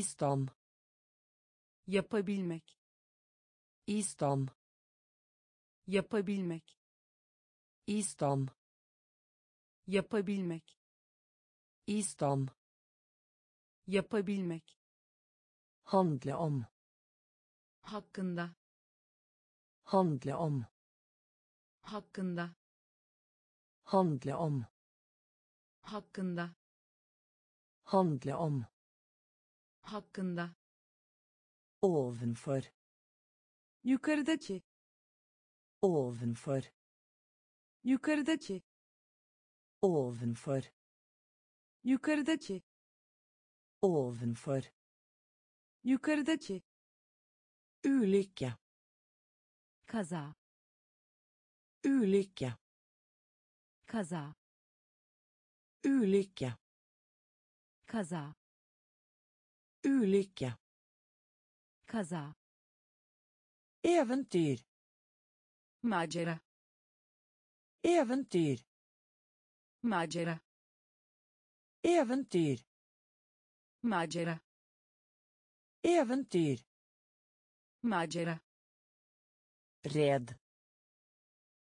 istan. Yapabilmek. İstan. Yapabilmek. İstan. Yapabilmek. İstan. Yapabilmek. Handle om. Hakkında. Handle om. Hakkında. Handle om. Hakkında. Handle om hakkında. Ovenfor. Yukarıdaki. Ovenfor. Yukarıdaki. Ovenfor. Yukarıdaki. Ovenfor. Yukarıdaki. Ulykke. Kaza. Ulykke. Kaza. Ulykke. Kaza ulykke. Kaza. Eventyr. Macera eventyr. Macera eventyr. Macera eventyr. Macera red.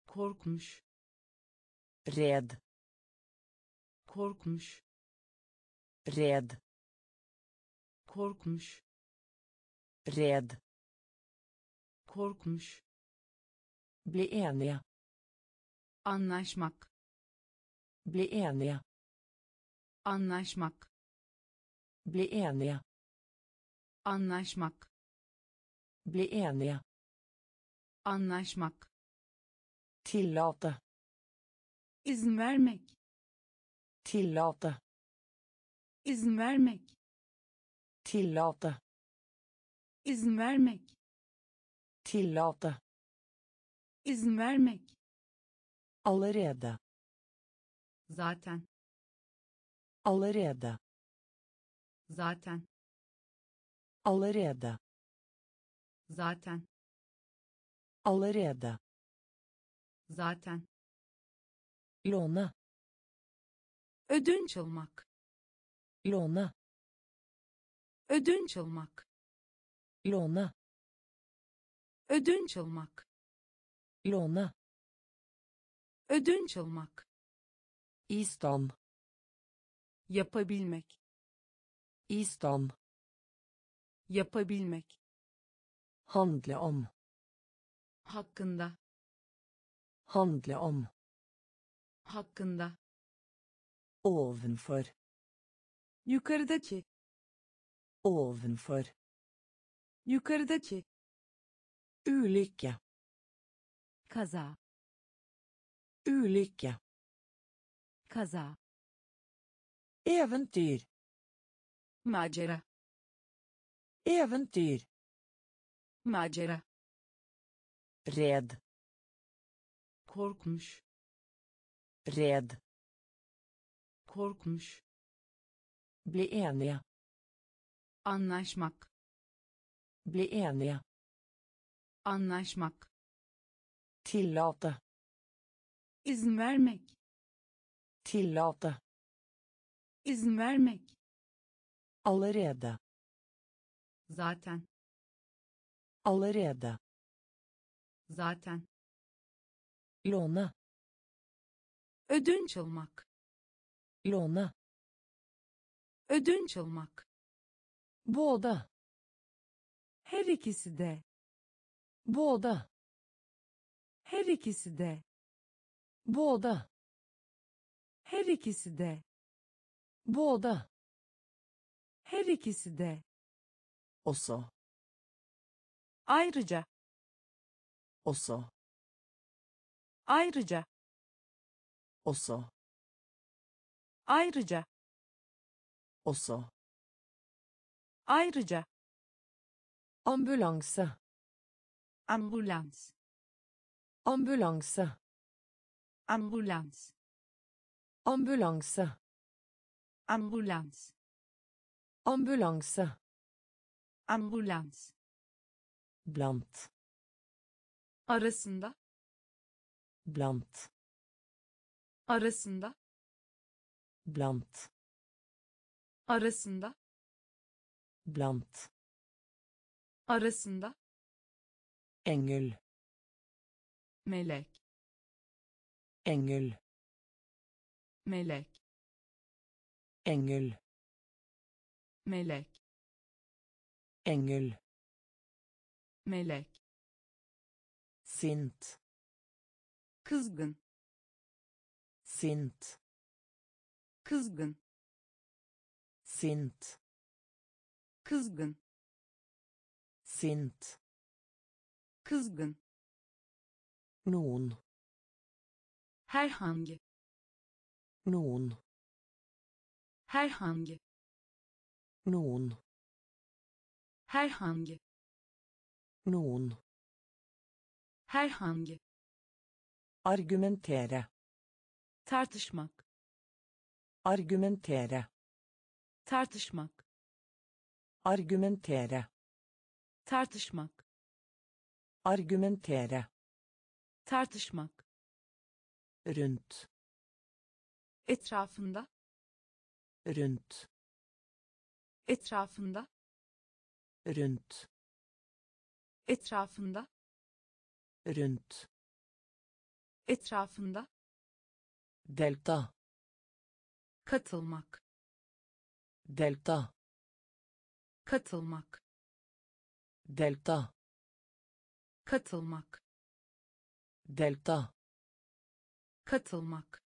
Korkmuş. Red. Korkmuş. Red korkmuş. Red. Korkmuş. Bli enige anlaşmak. Bli enige anlaşmak. Bli enige anlaşmak. Bli enige anlaşmak. Tillate. İzin vermek. Tillate. İzin vermek tillate. İzin vermek. Tillate. İzin vermek. Allerede zaten. Allerede zaten. Allerede zaten. Allerede zaten. Låna ödünç almak. Låna ödünç almak. Låna. Ödünç almak. Låna. Ödünç almak. İstan. Yapabilmek. İstan. Yapabilmek. Handle om. Hakkında. Handle om. Hakkında. Ovenfor. Yukarıdaki ovenfor yukarıdaki. Ulykke kaza. Ulykke kaza. Eventyr. Macera. Eventyr. Macera. Red. Korkmuş. Red. Korkmuş. Bli enige anlaşmak. Bli enige. Anlaşmak. Tillate. İzin vermek. Tillate. İzin vermek. Allerede. Zaten. Allerede. Zaten. Låna ödünç almak. Låna ödünç almak båda her ikisi de. Båda her ikisi de. Båda her ikisi de. Båda her ikisi de. Också ayrıca. Också ayrıca. Också ayrıca. Också ayrıca ambulanse ambulans. Ambulanse ambulans. Ambulanse ambulans. Ambulanse ambulans. Blant. Arasında. Blant. Arasında. Blant. Arasında blant. Arasında. Engel. Melek. Engel. Melek. Engel. Melek. Engel. Melek. Sint. Kızgın. Sint. Kızgın. Sint kızgın. Sint. Kızgın. Noen herhangi. Noen herhangi. Noen herhangi. Noen herhangi. Argumentere. Tartışmak. Argumentere. Tartışmak argumentere. Tartışmak. Argumentere. Tartışmak. Rundt. Etrafında. Rundt. Etrafında. Rundt. Etrafında. Rundt. Etrafında. Delta. Katılmak. Delta katılmak. Delta. Katılmak. Delta. Katılmak.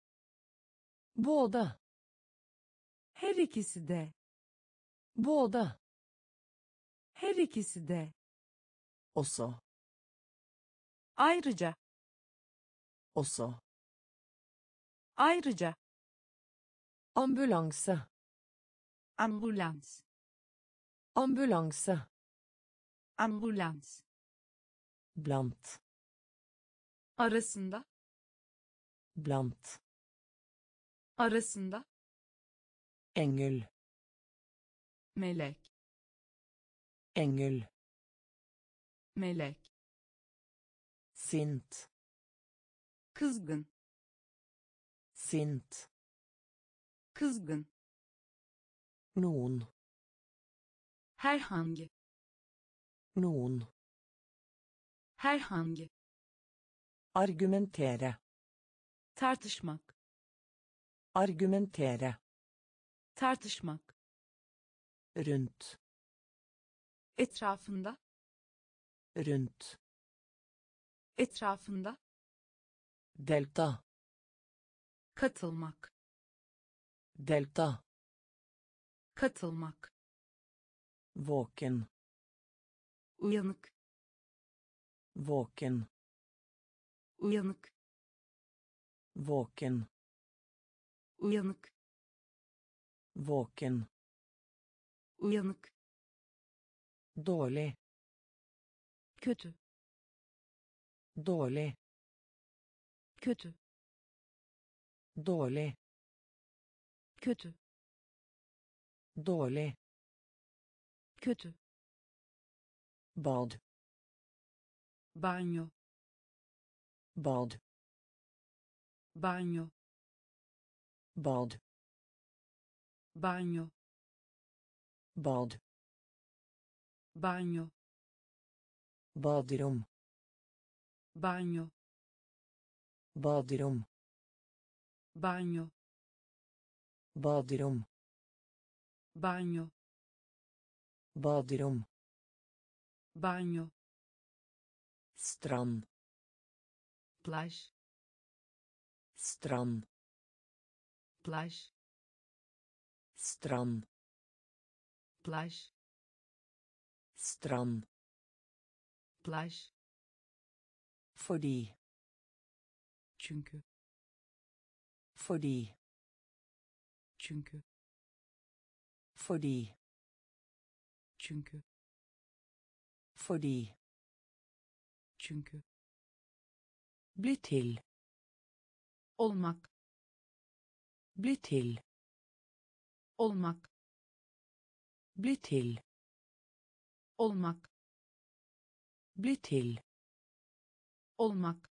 Både her ikisi de. Både her ikisi de. Også ayrıca. Også ayrıca. Ambulanse ambulans ambulanse ambulans. Blant. Arasında. Blant. Arasında. Engel. Melek. Engel. Melek. Sint. Kızgın. Sint. Kızgın. Noen herhangi. Noen. Herhangi. Argumentere. Tartışmak. Argumentere. Tartışmak. Rundt. Etrafında. Rundt. Etrafında. Delta. Katılmak. Delta. Katılmak våken. Uyanık. Våken. Uyanık. Våken. Uyanık. Våken. Uyanık. Dårlig. Kötü. Dårlig. Kötü. Dårlig. Kötü. Dårlig kötü bad. Bagno. Bad. Bagno. Bad. Bagno. Bad. Bagno. Baderom. Bagno. Baderom. Bagno. Baderom. Bagno. Baderom banyo strand plaj strand plaj strand plaj strand. Plaj fordi. Çünkü fordi. Çünkü fordi çünkü. Fordi. Çünkü. Bli til. Olmak. Bli til. Olmak. Bli til. Olmak. Bli til. Olmak.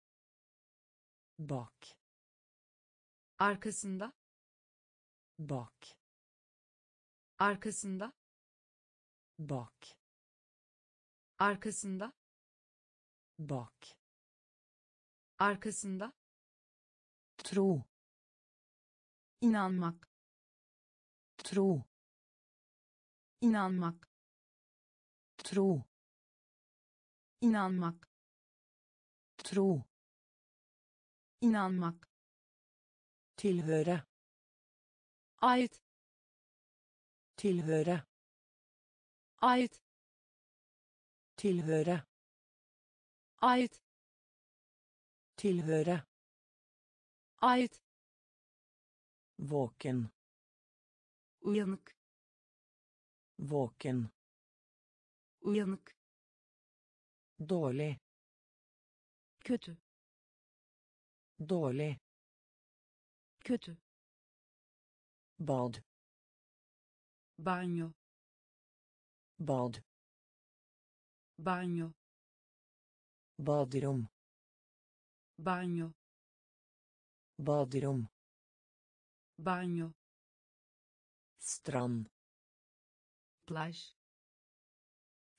Bak. Arkasında. Bak. Arkasında bak. Arkasında. Bak. Arkasında. Tro. İnanmak. Tro. İnanmak. Tro. İnanmak. Tro. İnanmak. Tilhøre ait. Tilhøre ait. Tilhøre. Ait. Tilhøre. Ait. Våken. Uyanık. Våken. Uyanık. Dårlig. Kötü. Dårlig. Kötü. Bad. Banyo bad banyo baderom banyo baderom banyo strand plaj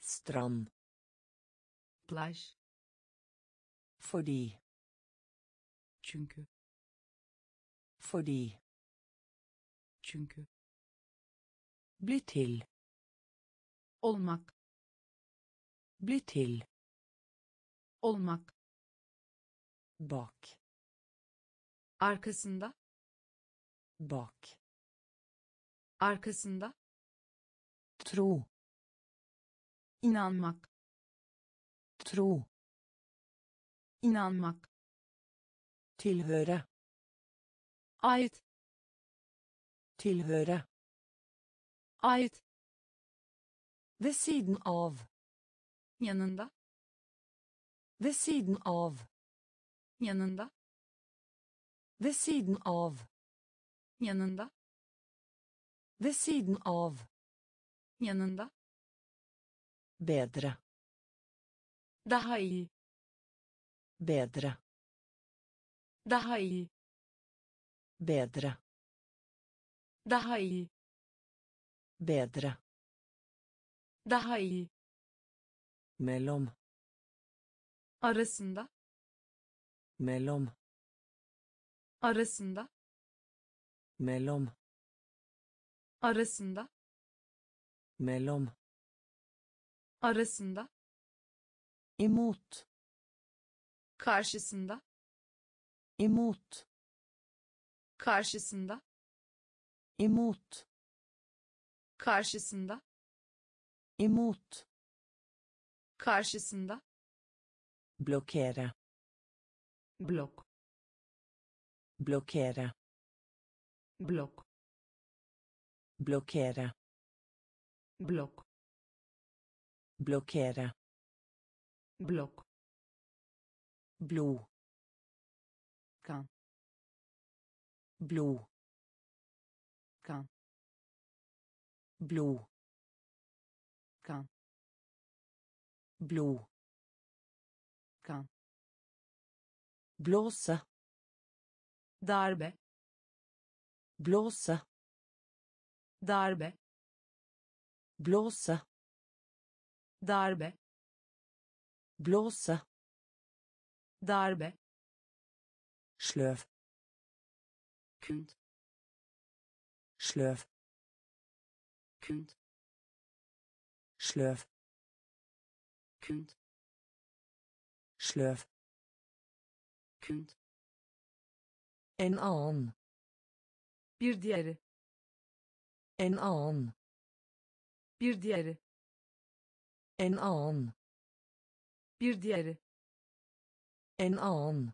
strand plaj fordi çünkü fordi çünkü bli til olmak. Bli til. Olmak. Bak. Arkasında. Bak. Arkasında. Tro. İnanmak. Tro. İnanmak. Tilhøre ait. Tilhøre ait ved siden av. Yanında ved siden av. Yanında ved siden av. Yanında ved siden av. Yanında bedre. Daha iyi bedre. Daha iyi bedre. Daha iyi bedre daha iyi. Mellom arasında. Mellom arasında. Mellom arasında. Mellom arasında. İmot karşısında. İmot karşısında. İmot karşısında imot karşısında blokkere blok blokkere blok blokkere blok blokkere blok blod kan blod kan blod blod kan blåse. Darbe. Blåse. Darbe. Blåse. Darbe. Blåse. Darbe. Sløv. Künd sløv. Künd sløv künd sløv künd en annen. Bir diğeri. En annen. Bir diğeri. En annen. Bir diğeri. En annen.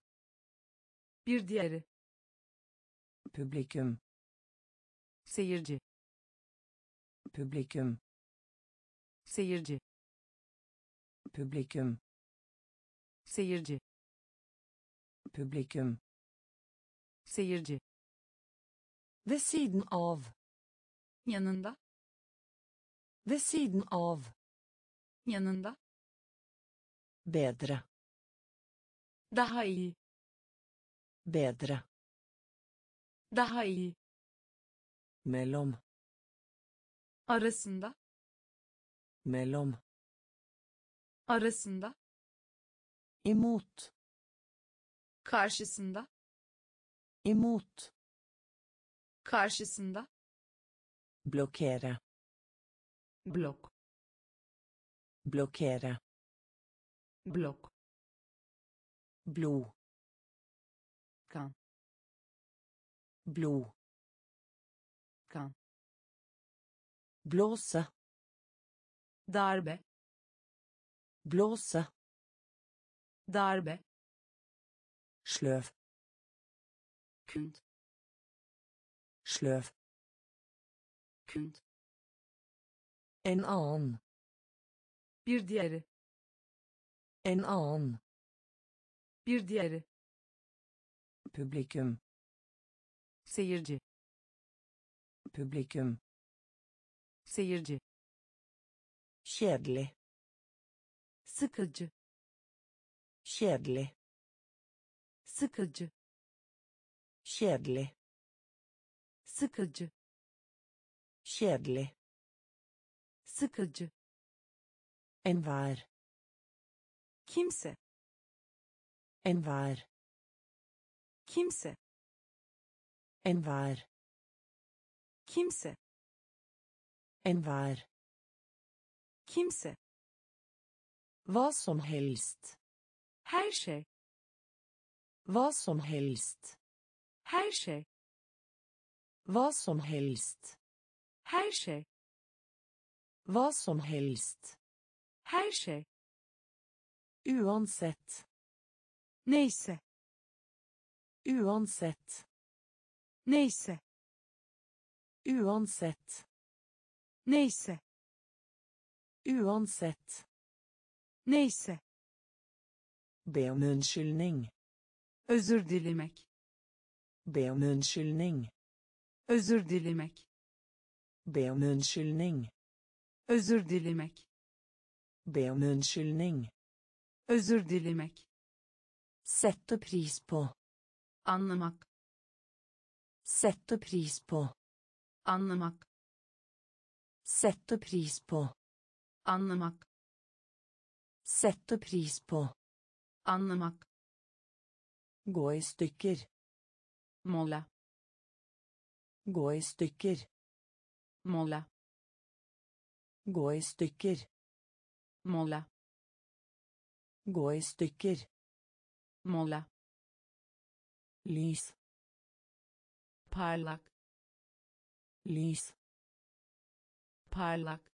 Bir diğeri. Publikum. Seyirci. Publikum. Seyirci publikum. Seyirci. Publikum. Seyirci. Ved siden av. Yanında. Ved siden av. Yanında. Bedre. Daha iyi. Bedre. Daha iyi. Mellom. Arasında. Mellom. Arasında Emot. karşısında Emot. karşısında Blockera. blok Blockera. blok Blod. kan Blod. kan Blåse. darbe Blåse. darbe Sløv. künd Sløv. künd En annen. bir diğeri En annen. bir diğeri Publikum. seyirci Publikum. seyirci Kjedelig. Sıkıcı Kjedelig. sıkıcı Kjedelig. sıkıcı Kjedelig. sıkıcı Enhver. kimse Enhver. kimse Enhver. kimse Enhver. kimse Hva som helst. her şey Hva som helst. her şey Hva som helst. her şey Hva som helst. her şey Uansett. neyse Uansett. neyse Uansett. neyse Uansett. Neyse Be om unnskyldning. özür dilemek Be om unnskyldning. özür dilemek Be om unnskyldning. özür dilemek Be om unnskyldning. özür dilemek Sette pris på. anlamak Sette pris på. anlamak Sette pris på. anlamak Sette pris på. anlamak Gå i stykker. Måle. Gå i stykker. Måle. Gå i stykker. Måle. Gå i stykker. mola Lys. parlak Lys. parlak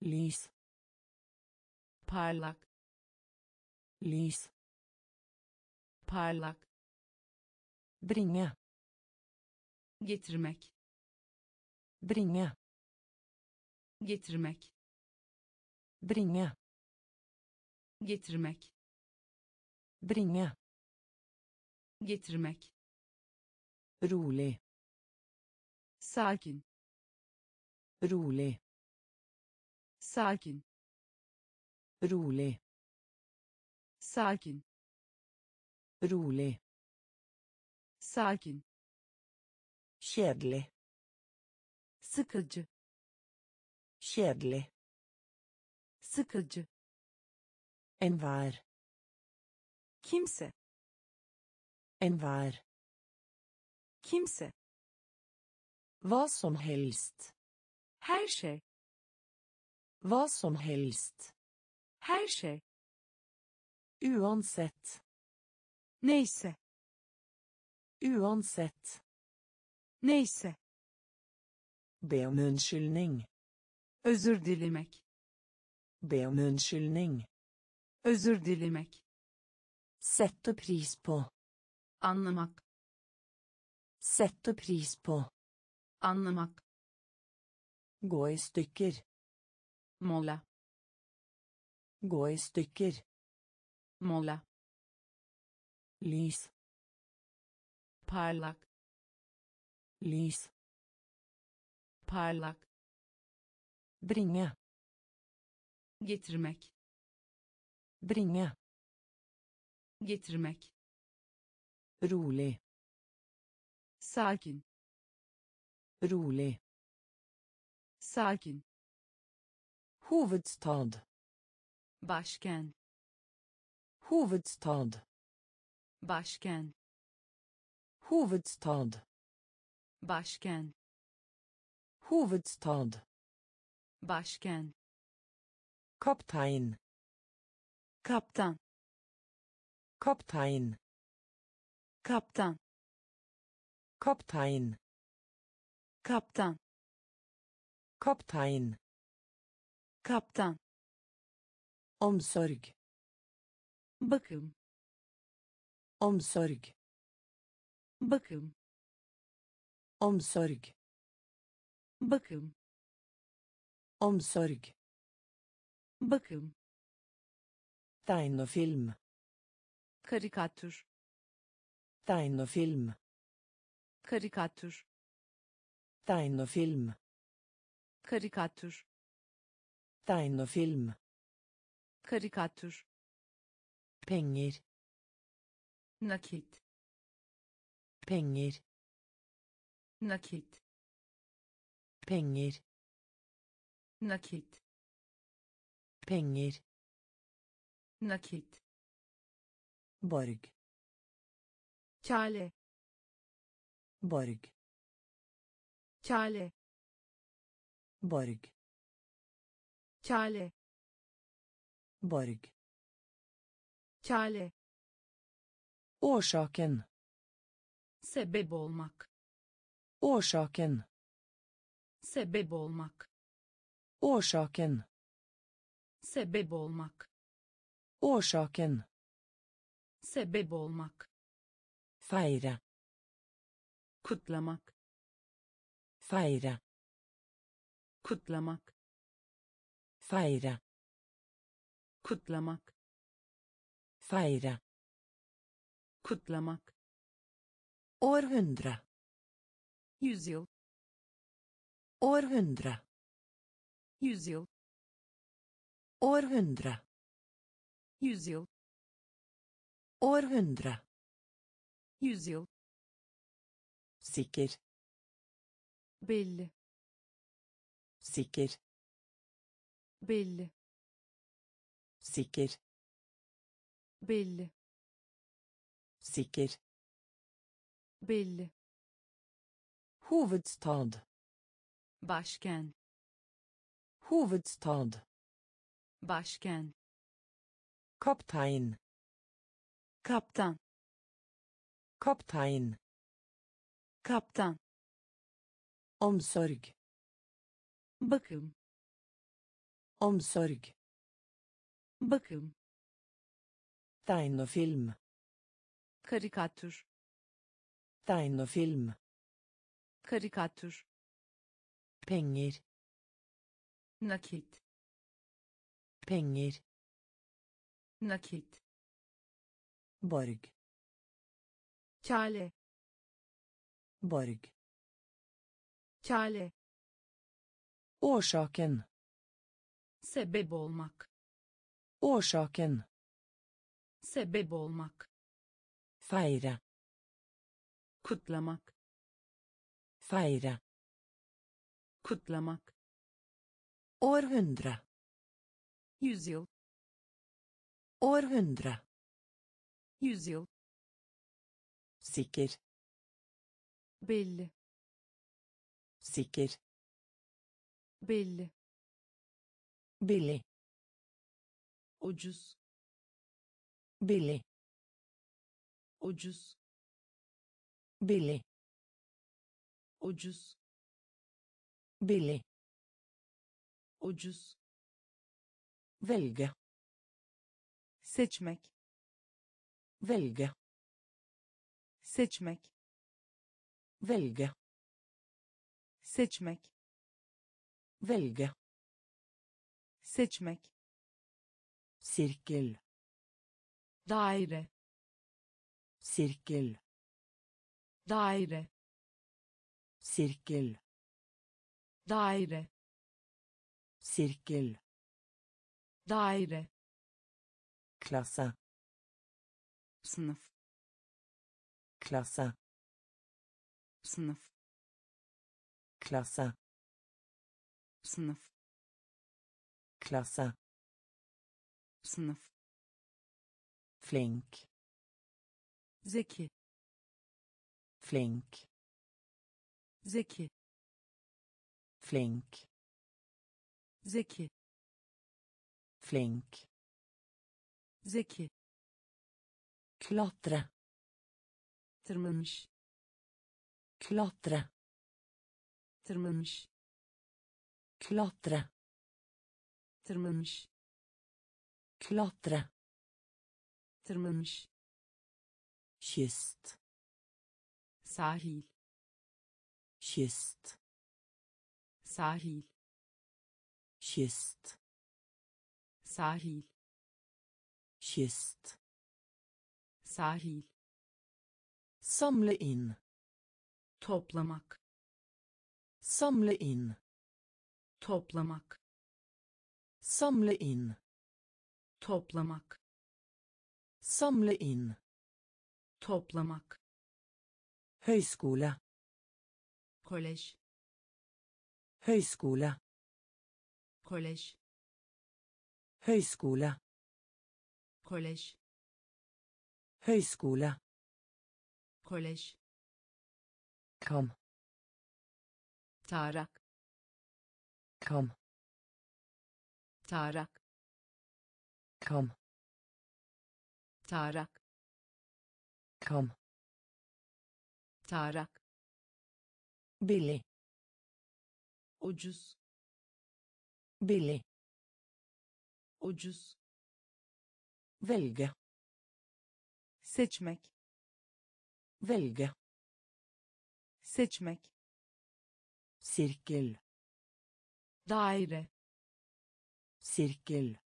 Lys. Parlak Lys. parlak Bringe. getirmek Bringe. getirmek Bringe. getirmek Bringe. getirmek Rolig. sakin Rolig. sakin Rolig. sakin Rolig. sakin Kjedelig. sıkıcı Kjedelig. sıkıcı Enhver. kimse Enhver. kimse Hva som helst. her şey Hva som helst. Her şey Uansett. neyse Uansett. neyse Be om unnskyldning. özür dilemek Be om unnskyldning. özür dilemek Sette pris på. anlamak Sette pris på. anlamak Gå i stykker. mola Gå i stykker. Måle. Lys. parlak Lys. parlak Bringe. getirmek Bringe. getirmek Rolig. sakin Rolig. sakin Hovedstad. Başkent Hovedstad. başkent Hovedstad. başkent Hovedstad. başkent Kaptein. kaptan Kaptein. kaptan Kaptein. kaptan Kaptein. kaptan Omsorg. bakım Omsorg. bakım Omsorg. bakım Omsorg. bakım Tegnefilm. karikatür Tegnefilm. karikatür Tegnefilm. karikatür Tegnefilm. Karikatür Penger. nakit Penger. nakit Penger. nakit Penger. nakit Borg. kale Borg. kale Borg. kale Borg. kale Årsaken. sebep olmak Årsaken. sebep olmak Årsaken. sebep olmak Årsaken. sebep olmak Feire. kutlamak Feire. kutlamak Feire. Kutlamak Feire. kutlamak Århundre. yüzyıl Århundre. yüzyıl Århundre. yüzyıl Århundre. yüzyıl Sikker. belli Sikker. belli Sikker. belli Sikker. belli Hovedstad. başkent Hovedstad. başkent Kaptein. kaptan Kaptein. kaptan Omsorg. bakım Omsorg. Bakım Tegnefilm. karikatür Tegnefilm. karikatür Penger. nakit Penger. nakit Borg. kale Borg. kale Årsaken. sebep olmak Årsaken. sebep olmak Feire. kutlamak Feire. kutlamak Århundre. yüzyıl Århundre. yüzyıl Sikker. belli Sikker. belli Billig. Ucuz Billig. ucuz Billig. ucuz Billig. ucuz Velge. seçmek Velge. seçmek Velge. seçmek Velge. seçmek Sirkel. daire Sirkel. daire Sirkel. daire Sirkel. daire Klasse. sınıf Klasse. sınıf Klasse. sınıf klasse sınıf flink. Zeki. Flink. Zeki. Flink. Zeki. Flink. Zeki. Klatre. Tırmanmış. Klatre. Tırmanmış. Klatre. Tırmanmış klatre tırmanmış. Kyst. Sahil. Kyst. Sahil. Kyst. Sahil. Kyst. Sahil. Samle inn toplamak. Samle inn toplamak. Samle inn toplamak. Samle inn toplamak. Høyskole. Kolej. Høyskole. Kolej. Høyskole. Kolej. Høyskole. Kolej. Kam tarak. Kam tarak kam. Tarak. Kam. Tarak. Billig ucuz. Billig ucuz. Velge. Seçmek. Velge. Seçmek. Sirkel. Daire. Sirkel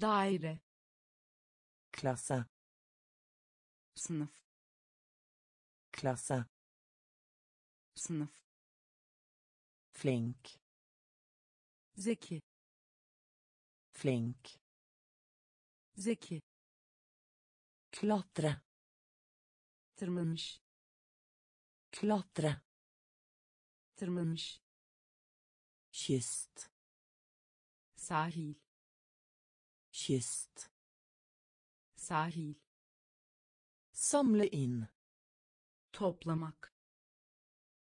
daire. Klasse. Sınıf. Klasse. Sınıf. Flink. Zeki. Flink. Zeki. Klatre. Tırmanmış. Klatre. Tırmanmış. Kyst sahil kyst sahil. Samle inn. Toplamak.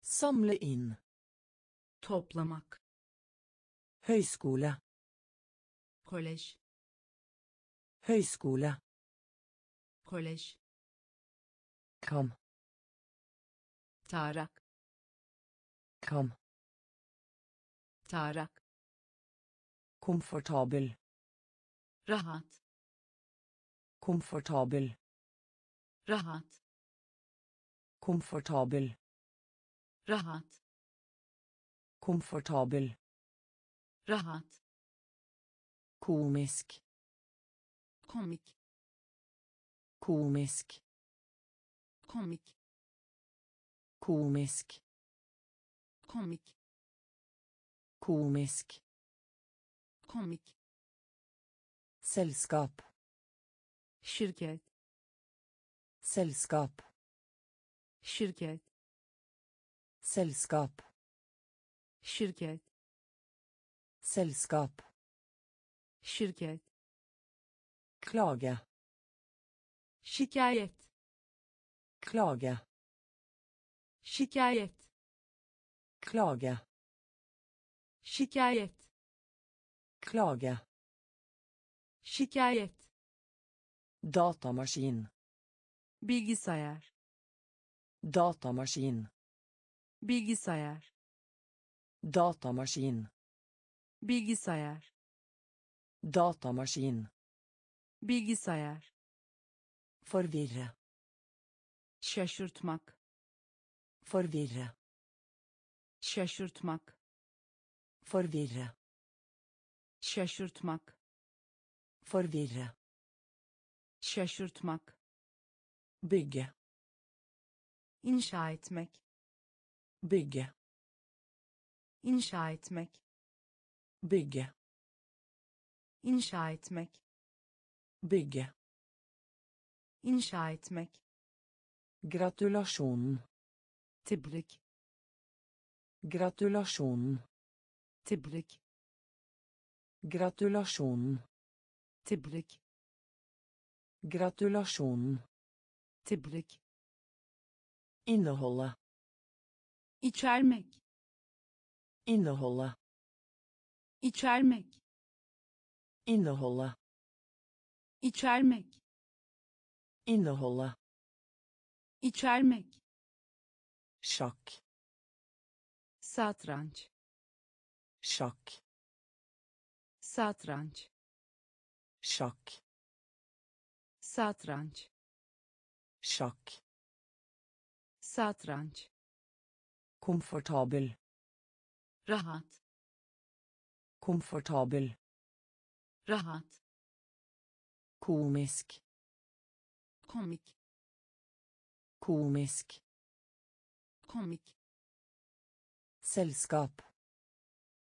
Samle inn. Toplamak. Høyskole. Kolej. Høyskole. Kolej. Kam tarak. Kam tarak. Komfortabel rahat. Komfortabel. Rahat. Komfortabel. Rahat. Komfortabel. Rahat. Komisk. Komik. Komisk. Komik. Komisk. Komik. Komisk. Komik selskap. Şirket. Selskap. Şirket. Selskap. Şirket. Selskap. Şirket. Klage. Şikayet. Klage. Şikayet. Klage. Şikayet. Klage şikayet. Datamaskin. Bilgisayar. Datamaskin. Bilgisayar. Datamaskin. Bilgisayar. Datamaskin. Bilgisayar. Forvirre. Şaşırtmak. Forvirre. Şaşırtmak. Forvirre. Şaşırtmak forvirre şaşırtmak. bygge inşa etmek. bygge inşa etmek. bygge inşa etmek. bygge inşa etmek. Gratulasjon tebrik. gratulasjon tebrik. Gratulasjonen. Tebrik. Gratulasjonen. Tebrik. Inneholde. içermek Inneholde. içermek Inneholde. içermek Inneholde. içermek Sjakk. satranç Sjakk. satranç Sjakk. satranç Sjakk. satranç Komfortabel. rahat Komfortabel. rahat Komisk. komik Komisk. komik Selskap.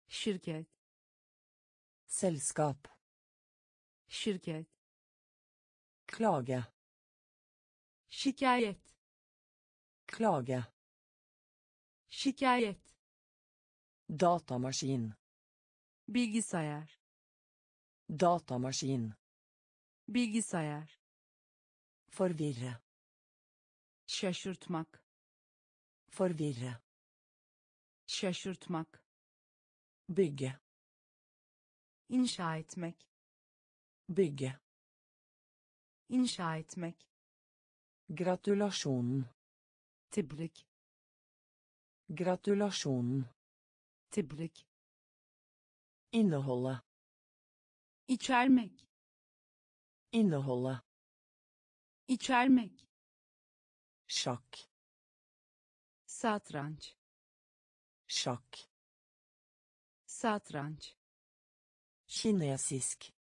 şirket Selskap. Şirket Klage. şikayet Klage. şikayet Datamaskin. bilgisayar Datamaskin. bilgisayar Forvirre. şaşırtmak Forvirre. şaşırtmak Bygge. inşa etmek Bygge. inşa etmek Gratulasjonen. tebrik Gratulasjonen. tebrik Inneholde. içermek Inneholde. içermek Sjakk. satranç Sjakk. satranç Kinesisk.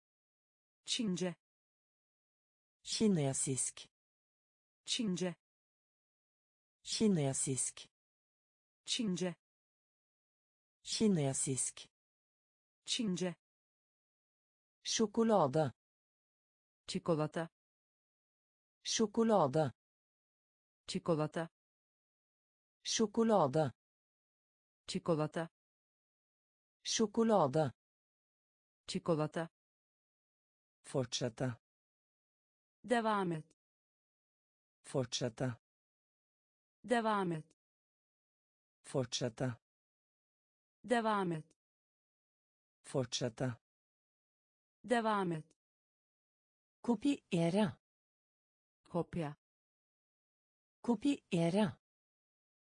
Çince Kinesisk. Çince Kinesisk. Çince Kinesisk. Çince Sjokolade. çikolata Sjokolade. çikolata Sjokolade. çikolata Sjokolade. çikolata Fortsette. devam et Fortsette. devam et Fortsette. devam et Fortsette. devam et Kopiere. kopya Kopiere.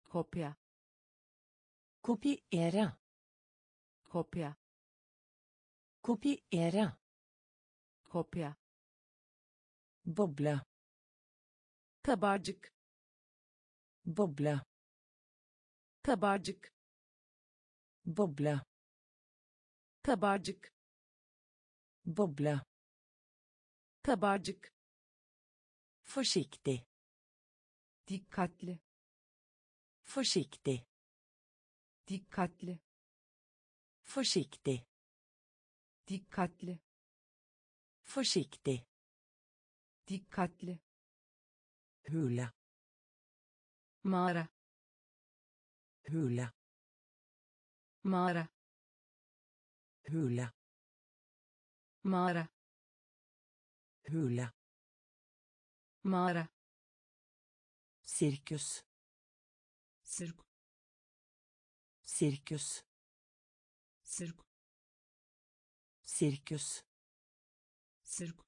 kopya Kopiere. kopya Kopiere. Kopya Boble. kabarcık Boble. kabarcık Boble. kabarcık Boble. kabarcık Forsiktig. dikkatli Forsiktig. dikkatli Forsiktig. dikkatli Forsiktig. dikkatli Hule. mağara Hule. mağara Hule. mağara Hule. mağara Sirkus. sirk Sirkus. sirk Sirkus. Sirk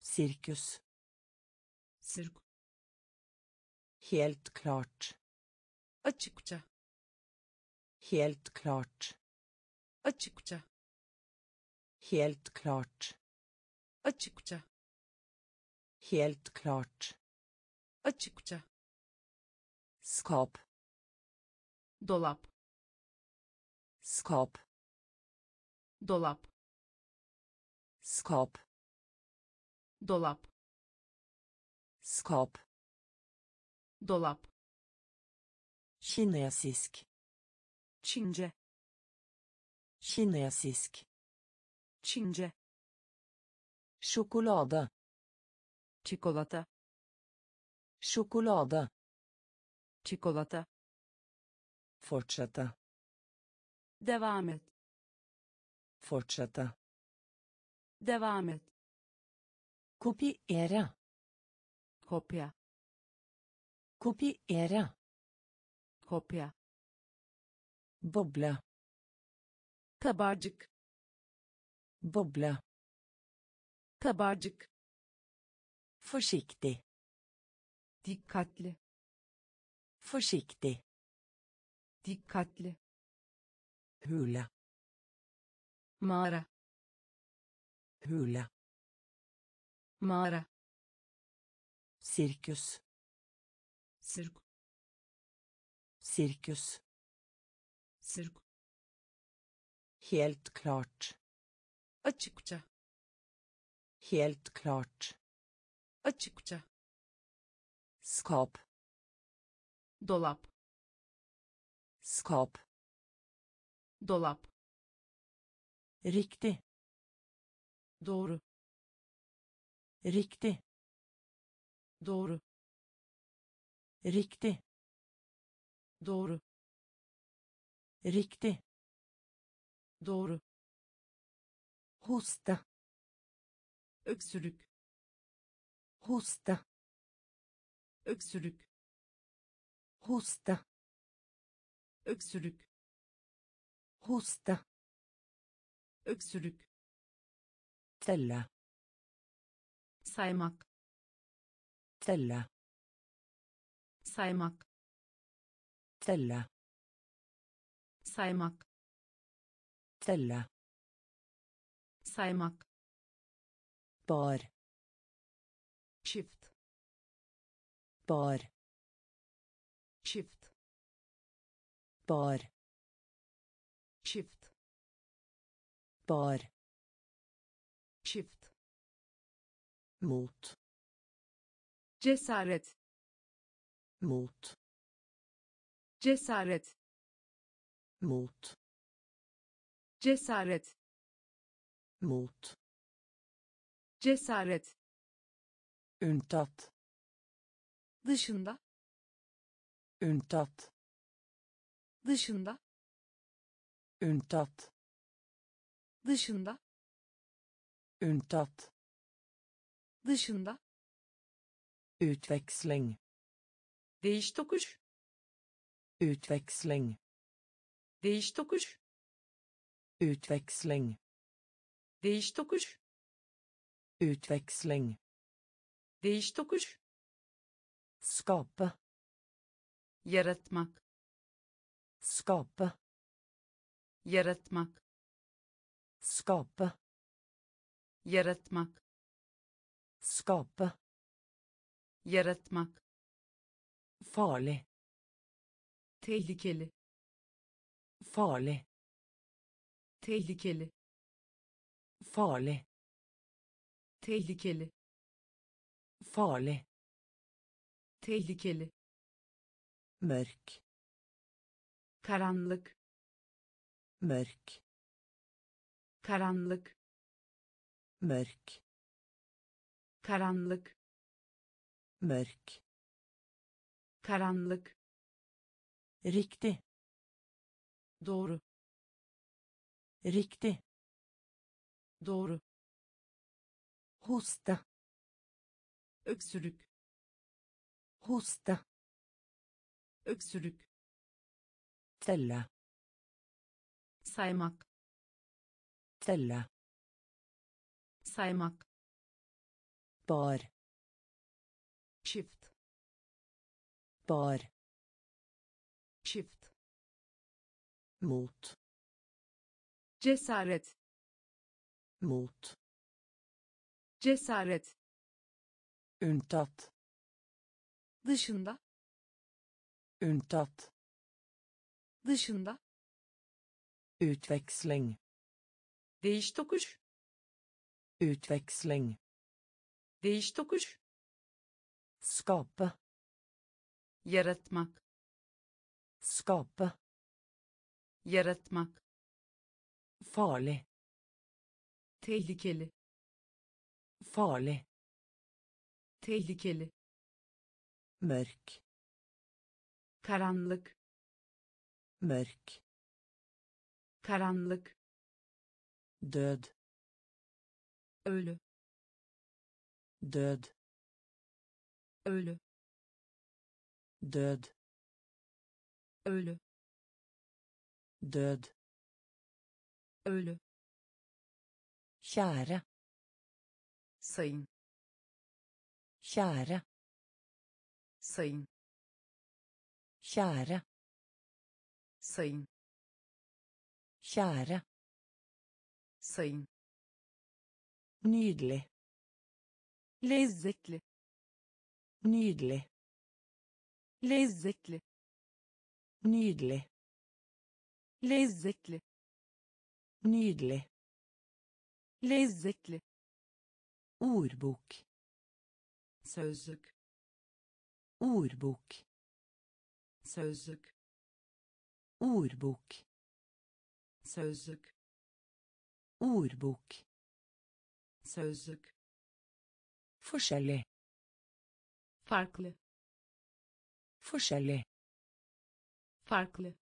Sirkus. sirk Helt klart. açıkça Helt klart. açıkça Helt klart. açıkça Helt klart. açıkça Skap. dolap Skap. dolap Skap. dolap Skap. dolap Kinesisk. Çince Kinesisk. Çince Sjokolade. çikolata Sjokolade. çikolata Fortsette. devam et Fortsette. Devam et. Kopiere. Kopya. Kopiere. Kopya. Boble. Kabarcık. Boble. Kabarcık. Forsiktig. Dikkatli. Forsiktig. Dikkatli. Hule. Mağara. Hule. Mağara. Sirkus. Sirk. Sirkus. Sirk. Helt klart. Açıkça. Helt klart. Açıkça. Skap. Dolap. Skap. Dolap. Riktig. Doğru. Riktig. Doğru. Riktig. Doğru. Riktig. Doğru. Hoste. Öksürük. Hoste. Öksürük. Hoste. Öksürük. Hoste. Öksürük. Telle. Saymak. Telle. Saymak. Telle. Saymak. Telle. Saymak. Bar. Çift. Bar. Çift. Bar. Çift. Bar. Mot. Cesaret. Mot. Cesaret. Mot. Cesaret. Mot. Cesaret. Unntatt. Dışında. Unntatt. Dışında. Unntatt. Dışında. Unntatt. Dışında. Utveksling. Değiş tokuş. Utveksling. Değiş tokuş. Utveksling. Değiş tokuş. Utveksling. Değiş tokuş. Skape. Yaratmak. Skape. Yaratmak. Skape. Yaratmak. Skape. Yaratmak. Farlig. Tehlikeli. Farlig. Tehlikeli. Farlig. Tehlikeli. Farlig. Tehlikeli. Mørk. Karanlık. Mørk. Karanlık. Mørk. Karanlık. Mørk. Karanlık. Riktig. Doğru. Riktig. Doğru. Hoste. Öksürük. Hoste. Öksürük. Telle. Saymak. Telle. Saymak. Bar. Çift. Bar. Çift. Mot. Cesaret. Mot. Cesaret. Unntatt. Dışında. Unntatt. Dışında. Utveksling. Değiş tokuş. Utveksling. Değiş tokuş. Skape. Yaratmak. Skape. Yaratmak. Farlig. Tehlikeli. Farlig. Tehlikeli. Mørk. Karanlık. Mørk. Karanlık. død ölü død ölü. Død ölü. Død ölü. Kjære sayın. Kjære sayın. Kjære sayın. Kjære sayın. Nydelig lezzetli. Nydelig lezzetli. Nydelig lezzetli. Nydelig lezzetli. Ordbok. Sözlük. Ordbok. Sözlük. Ordbok. Sözlük. Ordbok. Sözlük forskjellig. Farklı. Forskjellig. Farklı.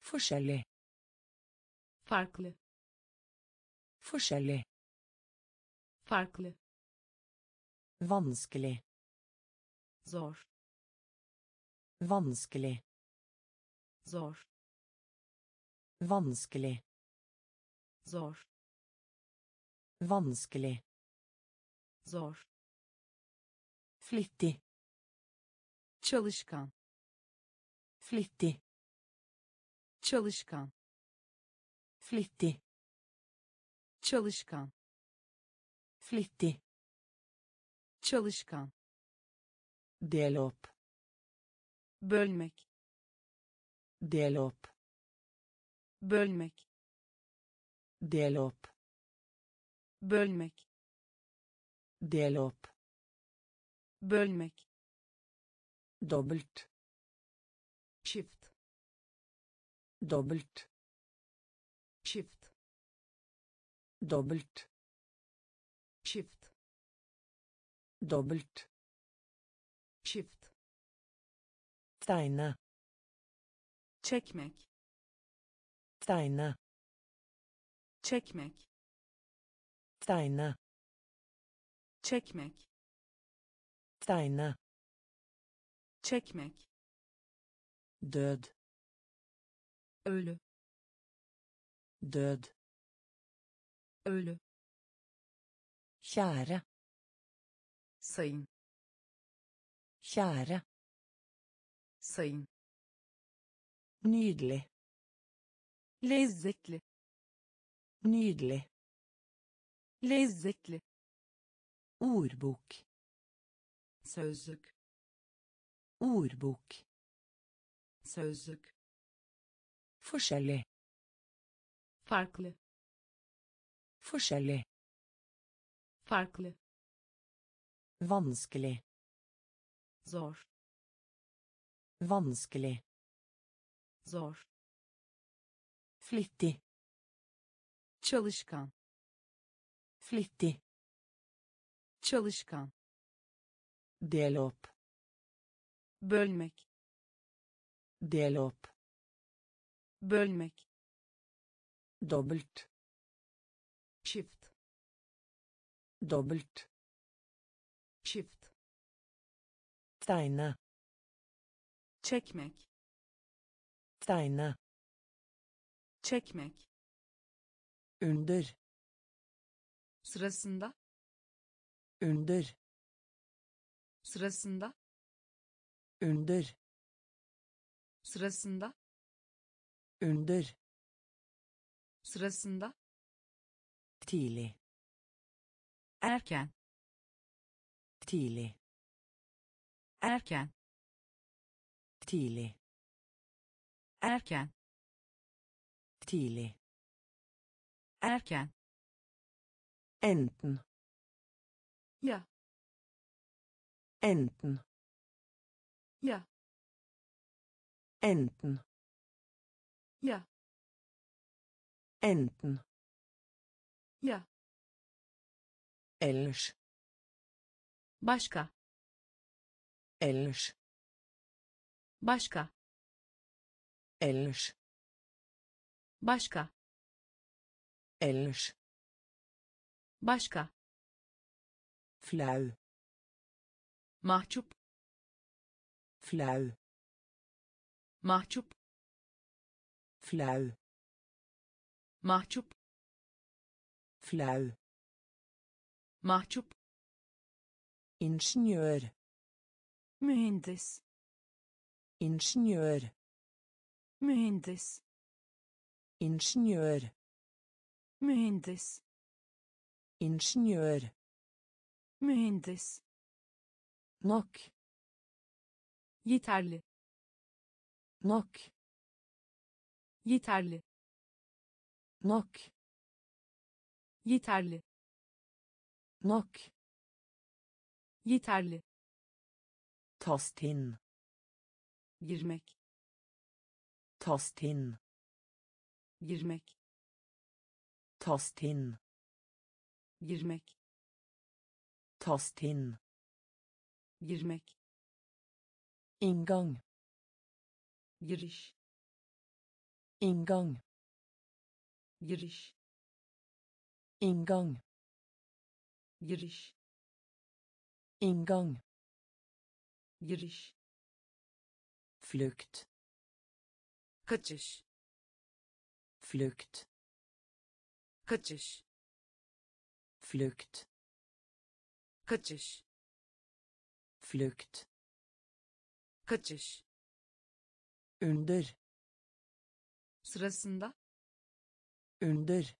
Forskjellig. Farklı. Forskjellig. Farklı. Vanskelig. Zor. Vanskelig. Zor. Vanskelig. Zor. Vanskelig zor. Flittig çalışkan. Flittig çalışkan. Flittig çalışkan. Flittig çalışkan. Del opp bölmek. Del opp bölmek. Del opp bölmek del opp bölmek. Dobbelt. Çift dobbelt. Çift dobbelt. Çift dobbelt. Çift tegne çekmek. Tegne çekmek. Tegne çekmek. Tegne çekmek. Død ölü. Død ölü. Kjære sayın. Kjære sayın. Nydelig lezzetli. Nydelig lezzetli ordbok sözlük. ordbok sözlük. Forskjellig farklı. Forskjellig farklı. Vanskelig zor. Vanskelig zor. Flittig. Çalışkan. Flittig çalışkan del opp bölmek del opp bölmek dobbelt. Çift dobbelt. Çift tegne çekmek. Tegne çekmek. Under. Sırasında under. Sırasında. Under. Sırasında. Under. Sırasında. Tidlig erken. Tidlig erken. Tidlig erken. Tidlig erken. Enten ya enten. Ya enten. Ya enten. Ya ellers başka. Ellers başka. Ellers başka. Ellers başka flau. Mahcup flau. Mahcup flau. Mahcup flau. Mahcup ingeniør mühendis. Ingeniør mühendis. Ingeniør mühendis. Ingeniør mühendis. Nok. Yeterli. Nok. Yeterli. Nok. Yeterli. Nok. Yeterli. Tast inn. Girmek. Tast inn. Girmek. Tast inn. Girmek tast inn girmek. Inngang. Giriş. Inngang. Giriş. Inngang. Giriş. Inngang. Giriş. Flukt kaçış. Flukt kaçış. Flukt kaçış. Flukt. Kaçış. Under. Sırasında. Under.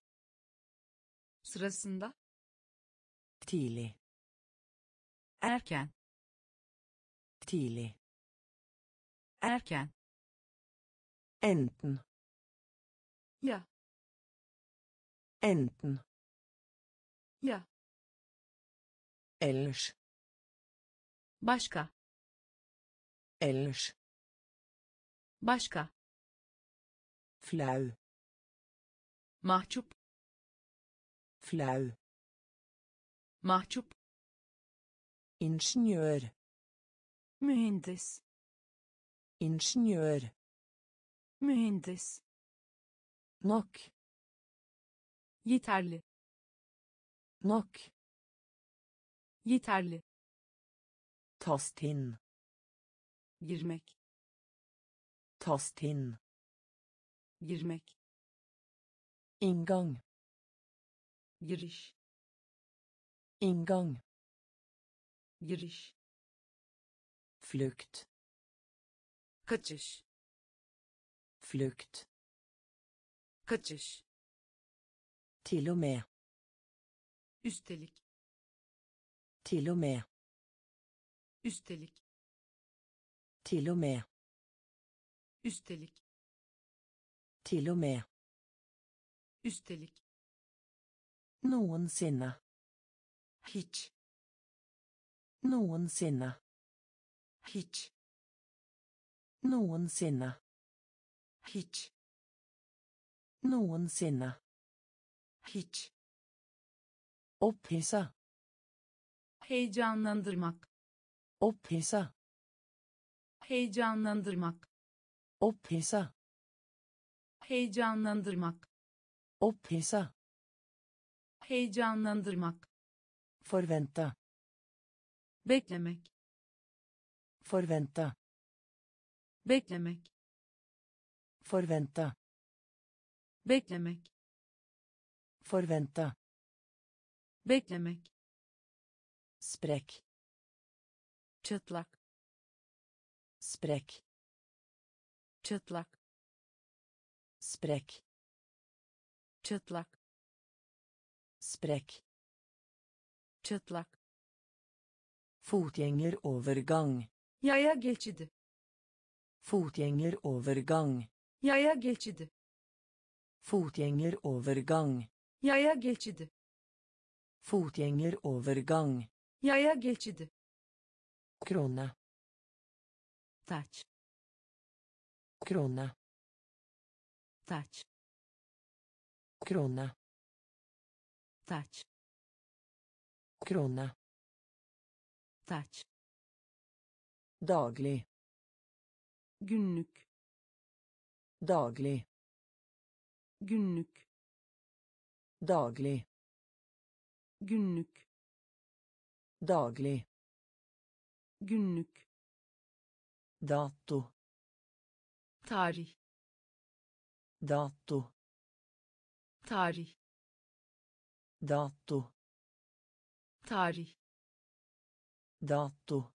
Sırasında. Tidlig. Erken. Tidlig. Erken. Enten. Ya. Enten. Ya ellers başka. Ellers başka. Flau. Mahcup. Flau. Mahcup. İngeniør. Mühendis. İngeniør. Mühendis. Nok. Yeterli. Nok yeterli. Tast inn girmek. Tast inn girmek. İnngang giriş. İnngang giriş. Flukt. Kaçış. Flukt. Kaçış. Til og med. Üstelik til og med. Üstelik. Til og med. Üstelik. Til og med. Üstelik. Noensinne. Hiç. Noensinne. Hiç. Noensinne. Hiç. Noensinne. Hiç. Opphissa heyecanlandırmak. Opphissa heyecanlandırmak. Opphissa heyecanlandırmak. Opphissa heyecanlandırmak. Forvente beklemek. Forvente beklemek. Forvente beklemek. Forvente beklemek sprekk çıtlak. Sprekk çıtlak. Sprekk çıtlak. Sprekk çıtlak. Fotgjengerovergang yaya geçidi. Fotgjengerovergang yaya geçidi. Fotgjengerovergang yaya geçidi. Fotgjengerovergang yaya geçidi. Krone taç. Krone taç. Krone taç. Krone taç. Daglig günlük. Daglig günlük. Daglig. günlük Daglig. günlük Dato. tarih Dato. tarih Dato. tarih Dato.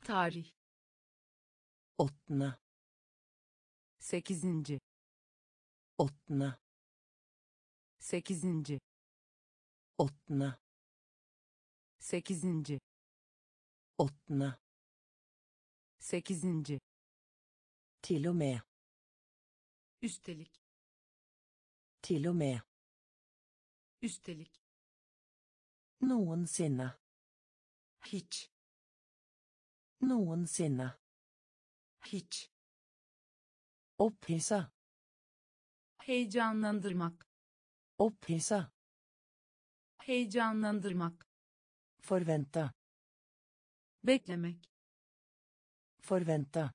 tarih Åttende. sekizinci Åttende. sekizinci Åttende. Sekizinci Åttende. sekizinci Til og med. üstelik Til og med. üstelik Noensinne. hiç Noensinne. hiç Opphissa. heyecanlandırmak Opphissa. heyecanlandırmak Forvente. beklemek Forvente.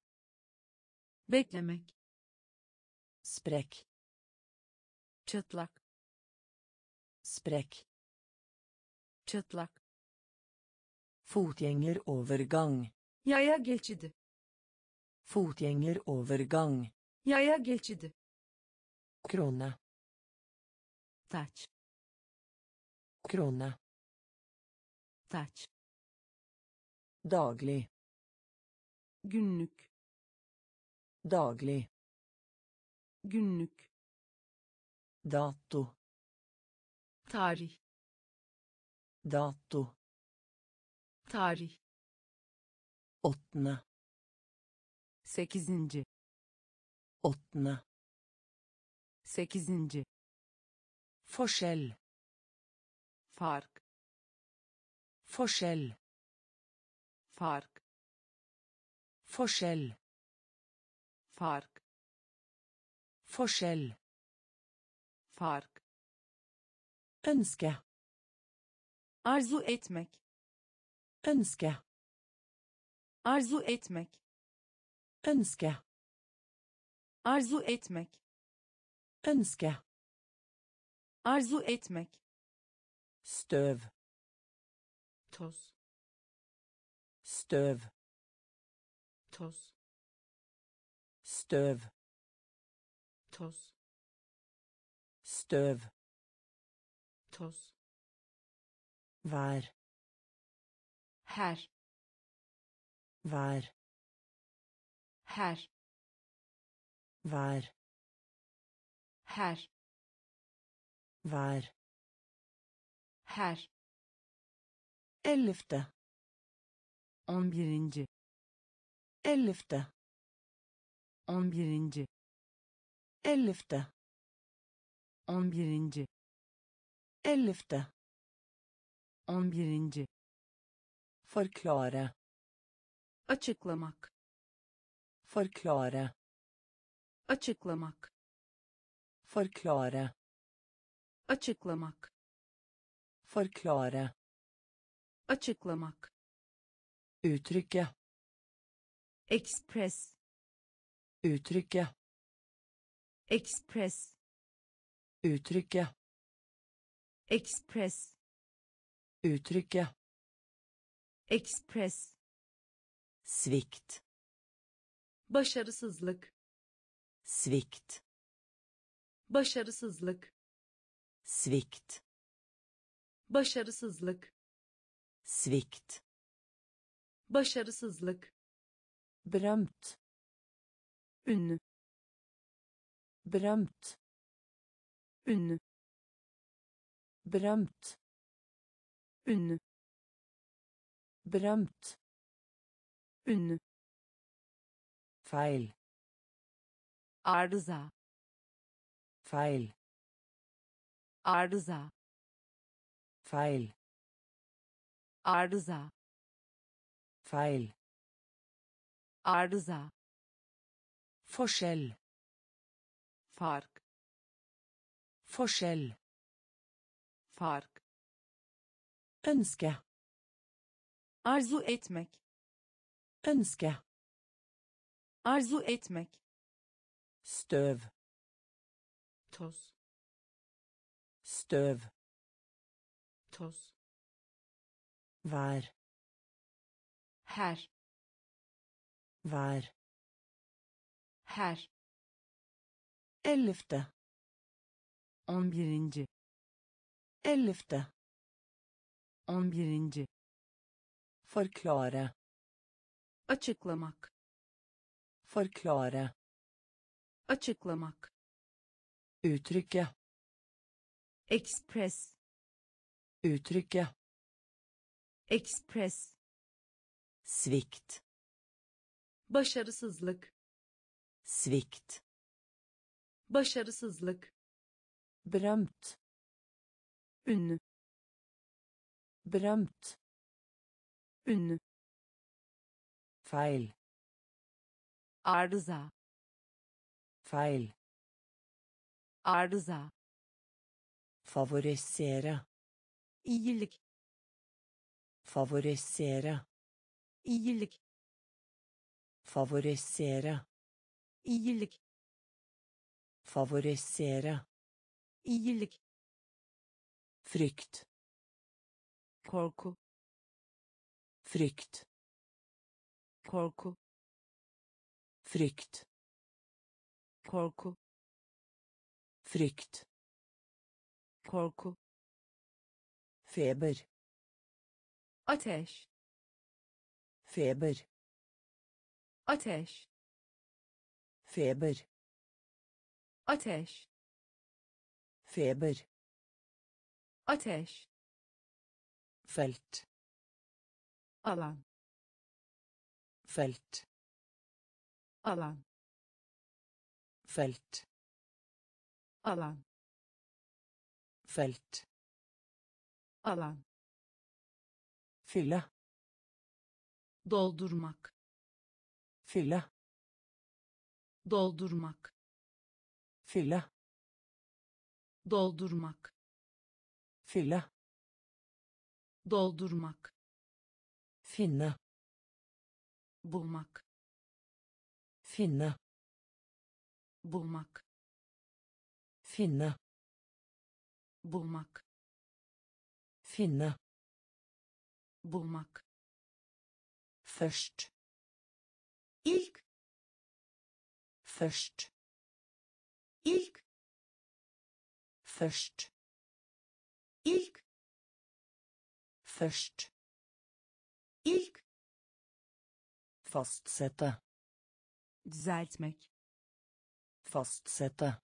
beklemek Sprekk. çıtlak Sprekk. çıtlak Fotgjengerovergang. yaya geçidi Fotgjengerovergang. yaya geçidi Krone. taç Krone. Taç Daglig. günlük Daglig. günlük Dato. tarih Dato. tarih Åttende. sekizinci Åttende. sekizinci Forskjell. fark Forskjell. fark Forskjell. fark Forskjell. fark Ønske. arzu etmek Ønske. arzu etmek Ønske. arzu etmek Ønske. arzu etmek Støv. Toz Støv. Toss. Støv. Toss. Støv. Toss. Vær. her Vær. her Vær. her Vær. her Ellevte. on birinci Ellevte. on birinci Ellevte. on birinci Ellevte. on birinci Forklare. açıklamak Forklare. açıklamak Forklare. açıklamak Forklare. Açıklamak Uttrykke. express Uttrykke. express Uttrykke. express Uttrykke. express Svikt. başarısızlık Svikt. başarısızlık Svikt. başarısızlık Svikt. başarısızlık Berømt. ünlü Berømt. ünlü Berømt. ünlü Berømt. ünlü Feil. arıza Feil. arıza Feil. Arıza Feil. arıza Forskjell. fark Forskjell. fark Ønske. arzu etmek Ønske. arzu etmek Støv. toz støv toz vær her. Vær her. Ellevte on birinci. Ellevte on birinci. Forklare. Açıklamak. Forklare. Açıklamak. Uttrykke. Express. Uttrykke express. Svikt. Başarısızlık. Svikt. Başarısızlık. Berømt ünlü. Berømt ünlü. Feil arıza. Feil arıza. Favorisere. İyilik favorisere. Iyilik favorisere. Iyilik favorisere. Iyilik frykt. Korku. Frykt. Korku. Frykt. Korku. Frykt. Korku. Feber ateş feber ateş feber ateş feber ateş felt alan felt alan felt alan felt alan fylle doldurmak. Fylle doldurmak. Fylle doldurmak. Fylle doldurmak. Finne bulmak. Finne bulmak. Finne bulmak. Finne bulmak. Først ilk. Først ilk. Først ilk. Først ilk. Fastsette düzeltmek. Fastsette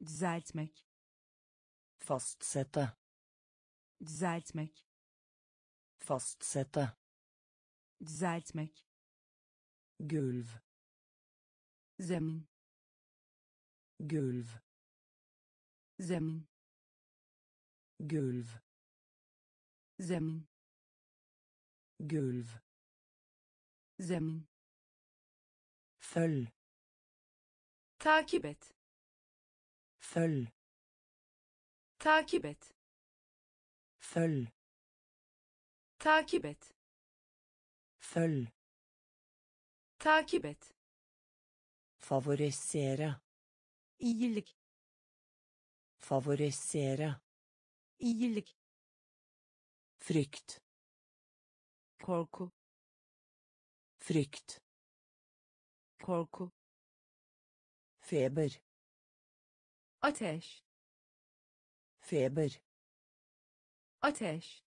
düzeltmek. Fastsette düzeltmek fastsette. Düzeltmek. Gulv. Zemin. Gulv. Zemin. Gulv. Zemin. Gulv. Zemin. Følg takip et. Følg takip et. Følg takip et. Følg. Takip et. Favorisere. İyilik. Favorisere. İyilik. Frykt. Korku. Frykt. Korku. Feber. Ateş. Feber. Ateş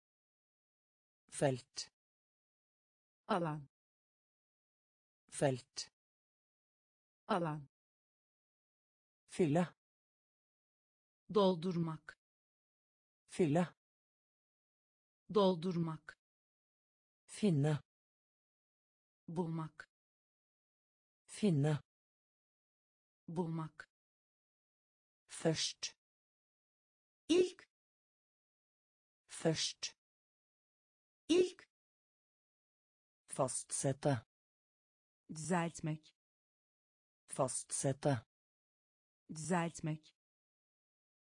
felt. Alan. Felt. Alan. Fylle doldurmak. Fylle doldurmak. Finne bulmak. Finne bulmak. Først ilk. Først ilk fastsette düzeltmek. Fastsette düzeltmek.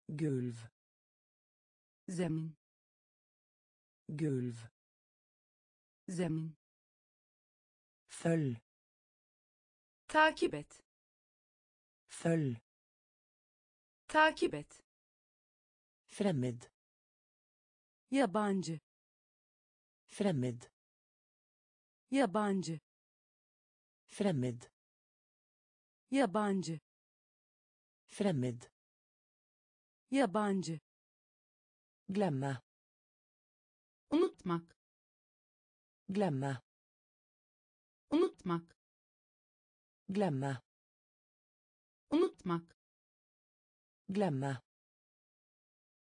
Gulv zemin. Gulv zemin. Følg takip et. Følg takip et. Fremmed. yabancı Fremmed. yabancı Fremmed. yabancı Fremmed. yabancı Glemme. unutmak Glemme. unutmak Glemme. unutmak Glemme.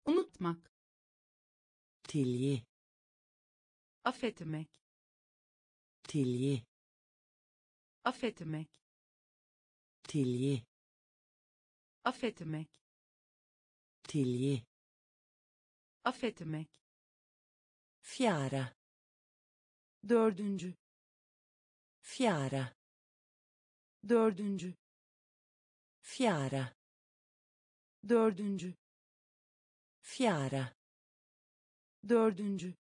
unutmak Tilgi. Affetmek Tilgi. affetmek Tilgi. affetmek Tilgi. affetmek Fjerde. dördüncü Fjerde. dördüncü Fjerde. dördüncü Fjerde. dördüncü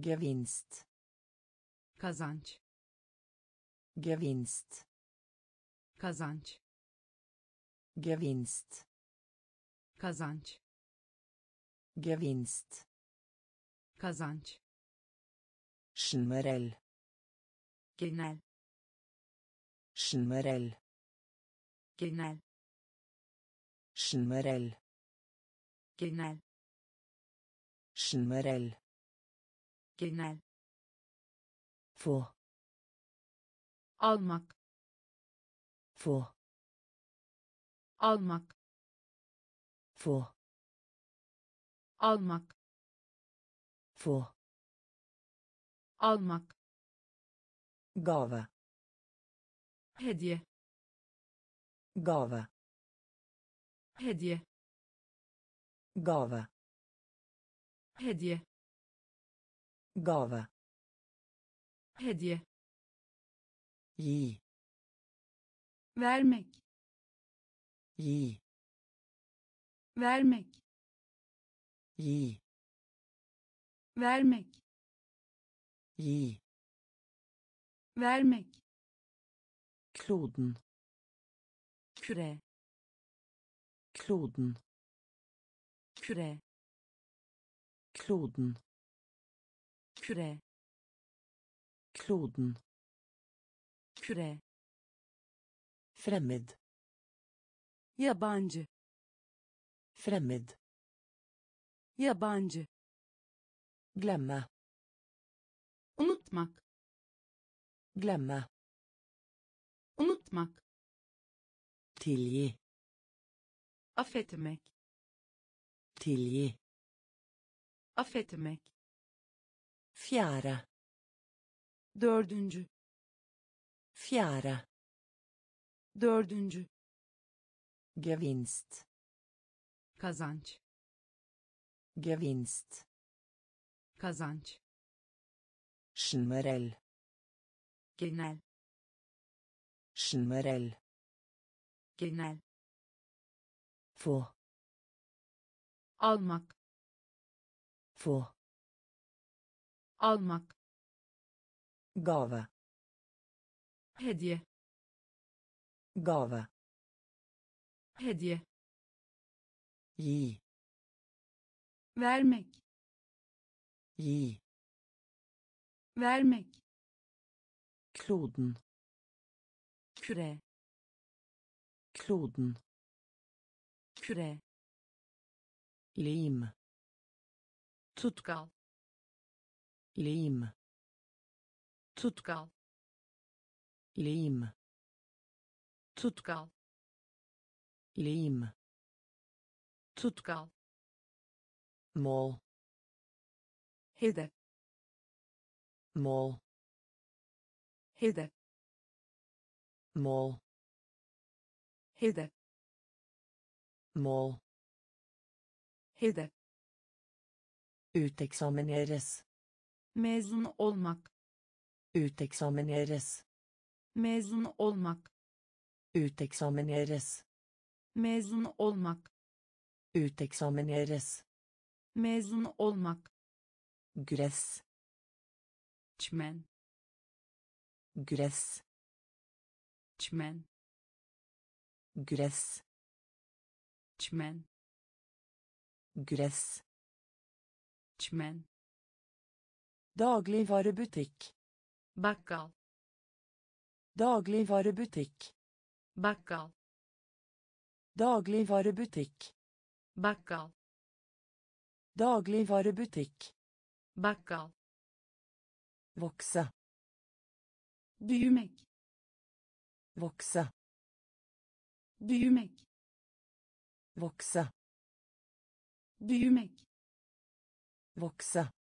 Gevinst. kazanç Gevinst. kazanç Gevinst. kazanç Gevinst. kazanç Generell. genel Generell. genel Generell. genel Generell. Genel Få. almak Få. almak Få. almak Få. almak Gave. hediye Gave. hediye Gave. hediye Gave. hediye Gi. vermek Gi. vermek Gi. vermek Gi. vermek Kloden. küre Kloden. küre Kloden. Küre Kloden. küre Fremmed. yabancı Fremmed. yabancı Glemme. unutmak Glemme. unutmak Tilgi. affetmek Tilgi. affetmek Fjerde. dördüncü Fjerde. dördüncü Gevinst. kazanç Gevinst. kazanç Generell. genel Generell. genel Få. almak Få. Almak Gave. hediye Gave. hediye Gi. vermek Gi. vermek Kloden. küre Kloden. küre Lim. tutkal Lim. tutkal Lim. tutkal Lim. tutkal Mål. hedef Mål. hedef Mål. hedef Mål. hedef Uteksamineres. Mezun olmak Uteksamineres. mezun olmak Uteksamineres. mezun olmak Uteksamineres. mezun olmak Gress. çimen Gress. çimen Gress. çimen Gress. çmen Dagligvarebutikk. bakkal Dagligvarebutikk. bakkal Dagligvarebutikk. bakkal Dagligvarebutikk. bakkal Vokse. büyümek Vokse. büyümek Vokse. büyümek Vokse.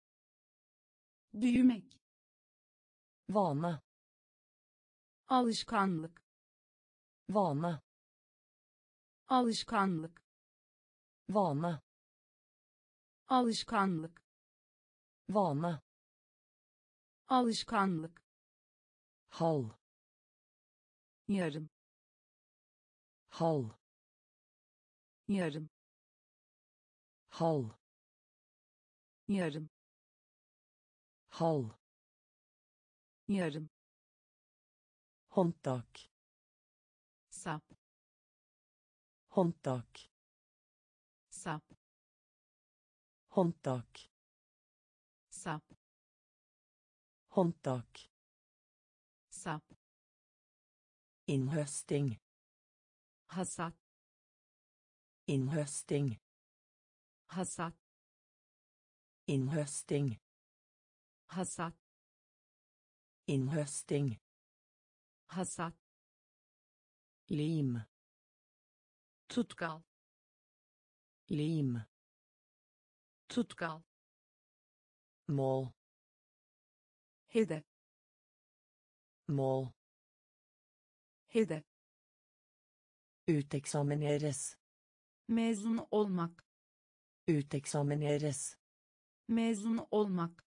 Büyümek Vane. alışkanlık Vane. alışkanlık Vane. alışkanlık Vane. alışkanlık Halv. yarım Halv. yarım Halv. yarım Halv. Hjørn. Håndtak. Sapp. Håndtak. Sapp. Håndtak. Sapp. Håndtak. Sapp. Innhøsting. hasat Innhøsting. hasat Innhøsting. Hasat Innhøsting. hasat Lim. tutkal Lim. tutkal Mål. hedef Mål. hedef Uteksamineres. mezun olmak Uteksamineres. mezun olmak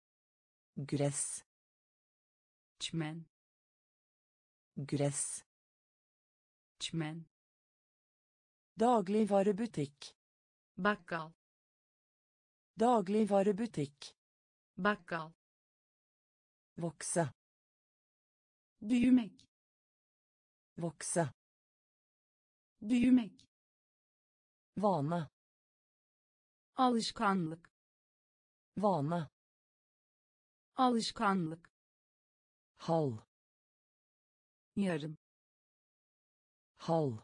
Gress. çmen Gress. çmen Dagligvarebutikk. bakkal Dagligvarebutikk. bakkal Vokse. büyümek Vokse. büyümek Vane. alışkanlık Vane. Alışkanlık Halv. yarım Halv.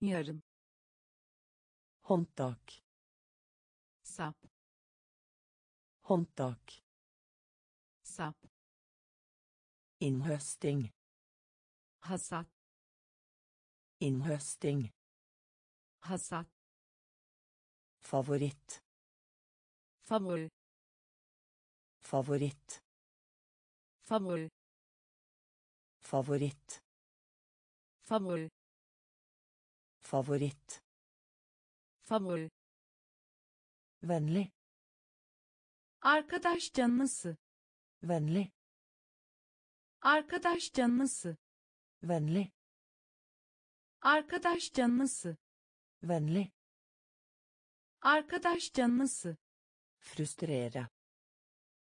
yarım Håndtak. sap Håndtak. sap Innhøsting. hasat Innhøsting. hasat Favoritt. favori Favoritt. favori Favoritt. favori Favoritt. favori Vennlig. arkadaş canlısı Vennlig. arkadaş canlısı Vennlig. arkadaş canlısı Vennlig. arkadaş canlısı Frustrere.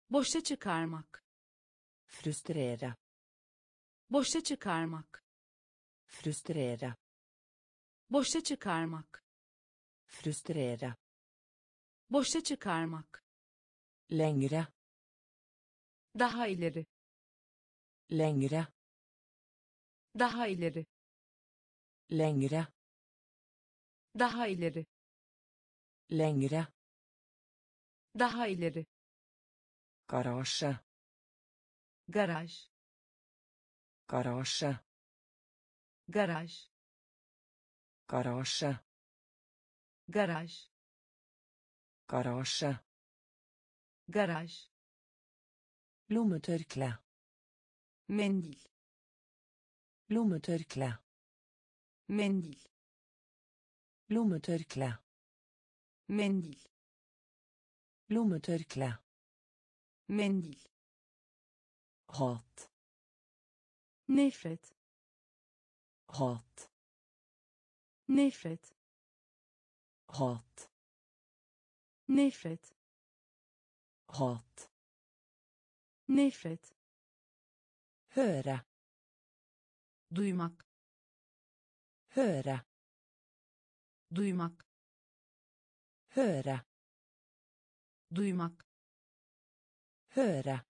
Boşa çıkarmak Frustrere. boşa çıkarmak Frustrere. boşa çıkarmak Frustrere. boşa çıkarmak Lengre. daha ileri Lengre. daha ileri Lengre. daha ileri Lengre. daha ileri Garasje. Garage. Garasje. Garage. Garasje. Garage. Garasje. Garage. Lommetørkle. Mendel. Lommetørkle. Mendel. Lommetørkle. Mendel. Lommetørkle. Mendil Hat. nefret Hat. nefret Hat. nefret Hat. nefret Høre. duymak Høre. duymak Høre. duymak Høre.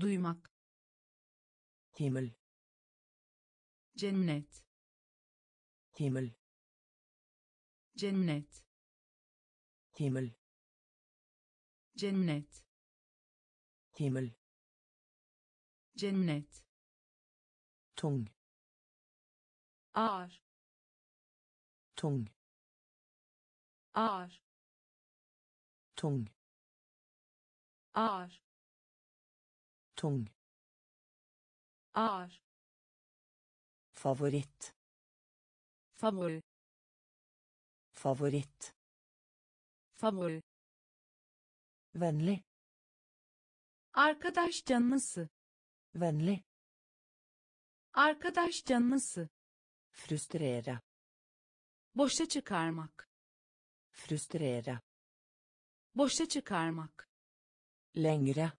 duymak Himmel. cennet Himmel. cennet Himmel. cennet Himmel. cennet Tung. ağır Tung. ağır Tung. Ağır Tung. ağır Favoritt. favori Favoritt. favori Vennlig. arkadaş canlısı Vennlig. arkadaş canlısı Frustrere. boşa çıkarmak Frustrere. boşa çıkarmak Lengre.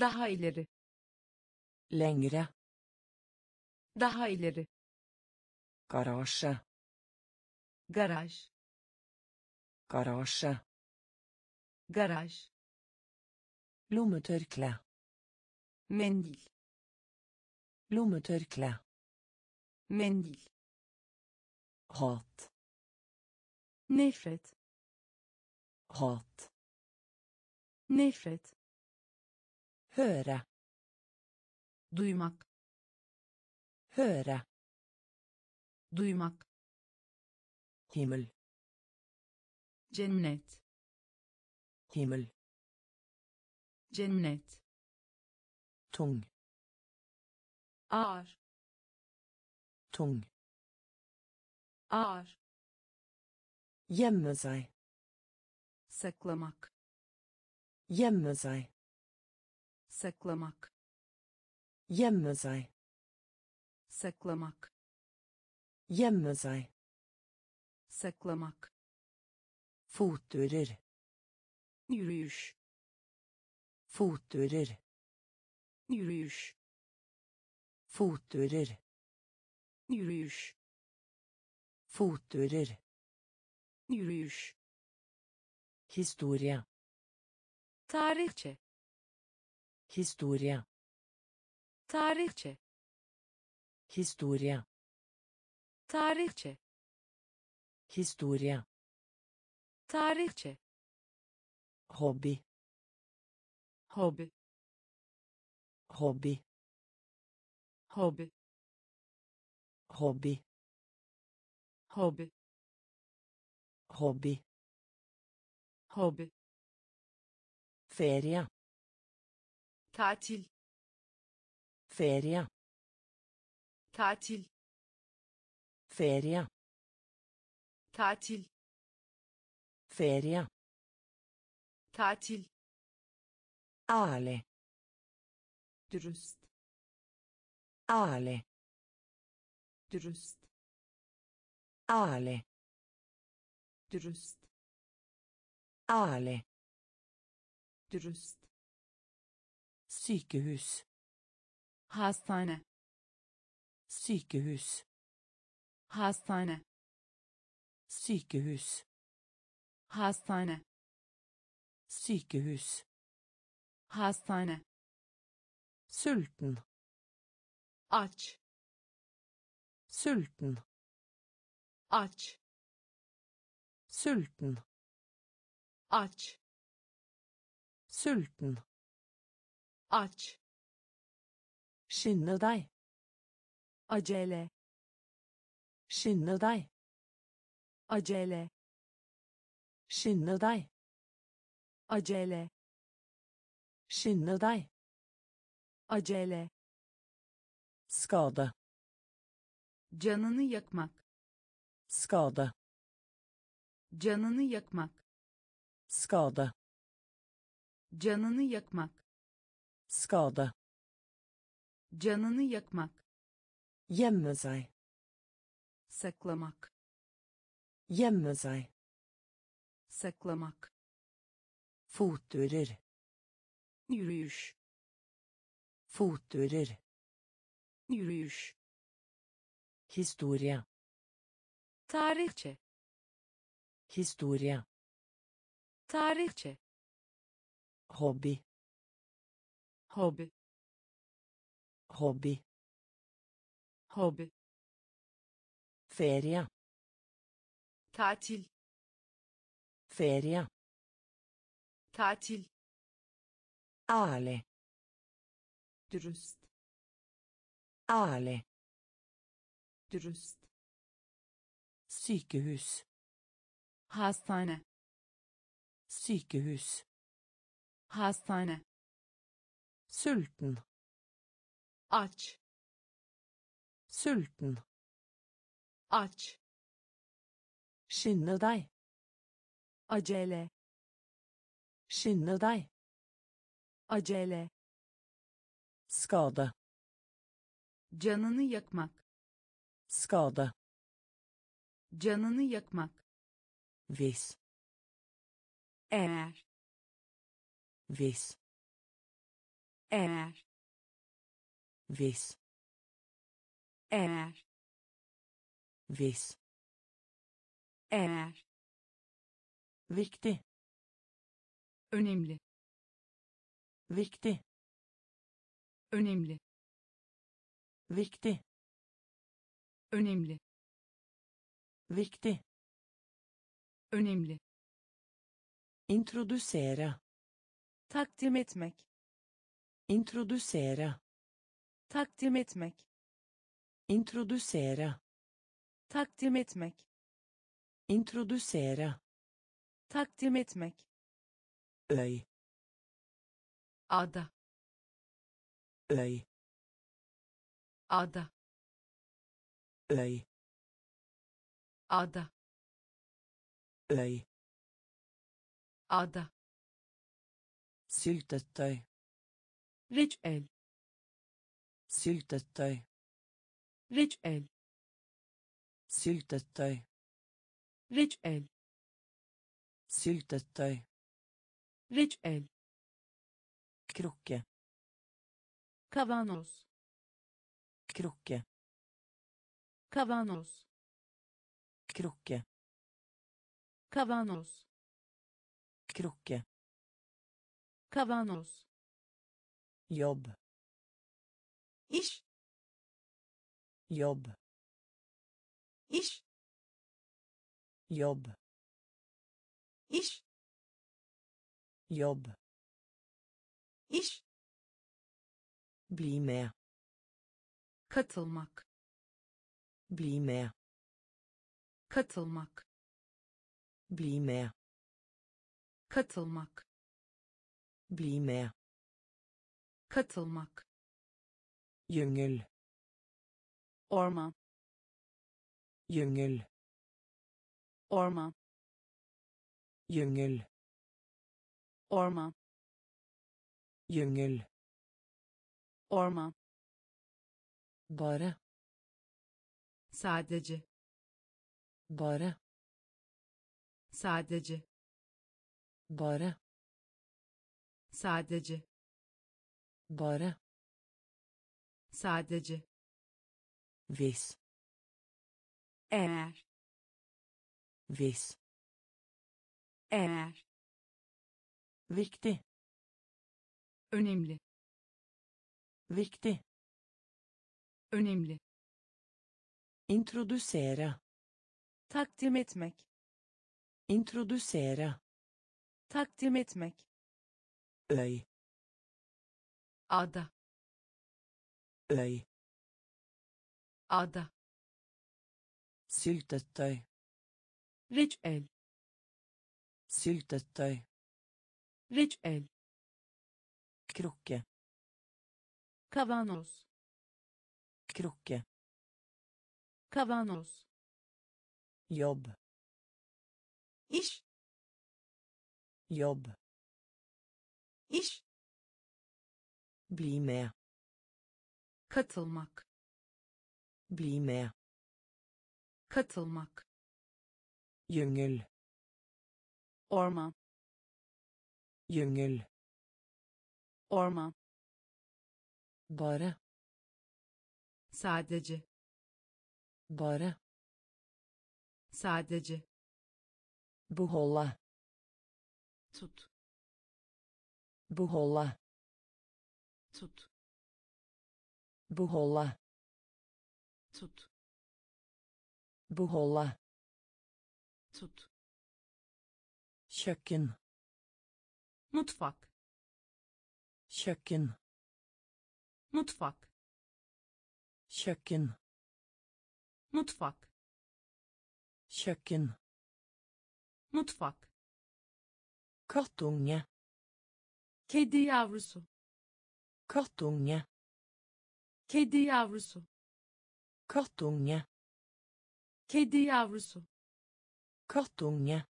daha ileri Lengre. daha ileri Garasje. garaj Garasje. garaj Lommetørkle. mendil Lommetørkle. mendil Hat. nefret Hat. Nefret Høre. duymak Høre. duymak Himmel. cennet Himmel. cennet Tung. ağır Tung. ağır Gjemme seg. saklamak Gjemme seg. saklamak Gjemme seg. saklamak Gjemme seg. saklamak Fotturer. yürüyüş Fotturer. yürüyüş Fotturer. yürüyüş Fotturer. yürüyüş Historie. Tarihçe Historie. tarihçe Historie. tarihçe Historie. tarihçe Hobby. hobi Hobby. hobi Hobby. hobi Hobby. hobi Ferie. tatil Ferie. tatil Ferie. tatil Ferie. tatil Ærlig. dürüst Ærlig. dürüst Ærlig. dürüst Ærlig. Dürüst Sykehus. hastane Sykehus. hastane Sykehus. hastane Sykehus. hastane Sulten. aç Sulten. aç Sulten. aç Sulten. aç Skynde deg. acele Skynde deg. acele Skynde deg. acele Skynde deg. acele Skade. canını yakmak Skade. canını yakmak Skade. Canını yakmak Skade. canını yakmak seg. saklamak seg. saklamak Fotturer. yürüyüş Fotturer. yürüyüş Historie. tarihçe Historie. tarihçe Hobby. hobi Hobby. hobi Ferie. tatil Ferie. tatil Ærlig. dürüst Ærlig. dürüst Sykehus. hastane Sykehus. Hastane Sulten. aç Sulten. aç Skynde deg. acele Skynde deg. acele Skade. canını yakmak Skade. canını yakmak Hvis. eğer Hvis. eğer Hvis. eğer Hvis. eğer Viktig. önemli Viktig. önemli Viktig. önemli Viktig. önemli Introdusere. Takdim etmek Introdusere. takdim etmek Introdusere. takdim etmek Introdusere. takdim etmek Øy. ada Øy. ada Øy. ada Øy. ada Syltetøy. reçel Syltetøy. reçel Syltetøy. reçel Syltetøy. reçel Krukke. kavanoz Krukke. kavanoz Krukke. kavanoz Krukke. Kavanoz Jobb. iş Jobb. iş Jobb. iş Jobb. iş Bli med. katılmak Bli med. katılmak Bli med. katılmak Bli med. katılmak Jungel. orman Jungel. orman Jungel. orman Jungel. orman Bare. sadece Bare. sadece Bare. Sadece Bare. sadece Hvis. eğer Hvis. eğer Viktig. önemli Viktig. önemli Introdusere. takdim etmek Introdusere. takdim etmek Lei, Ada. Lei, Ada. Syltettöj. رجل. Syltettöj. رجل. Krocke. Kavanoz. Krocke. Kavanoz. Jobb. İş. Jobb. İş Bli med. katılmak Bli med. katılmak Jungel. orman Jungel. orman Bare. sadece Bare. sadece beholde tut beholde tut beholde tut beholde tut kjøkken mutfak kjøkken mutfak kjøkken mutfak kjøkken mutfak kattunge kedi yavrusu. Kattunge kedi yavrusu. Kattunge kedi yavrusu. Kattunge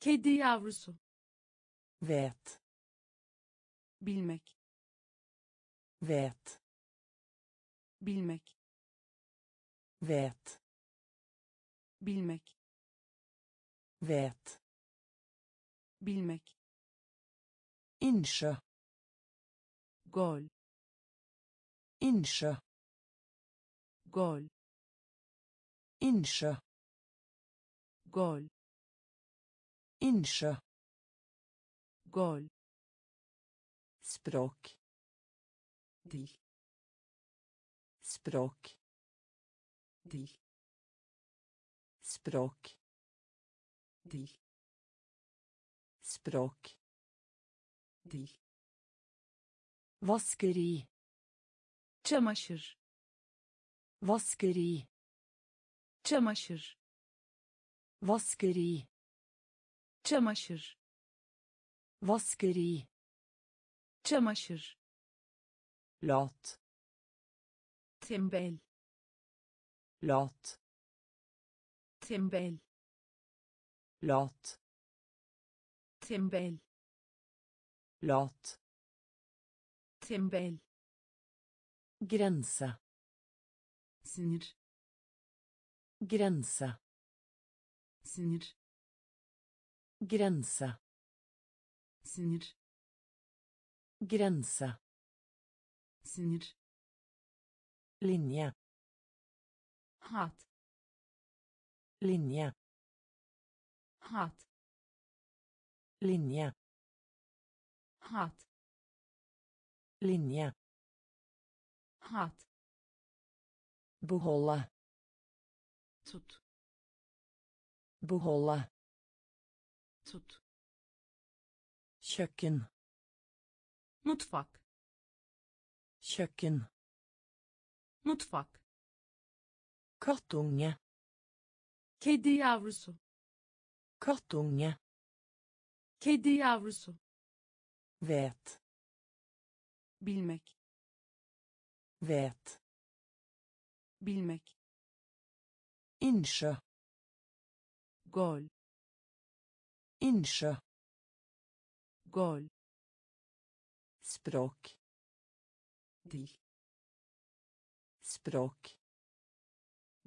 kedi yavrusu. Vet. Bilmek. Vet. Bilmek. Vet. Bilmek. Vet. Bilmek inche. Gol. Inche. Gol. Inche. Gol. Inche. Gol. Sprok. de språk de språk de språk dil vaskeri. Çamaşır. Vaskeri. Çamaşır. Vaskeri. Çamaşır. Vaskeri. Çamaşır. Lat tembel. Lat tembel. Lat tembel lat. Tembel. Grense. Sinir. Grense. Sinir. Grense. Sinir. Grense. Sinir. Linje. Hat. Linje. Hat. Linje hat. Linje. Hat. Beholde tut. Beholde tut. Kjøkken mutfak. Kjøkken mutfak. Kattunge. Kedi yavrusu. Kattunge. Kedi yavrusu vet bilmek vet bilmek innsjø gol innsjø gol språk dil språk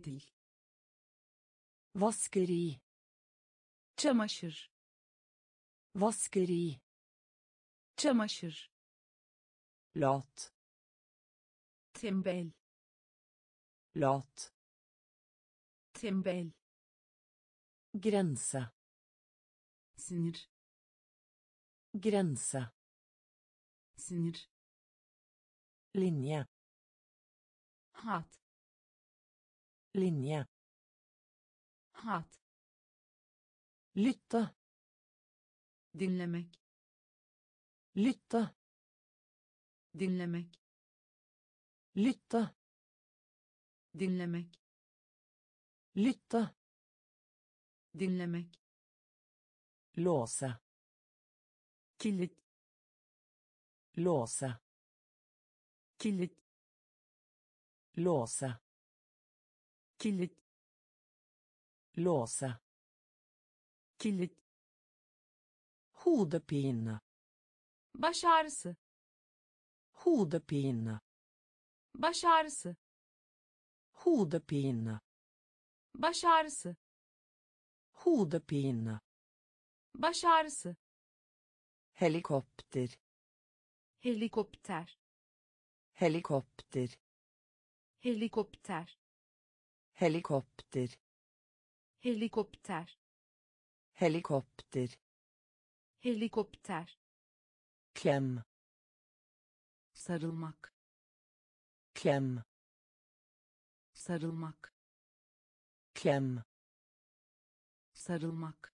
dil vaskeri çamaşır vaskeri çamaşır. Lat tembel. Lat tembel. Grense. Sinir. Grense. Sinir. Linje. Hat. Linje. Hat. Lytte. Dinlemek lytte dinlemek. Lytte dinlemek. Lytte dinlemek. Låse. Kilit. Låse. Kilit. Låse. Kilit. Låse. Kilit. Hodepine baş ağrısı. Hodepine baş ağrısı. Hodepine baş ağrısı. Hodepine baş ağrısı. Helikopter. Helikopter. Helikopter. Helikopter. Helikopter. Helikopter. Helikopter. Helikopter. Klem. Sarılmak. Klem. Sarılmak. Klem. Sarılmak.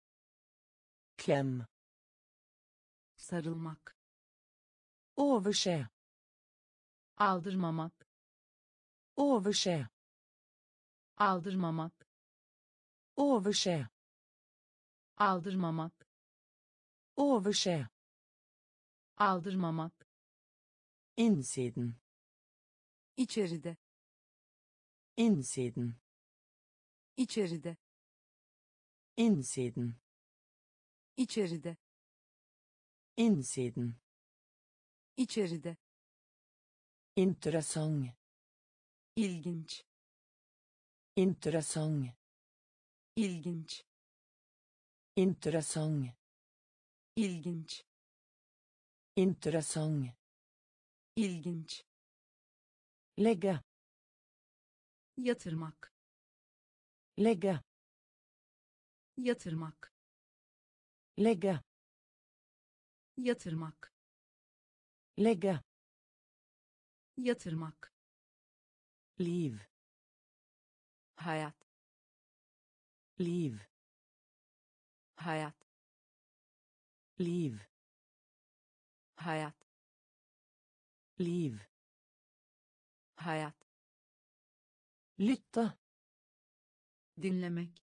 Klem. Sarılmak. Overse. Aldırmamak. Overse. Aldırmamak. Overse. Aldırmamak. Overse. Aldırmamak. Innsiden. İçeride. Innsiden. İçeride. Innsiden. İçeride. Innsiden. İçeride. Interessant. İlginç. Interessant. İlginç. Interessant. İlginç. Interessant. İlginç. Legge. Yatırmak. Legge. Yatırmak. Legge. Yatırmak. Legge. Yatırmak. Liv. Hayat. Liv. Hayat. Liv. Hayat. Liv. Hayat. Lytte. Dinlemek.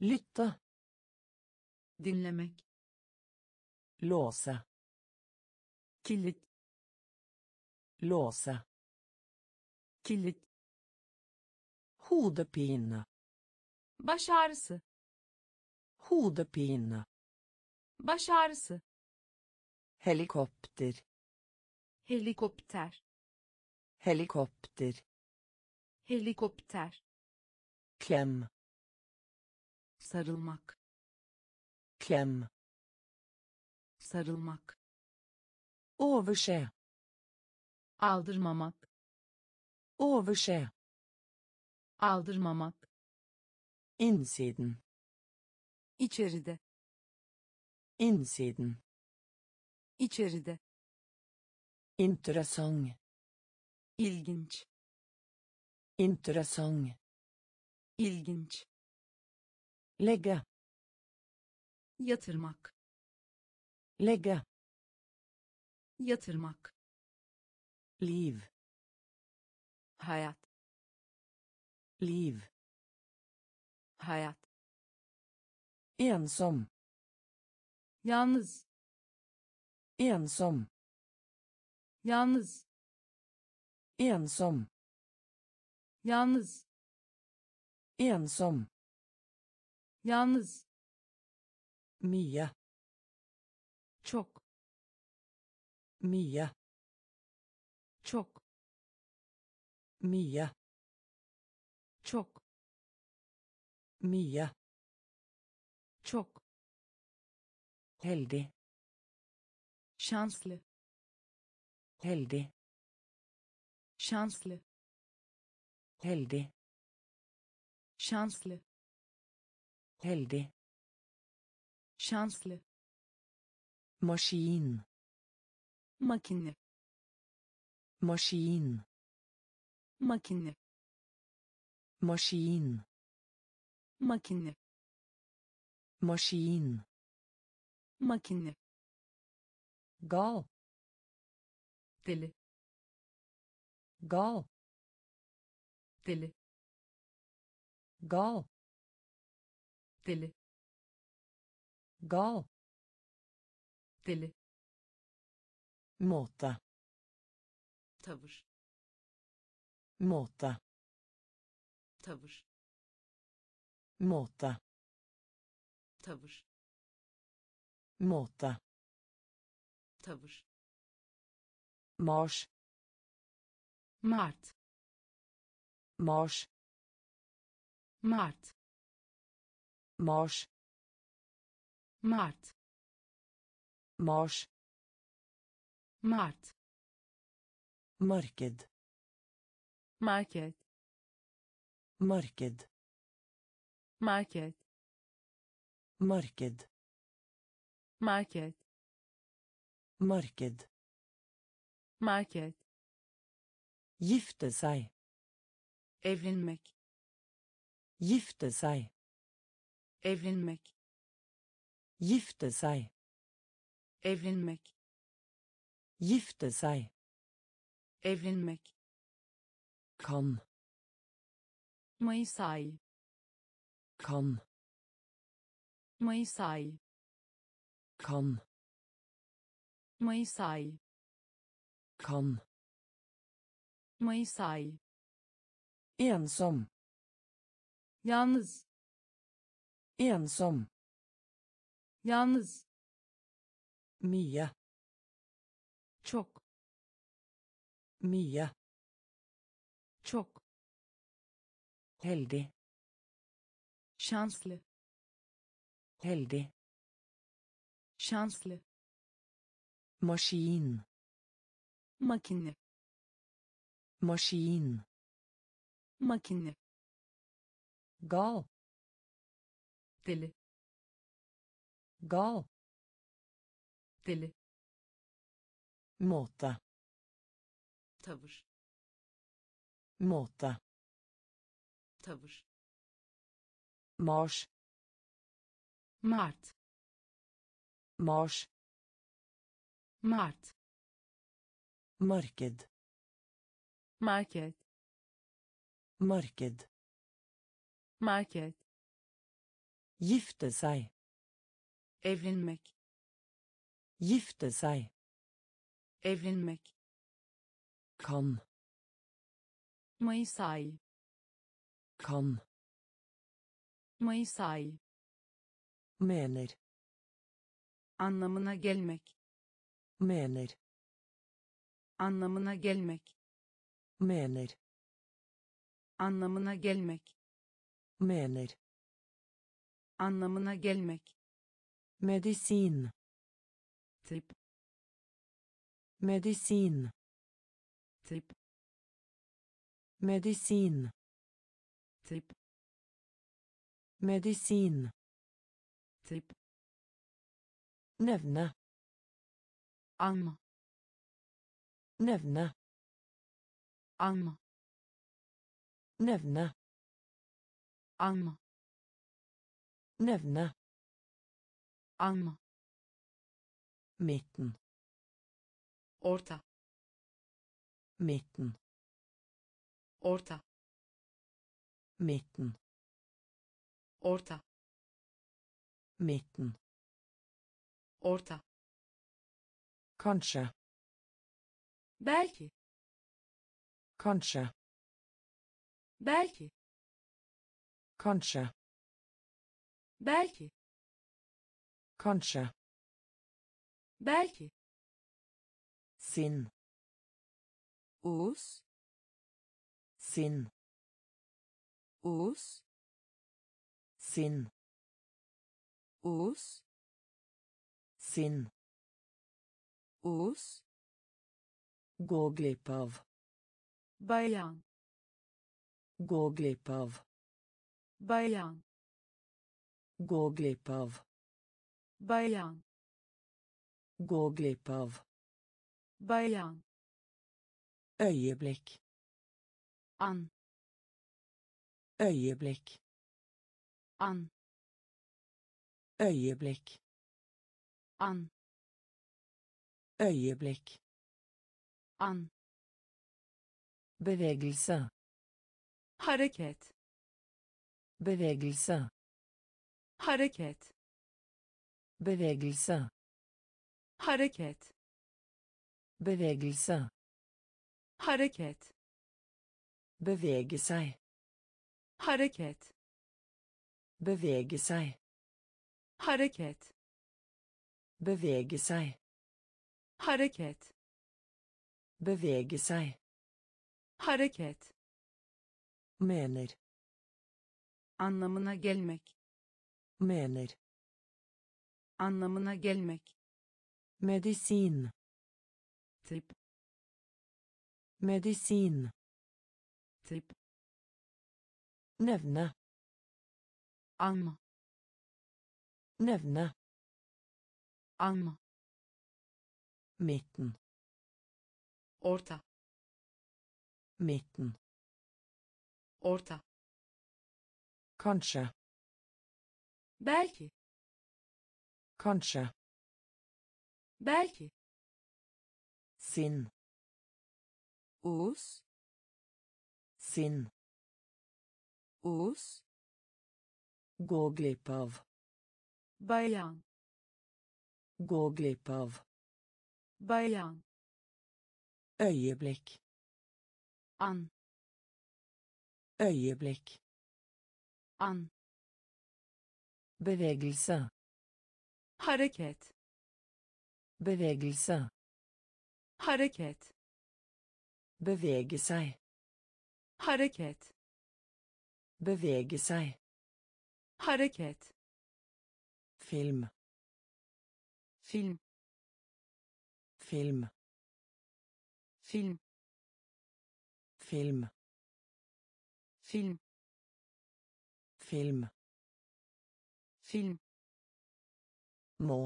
Lytte. Dinlemek. Låse. Kilit. Låse. Kilit. Hodepine. Baş ağrısı. Hodepine. Baş ağrısı. Helikopter. Helikopter. Helikopter. Helikopter. Klem. Sarılmak. Klem. Sarılmak. Overse. Aldırmamak. Overse. Aldırmamak. Innsiden. İçeride. Innsiden. İçeride. Interessant. İlginç. Interessant. İlginç. Legge. Yatırmak. Legge. Yatırmak. Liv. Hayat. Liv. Hayat. Ensom. Yalnız. Ensom. Yalnız. Ensom. Yalnız. Ensom. Yalnız. Mye. Çok. Mye. Çok. Mye. Çok. Mye. Çok. Heldig. Şanslı. Heldig. Şanslı. Heldig. Şanslı. Heldig. Şanslı. Maskin. Makine. Maskin. Makine. Maskin. Makine. Maskin. Makine. Gal. Deli. Gal. Deli. Gal. Deli. Gal. Deli. Måte. Tavır. Måte. Tavır. Måte. Tavır. Måte. Tavır. Mars. Mart. Mars. Mart. Mars. Mart. Mars. Mart. Marked. Market. Marked. Market. marked market marked market gifte seg evlenmek gifte seg evlenmek gifte seg evlenmek gifte seg evlenmek kan Mayıs ayı kan Mayıs ayı kan Mayıs ayı kan. Mayıs ayı ensom. Yalnız. Ensom. Yalnız. Mye. Çok. Mye. Çok. Heldig. Şanslı. Heldig. Şanslı maskin makine maskin makine gal deli gal deli måte tavır måte tavır mars Mart mars Mart. Marked. Market. Marked. Market. Gifte seg evlenmek. Gifte seg evlenmek. Kan. Mayıs ayı. Kan. Mayıs ayı. Mener. Anlamına gelmek mener. Anlamına gelmek. Mener. Anlamına gelmek. Mener. Anlamına gelmek. Medisin tip medisin tip medisin tip medisin tip nevne alma. Nevne alma. Nevne alma. Nevne alma. Midten orta. Midten orta. Midten orta. Midten orta kanskje belki. Kanskje belki. Kanskje belki. Kanskje belki. Sinn us. Sinn us. Sinn us. Sinn us. Gå glipp av bayan. Gå glipp av bayan. Gå glipp av bayan. Gå glipp av bayan. Øyeblikk an. Øyeblikk an. Øyeblikk an øyeblikk. An. Bevegelse. Hareket. Bevegelse. Hareket. Bevegelse. Hareket. Bevegelse. Hareket. Bevege seg. Hareket. Bevege seg. Hareket. Bevege seg hareket. Bevege seg hareket. Mener. Anlamına gelmek. Mener. Anlamına gelmek. Medisin tip. Medisin tip. Nevne. Alma Nevne. Alma. Midten. Orta. Midten. Orta. Kanskje. Belki. Kanskje. Belki. Sinn. Us. Sinn. Us. Gå glipp av. Bayan. Gå glipp av. Bayan. Øyeblikk. An. Øyeblikk. An. Bevegelse. Hareket. Bevegelse. Hareket. Bevege seg. Hareket. Bevege seg. Hareket. Film. Film. Film. Film. Film. Film. Film. Film. Må.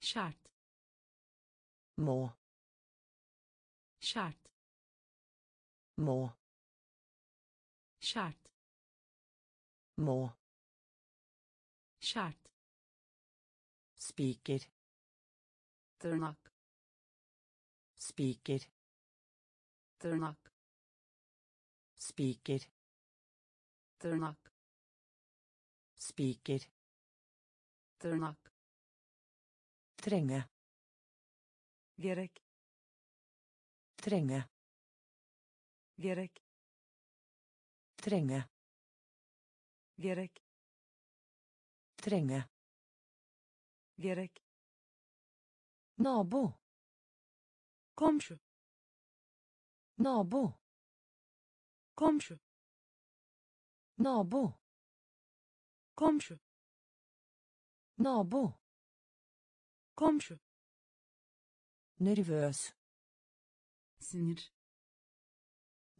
Kjært. Må. Kjært. Må. Kjært. Må. Kjært. Spiker. Tırnak. Spiker. Tırnak. Spiker. Tırnak. Spiker. Tırnak. Trenge. Gerek. Trenge. Gerek. Trenge. Gerek. Trenge. Gerek. Nabo. Komşu. Nabo. Komşu. Nabo. Komşu. Nabo. Komşu. Nervøs. Sinir.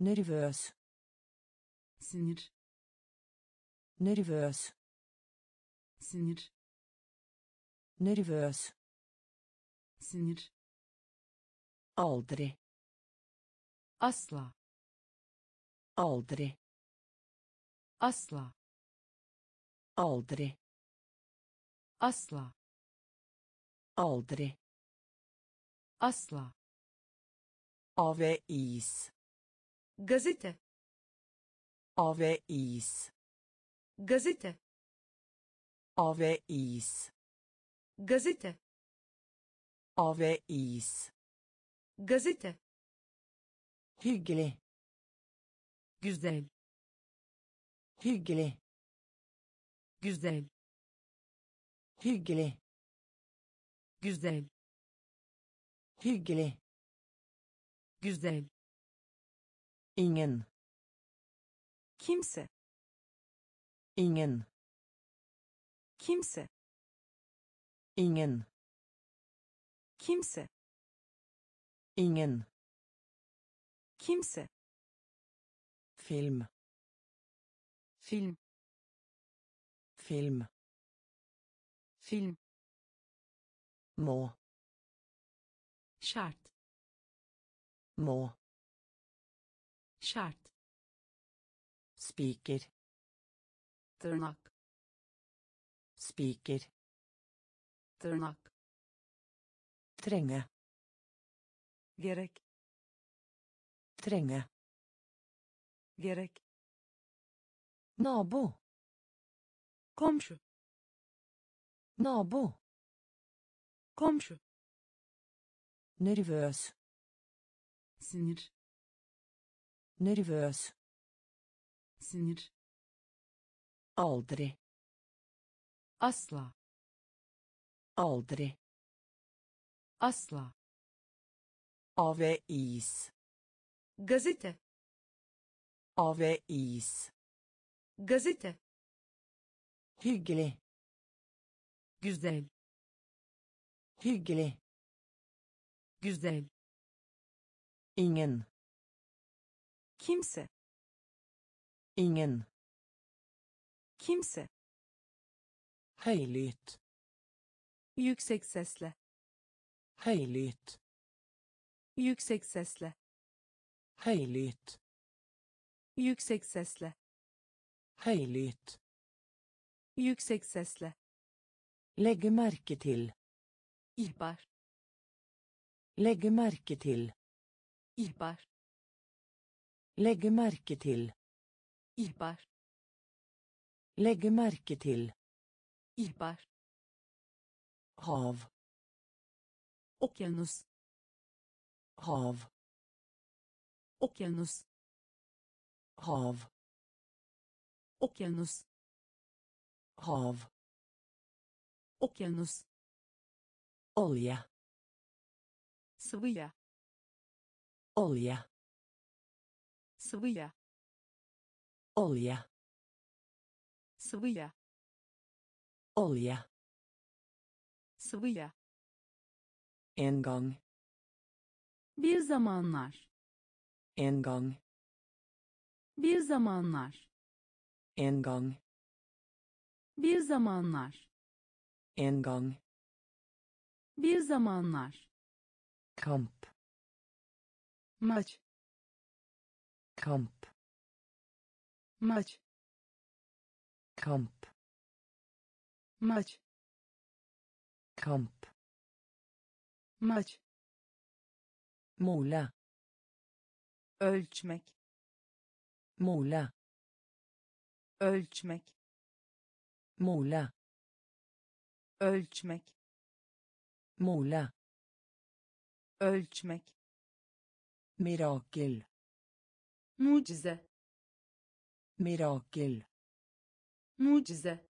Nervøs. Sinir. Nervøs. Sinir. Nervøs. Sinir. Aldri. Asla. Aldri. Asla. Aldri. Asla. Aldri. Asla. Avis. Gazete. Avis. Gazete. Avis. Gazete. Avis. Gazete. Hyggelig. Güzel. Hyggelig. Güzel. Hyggelig. Güzel. Hyggelig. Güzel. Ingen. Kimse. Ingen. Kimse. Ingen. Kimse. Ingen. Kimse. Film. Film. Film. Film. Må. Şart. Må. Şart. Spiker. Tırnak. Spiker. Tırnak. Trenge. Gerek. Trenge. Gerek. Nabo. Komşu. Nabo. Komşu. Nervøs. Sinir. Nervøs. Sinir. Aldri. Asla. Aldri. Asla. Avis. Gazete. Avis. Gazete. Hyggelig. Güzel. Hyggelig. Güzel. Ingen. Kimse. Ingen. Kimse. Høylytt. Yüksek sesle. Høylytt. Yüksek sesle. Høylytt. Yüksek sesle. Høylytt. Yüksek sesle. Legge merke til. İhbar. Legge merke til. İhbar. Legge merke til. İhbar. Legge merke til. İhbar. Hav. Oceanus. Hav. Oceanus. Hav. Oceanus. Hav. Oceanus. Olje. Svia. Olje. Svia. Olje. Svia. Olje. Svia. En gang. Bir zamanlar. En gang. Bir zamanlar. En gang. Bir zamanlar. En gang. Bir zamanlar. Kamp. Maç. Kamp. Maç. Kamp. Maç. Kamp. Maç. Mole. Ölçmek. Mole. Ölçmek. Mole. Ölçmek. Mole. Ölçmek. Mirakel. Mucize. Mirakel. Mucize.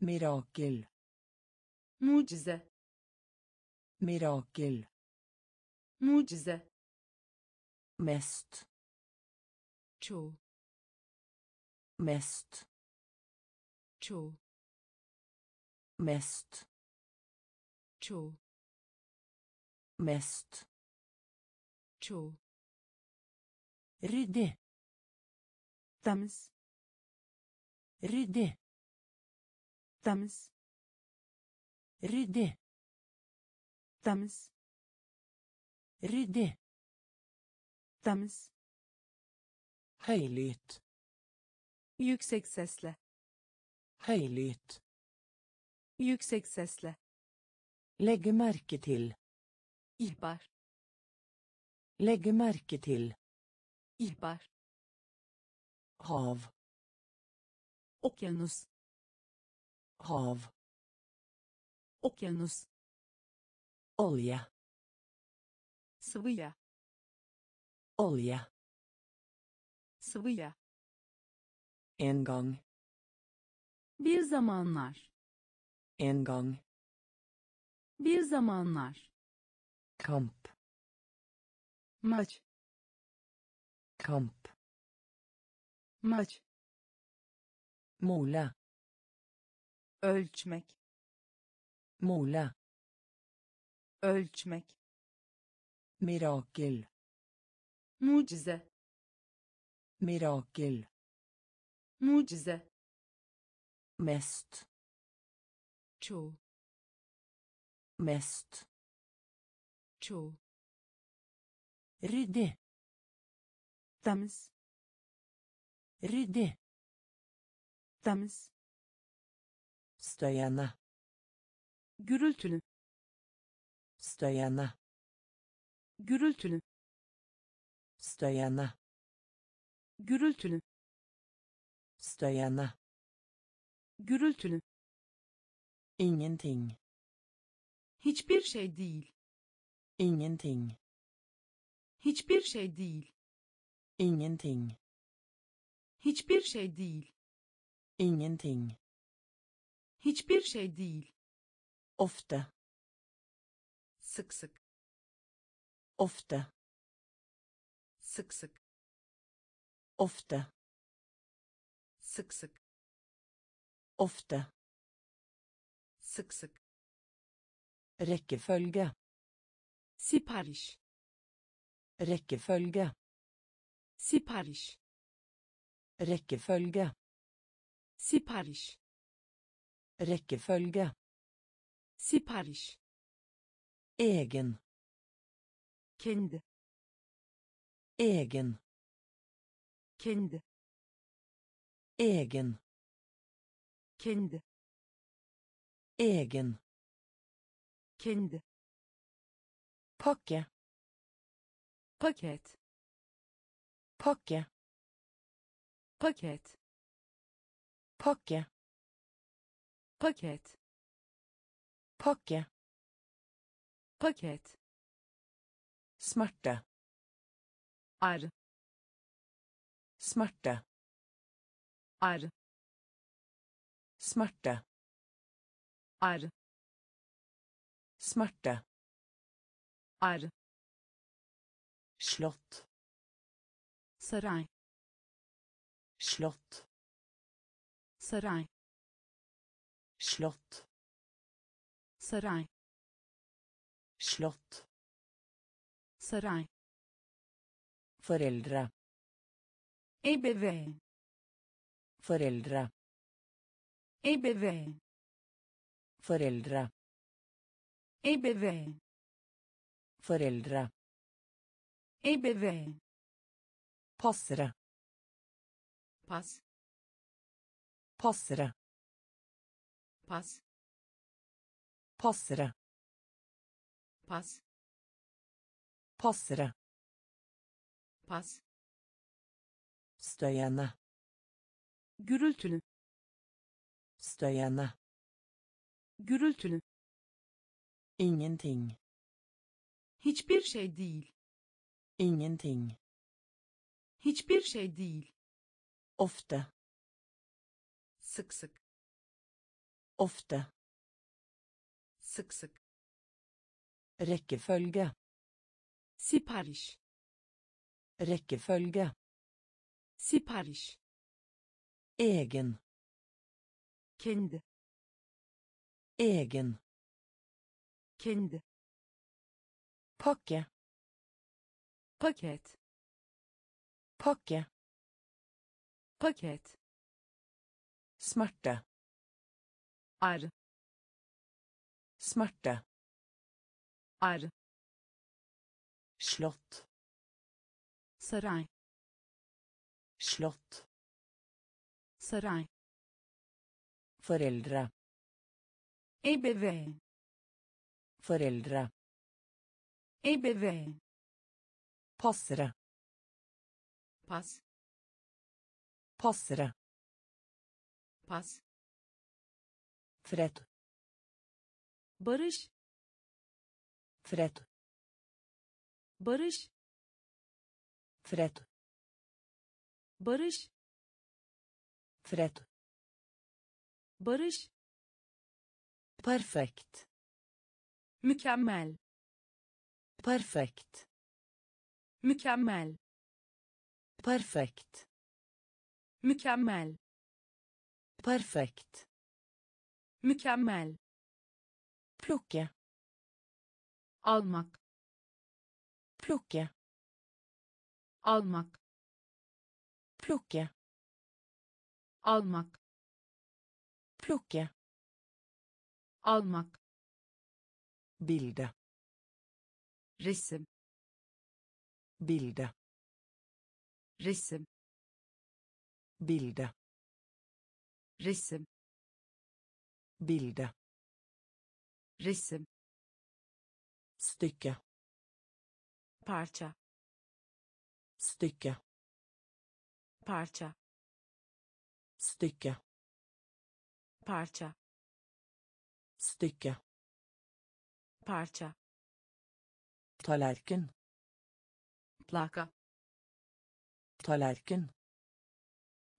Mirakel. Mucize. Mirakel. Mucize. Mest. Çoğu. Mest. Çoğu. Mest. Çoğu. Mest. Çoğu. Ryddig. Temiz. Ryddig. Temiz. Ryddig. Temiz. Ryddig. Temiz. Høylytt. Yüksek sesle. Høylytt. Yüksek sesle. Legge merke til. İhbar. Legge merke til. İhbar. Hav. Okyanus. Hav. Okyanus. Olje. Sıvı yağ. Olje. Sıvı yağ. En gang. Bir zamanlar. En gang. Bir zamanlar. Kamp. Maç. Kamp. Maç. Mole. Ölçmek. Mole. Ölçmek. Mirakel. Mucize. Mirakel. Mucize. Mest. Çoğu. Mest. Çoğu. Ryddig. Temiz. Ryddig. Temiz. Støyende. Gürültülü. Støyende. Gürültülü. Støyende. Gürültülü. Støyende. Gürültülü. Ingenting. Hiçbir şey değil. Ingenting. Hiçbir şey değil. Ingenting. Hiçbir şey değil. Ingenting. Hiçbir şey değil. Ofte. Sık sık. Ofte. Sık sık. Ofte. Sık sık. Ofte. Sık sık. Rekkefølge. Sipariş. Rekkefølge. Sipariş. Rekkefølge. Sipariş. Rekkefølge. sipariş Egen. Kind. Egen. Kind. Egen. Kind. Egen. Kind. Pakke. Pakket. Pakke. Pakket. Pakke. Pakket. Pakke. Paket. Smerte. R. Smerte. R. Smerte. R. Smerte. R. Slott. Sarai. Slott. Sarai. Slott. Sarai. Slott. Sarai. Foreldre. EBV. Foreldre. EBV. Foreldre. EBV. Foreldre. EBV. Passere. Pass. Passere. Pass. Passere. Pas Passere. pas Støyende. gürültülü Støyende. gürültülü Ingenting. hiçbir şey değil Ingenting. hiçbir şey değil Ofte. sık sık Ofte. sık sık Rekkefølge. sipariş Rekkefølge. sipariş Egen. kendi Egen. kendi Pakke. paket Pakke. paket Smerte. ağrı Smerte. R. Slott. Sarai. Slott. Sarai. Foreldre. EBV. Foreldre. EBV. Passere. Pass. Passere. Pass. Fred. Barış. Fred. barış Fred. barış Fred. barış Perfekt. mükemmel Perfekt. mükemmel Perfekt. mükemmel Perfekt. mükemmel Plukke. Almak Plukke. almak Plukke. almak Plukke. almak Bilde. resim Bilde. resim Bilde. resim Bilde. resim Stykke. parça Stykke. parça Stykke. parça Stykke. parça Tallerken. plaka Tallerken.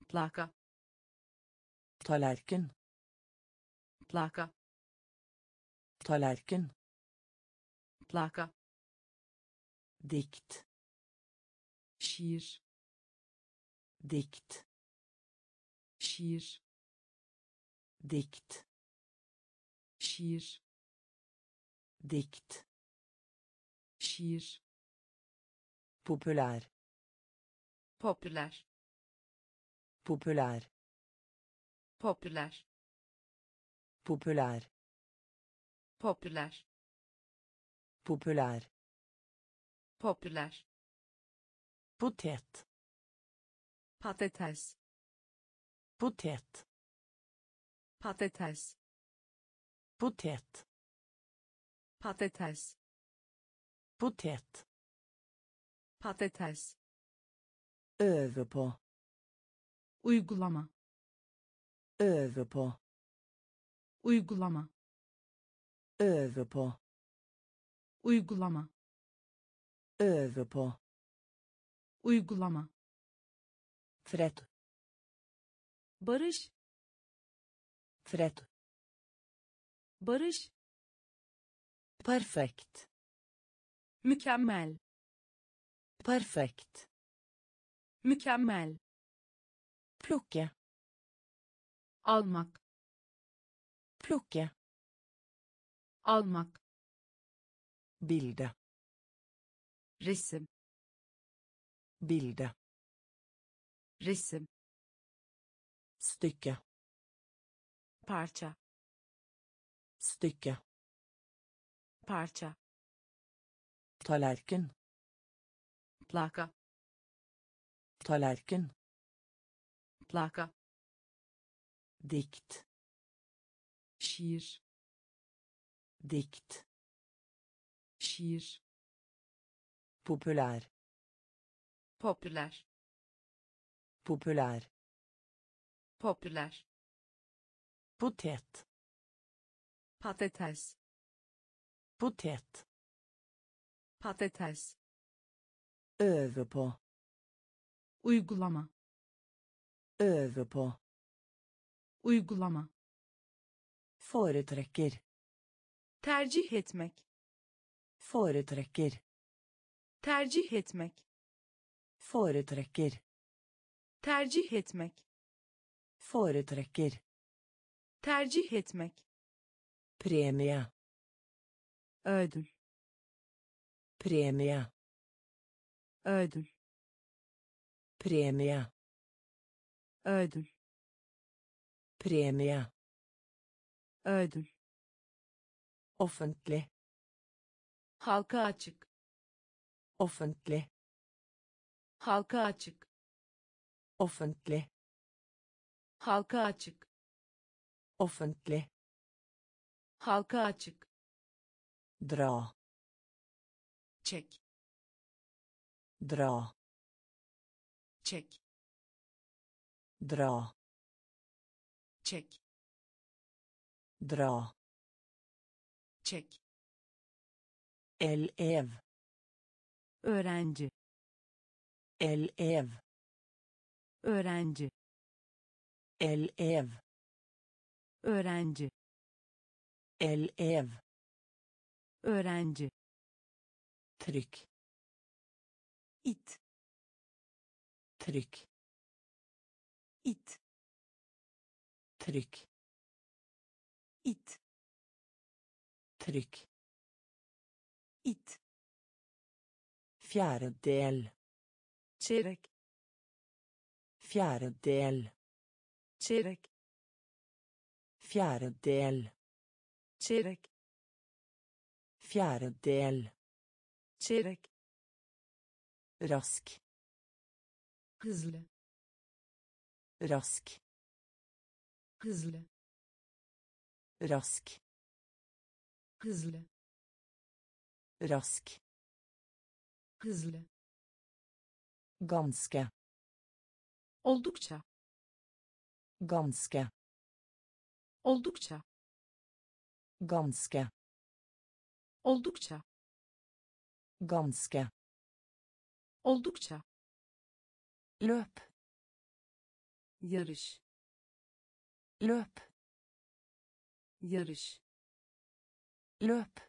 plaka Tallerken. plaka Tallerken. Plaka Dikt. şiir Dikt. şiir Dikt. şiir Dikt. şiir Populær. popüler Populær. popüler populær popüler populær popüler. Potet. Patates. Potet. Patates. Potet. Patates. Potet. Patates. Øve på. Uygulama. Øve på. Uygulama. Øve på uygulama. Øve på. Uygulama. Fred. Barış. Fred. Barış. Perfekt. Mükemmel. Perfekt. Mükemmel. Plukke. Almak. Plukke. Almak bilde. Resim. Bilde. Resim. Stykke. Parça. Stykke. Parça. Tallerken. Plaka. Tallerken. Plaka. Dikt. Şiir. Dikt şiir. Populær popüler. Populær popüler. Potet. Patates. Potet. Patates. Øve på. Uygulama. Øve på. Uygulama. Foretrekker. Tercih etmek foretrekker tercih etmek. Foretrekker tercih etmek. Foretrekker tercih etmek. Premie ödül. Premie ödül. Premie ödül. Premie ödül. Offentlig halka açık. Offentlig. Halka açık. Offentlig. Halka açık. Offentlig. Halka açık. Dra. Çek. Dra. Çek. Dra. Çek. Dra. Çek elev öğrenci. Elev öğrenci. Elev öğrenci. Elev öğrenci. Trykk it. Trykk it. Trykk it. Trykk it fjerdedel çeyrek fjerdedel çeyrek fjerdedel çeyrek fjerdedel çeyrek rask hızlı rask hızlı rask hızlı rask hızlı. ganske oldukça. ganske oldukça. ganske oldukça. ganske oldukça. løp yarış. løp yarış. løp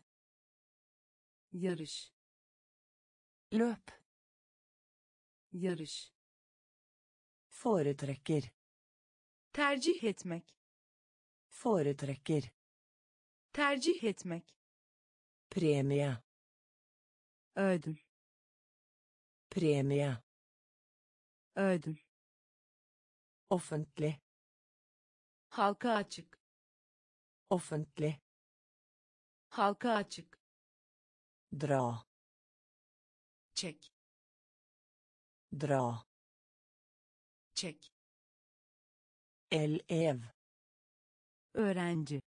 yarış. Løp. Yarış. Foretrekker. Tercih etmek. Foretrekker. Tercih etmek. Premie. Ödül. Premie. Ödül. Offentlig. Halka açık. Offentlig. halka açık Dra. çek Dra. çek Elev. öğrenci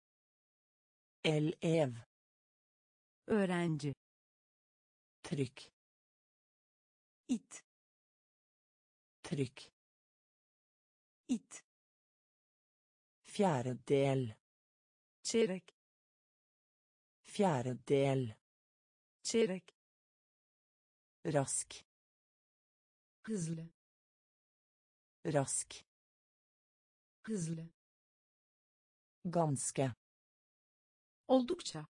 Elev. öğrenci Trykk. it Trykk. it Fjerdedel. çeyrek Fjerdedel. Çeyrek Rask. hızlı Rask. hızlı Ganske. oldukça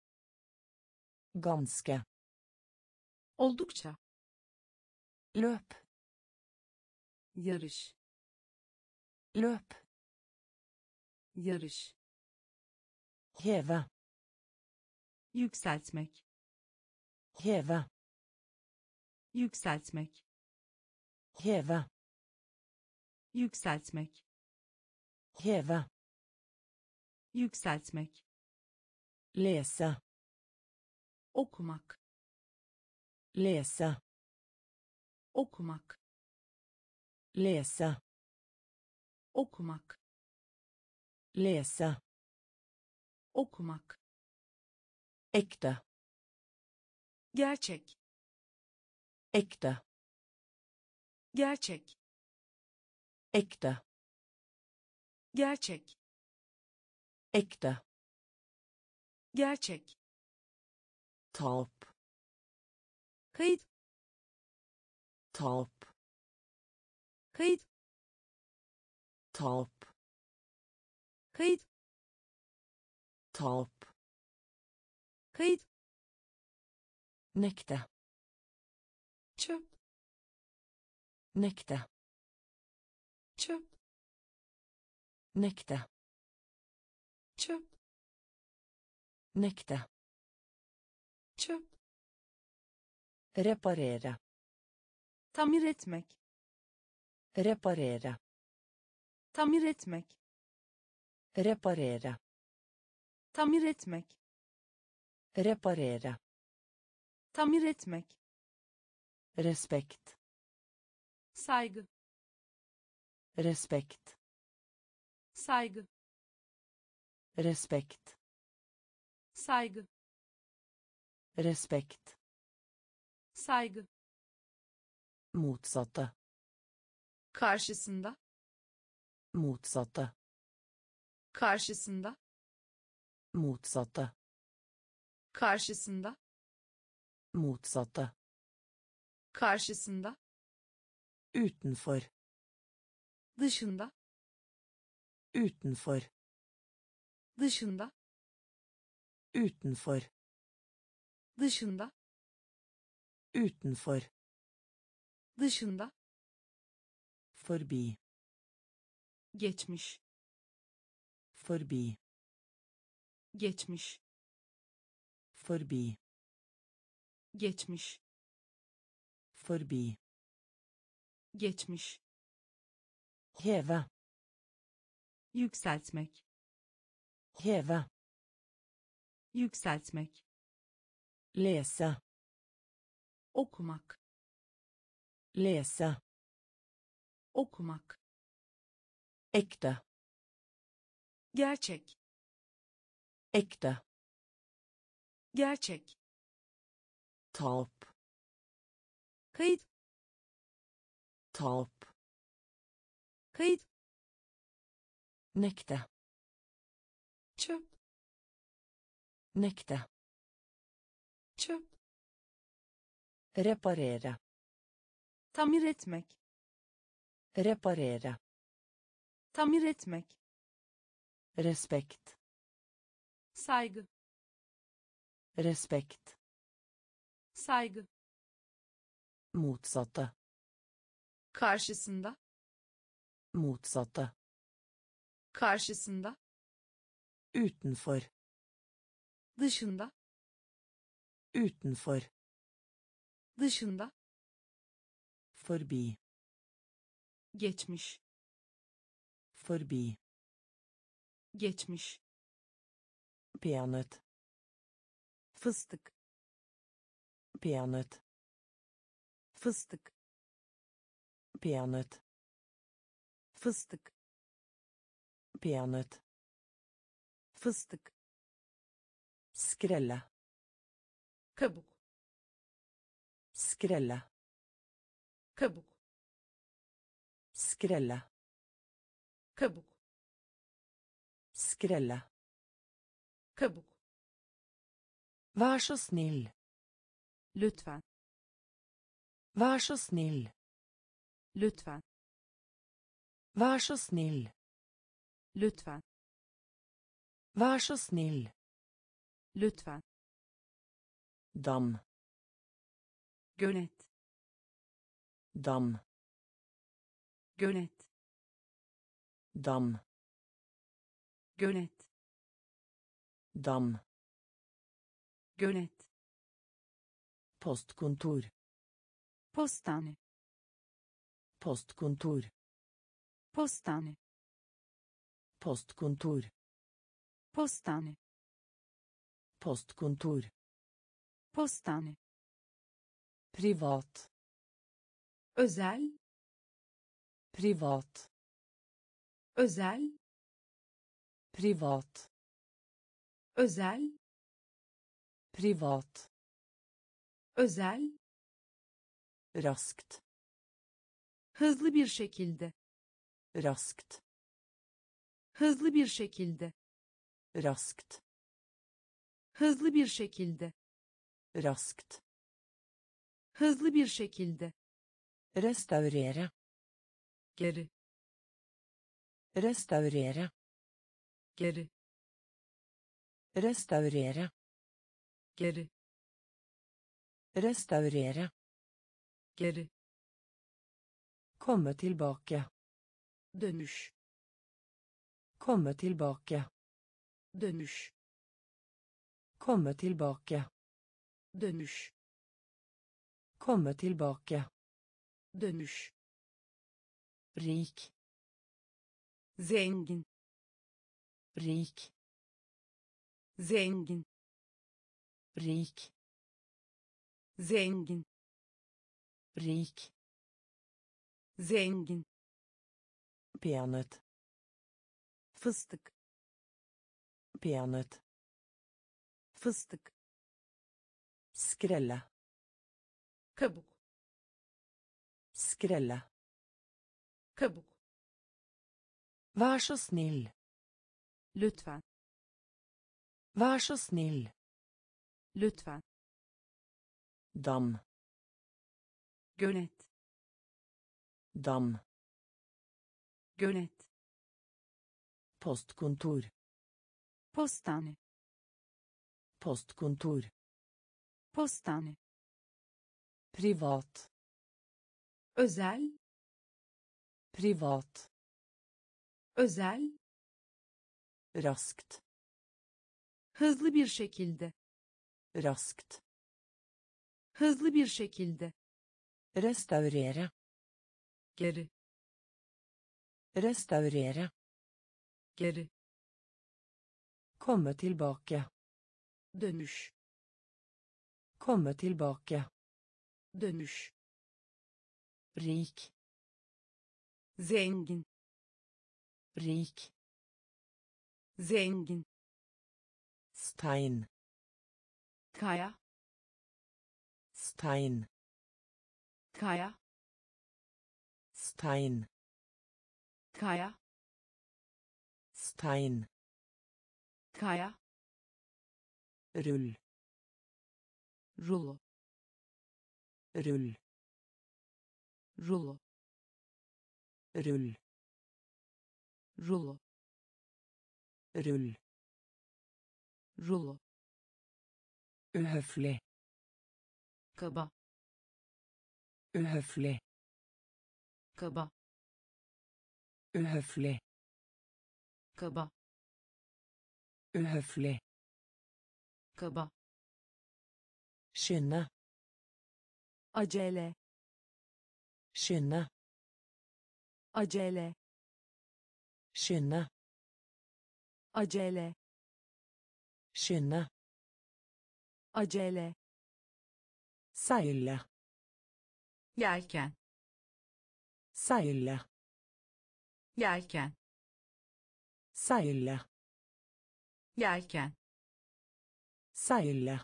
Ganske. oldukça Løp. yarış Løp. yarış Heve. yükseltmek Heve. yükseltmek Heve. yükseltmek Heve. yükseltmek Lese. okumak Lese. okumak Lese. okumak Lese. okumak Ekte. Gerçek Ekte. gerçek Ekte. gerçek Ekte. gerçek Tap. kayıt Tap. kayıt Tap. kayıt Tap. kayıt Nekte. Kjøp. Nekte. Kjøp. Nekte. Kjøp. Nekte. Kjøp. Reparere. tamir etmek Reparere. tamir etmek Reparere. tamir etmek Reparere. Tamir etmek Respekt. saygı Respekt. saygı Respekt. saygı Respekt. saygı Motsatte. karşısında Motsatte. karşısında Motsatte. karşısında Motsatte. karşısında Utenfor. dışında Utenfor. dışında Utenfor. dışında Utenfor. dışında Forbi. geçmiş Forbi. geçmiş Forbi. Geçmiş Forbi. geçmiş Heve. yükseltmek Heve. yükseltmek Lese. okumak Lese. okumak Ekte. gerçek Ekte. gerçek Tap. kayıt Tap. kayıt Nekte. çöp Nekte. çöp Reparere. tamir etmek Reparere. tamir etmek Respekt. saygı Respekt. Saygı Motsatte. karşısında Motsatte. karşısında Utenfor. dışında Utenfor. dışında Forbi. geçmiş Forbi. geçmiş Peanøtt. fıstık Peanøtt. fıstık Peanøtt. fıstık Peanøtt. fıstık Skrelle. kabuk Skrelle. kabuk Skrelle. kabuk Skrelle. kabuk Vær så snill. Lütfen Vær så snill. lütfen Vær så snill. lütfen Vær så snill. lütfen Dam. gölet Dam. gölet Dam. gölet Dam. gölet Postkontor. postane Postkontor. postane Postkontor. postane Postkontor. postane Privat. özel Privat. özel Privat. özel Privat. Özel Raskt. hızlı bir şekilde Raskt. hızlı bir şekilde Raskt. hızlı bir şekilde Raskt. hızlı bir şekilde Restaurere. geri Restaurere. geri Restaurere. geri Restaurere. geri Komme tilbake. dönüş Komme tilbake. dönüş Komme tilbake. dönüş Komme tilbake. dönüş Rik. zengin Rik. zengin Rik. Zengin Rik. zengin Peanøtt. fıstık Peanøtt. fıstık Skrelle. kabuk Skrelle. kabuk Vær så snill. lütfen Vær så snill. lütfen Dam. gölet Dam. gölet Postkontor. postane Postkontor. postane Privat. özel Privat. özel Raskt. hızlı bir şekilde Raskt. Hızlı bir şekilde Restaurere. geri Restaurere. geri Komme tilbake. dönüş Komme tilbake. dönüş Rik. zengin Rik. zengin Stein. kaya Stein. kaya Stein. kaya Stein. kaya Rull. rulo Rull. rulo Rull. rulo Rull. rulo Uhøflig. Kaba Uhøflig. kaba Uhøflig. kaba Uhøflig. kaba Skynde. acele Skynde. acele Skynde. acele skynde acele seile. Yelken. Seile. Yelken. Seile. Yelken. Seile.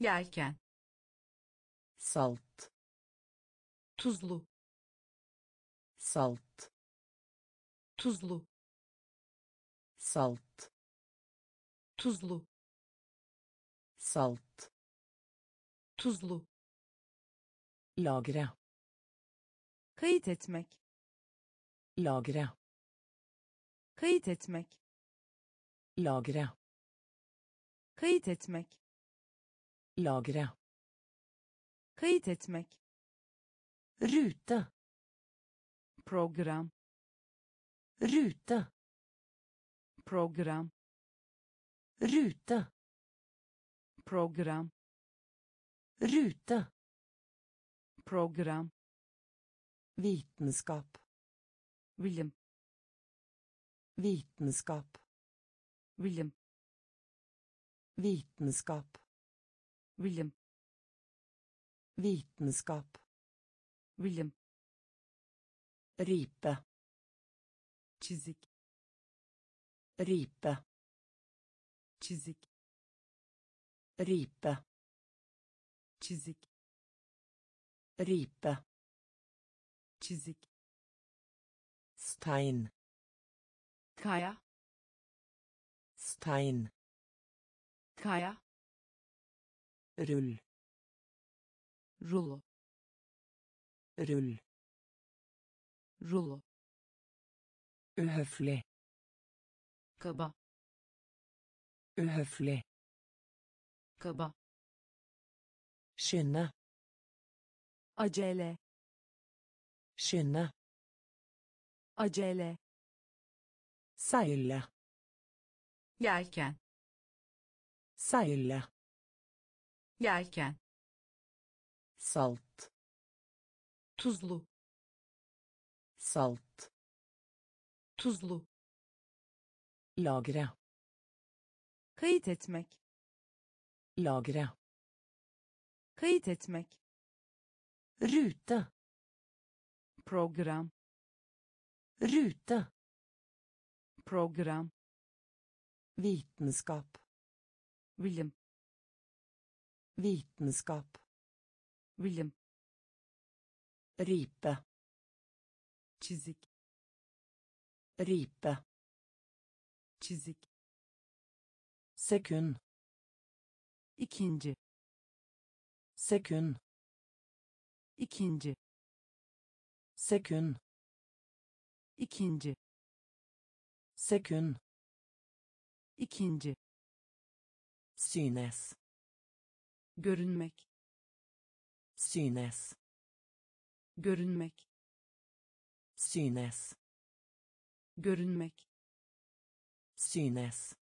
Yelken. Salt. Tuzlu. Salt. Tuzlu. Salt. Tuzlu. Salt tuzlu. Lagre. Kayıt etmek. Lagre. Kayıt etmek. Lagre. Kayıt etmek. Lagre. Kayıt etmek. Rute. Program. Rute. Program. Rute. Program rute. Program. Vitenskap. William. vitenskap. William. vitenskap. William. vitenskap. William. ripe. Çizik. Ripe. Çizik. Ripe çizik. Ripe. Çizik. Stein. Kaya. Stein. Kaya. Rull. Rulo. Rull. Rulo. Uhøflig kaba. Uhøflig kaba skynde acele. Skynde acele. Seile yelken. Seile yelken. Salt. Tuzlu. Salt. Tuzlu. Lagre kayıt etmek. Lagre kayıt etmek. Rute program. Rute program. Vitenskap bilim. Vitenskap bilim. Ripe. Çizik. Ripe. Çizik. Sekund ikinci sekund ikinci. Sekund ikinci. Sekund ikinci. Synes görünmek. Synes görünmek. Synes görünmek. Synes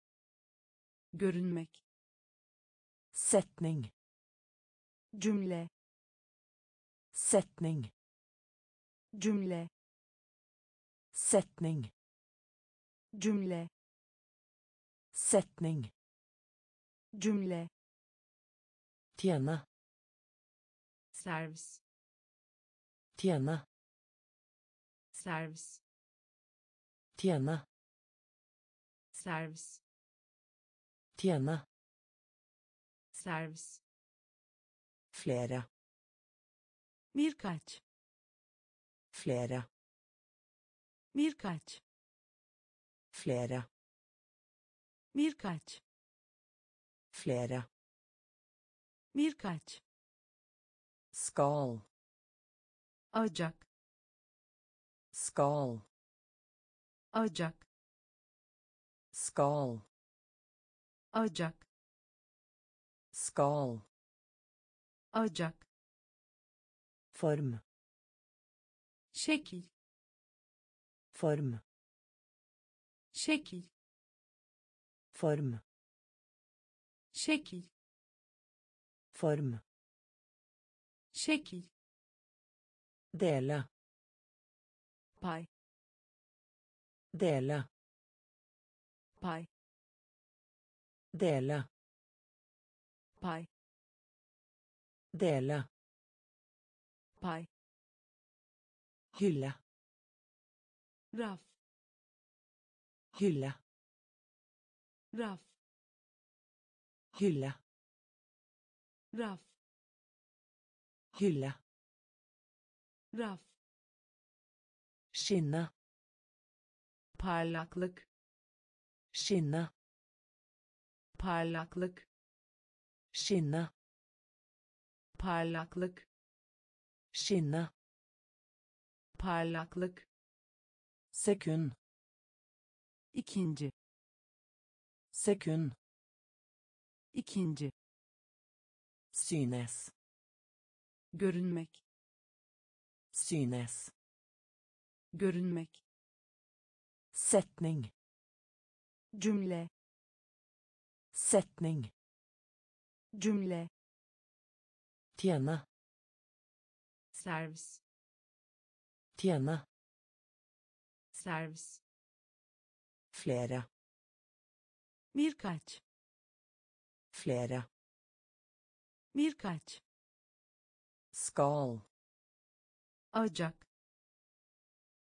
görünmek. Setning cümle setning. Cümle setning. Cümle setning. Cümle tjene. Servis tjene. Servis tjene. Servis tjene. Servis flere birkaç flere birkaç flere birkaç flere birkaç skal acak. Skal acak. Skal acak. Skal acak form. Şekil. Form. Şekil. Form. Şekil. Form. Şekil. Dele pay. Dele pay. Dele. pay Dele. pay Hylle. raf Hylle. raf Hylle. raf Hylle. raf Skinne. parlaklık Skinne. parlaklık Skinne. Parlaklık Skinne. parlaklık Sekund. ikinci Sekund. ikinci Synes. görünmek Synes. görünmek Setning. cümle Setning. cümle Tjene. servis Tjene. servis Flere. birkaç Flere. birkaç Skal. ocak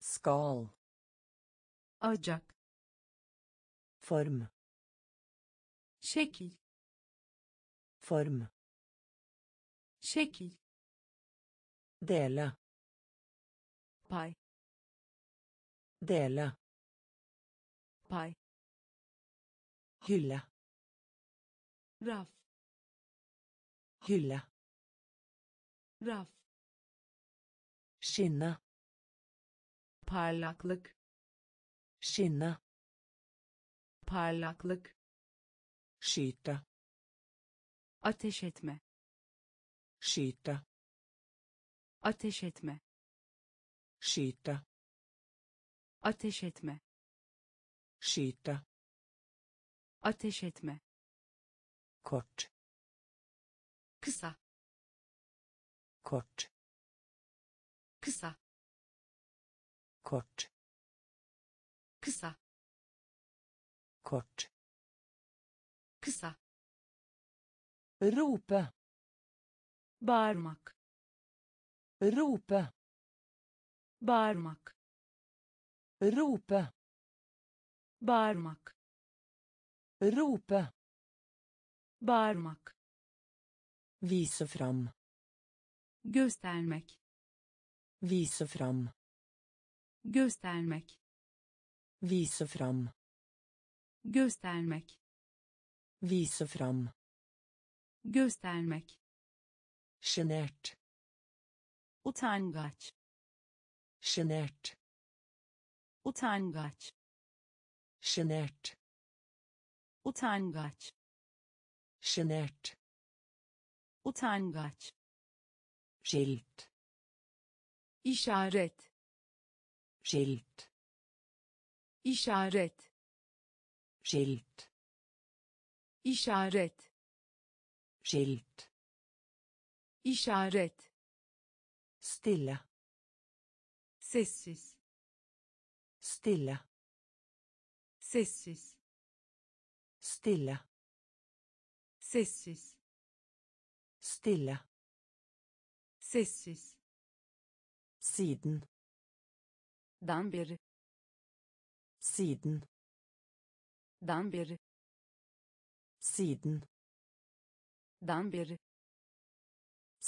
Skal. ocak Form. şekil Form. Şekil Dele. pay Dele. pay Hylle. raf Hylle. raf Skinne. parlaklık Skinne. parlaklık Skyte. ateş etme Skyte. ateş etme Skyte. ateş etme Skyte. ateş etme Kort. kısa Kort. kısa Kort. kısa Kort. kısa Rope. Bağırmak Rope. bağırmak Rope. bağırmak Rope. bağırmak Vise fram. göstermek Vise fram. göstermek Vise fram. göstermek Vise fram. göstermek Sjenert. utangaç Sjenert. utangaç Sjenert. utangaç Sjenert. utangaç Skilt. işaret Skilt. işaret Skilt. işaret Skilt. İşaret Stille. sessiz Stille. sessiz Stille. sessiz Stille. sessiz Siden. dan beri Siden. dan beri Siden. dan beri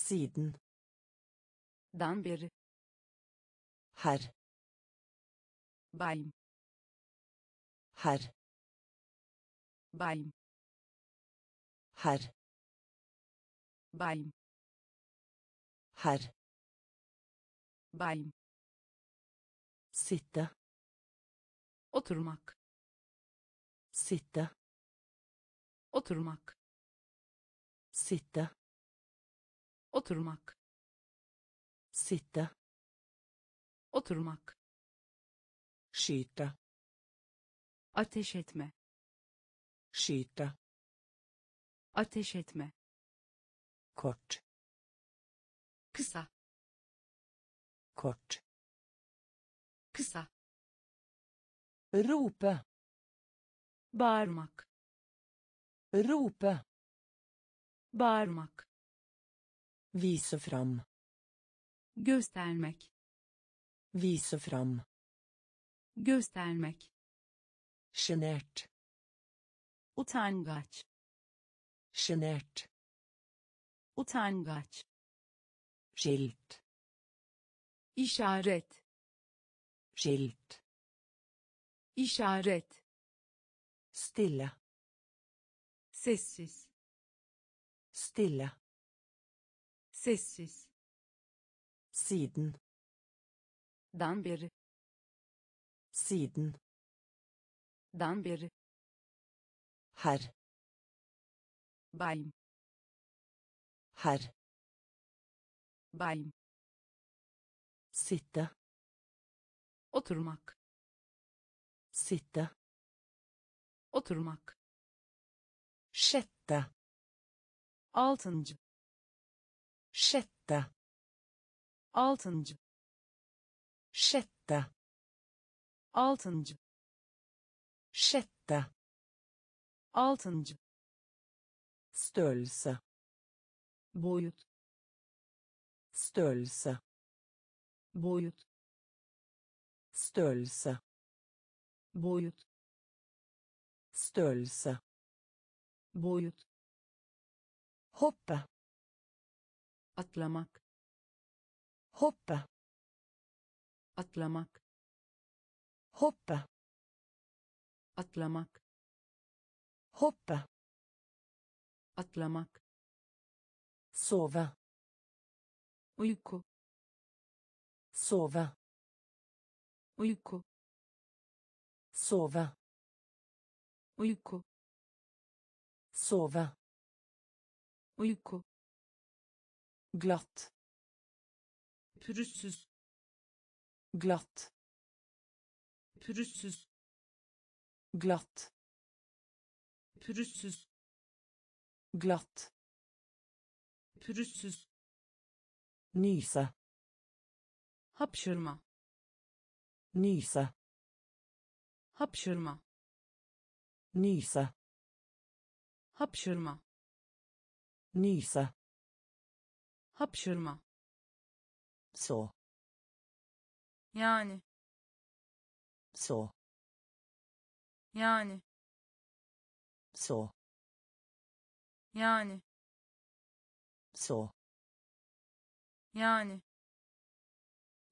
Siden. dan beri Herr. bayım Herr. bayım Herr. bayım Herr. bayım Sitte. oturmak Sitte. oturmak Sitte. Oturmak Sitte. oturmak Skyte. ateş etme Skyte. ateş etme Kort. kısa Kort. kısa Rope. bağırmak Rope. bağırmak Vise fram. göstermek Vise fram. göstermek Sjenert. utangaç Sjenert. utangaç Skilt. işaret Skilt. işaret Stille. sessiz Stille. Sessiz Siden. dan beri Siden. dan beri Herr. bayım Herr. bayım Sitte. oturmak Sitte. oturmak Sjette. altıncı Sjette. altıncı Sjette. altıncı Sjette. altıncı Størrelse. boyut Størrelse. boyut Størrelse. boyut Størrelse. boyut Hoppe. Atlamak Hoppe. atlamak Hoppe. atlamak Hoppe. atlamak Sove. uyku Sove. uyku Sove. uyku Sove. uyku Glatt. pürüzsüz Glatt. pürüzsüz Glatt. pürüzsüz Glatt. pürüzsüz Nyse. hapşırma Nyse. hapşırma Nyse. hapşırma Nyse. Hapşırma Så. yani Så. yani Så. yani Så. yani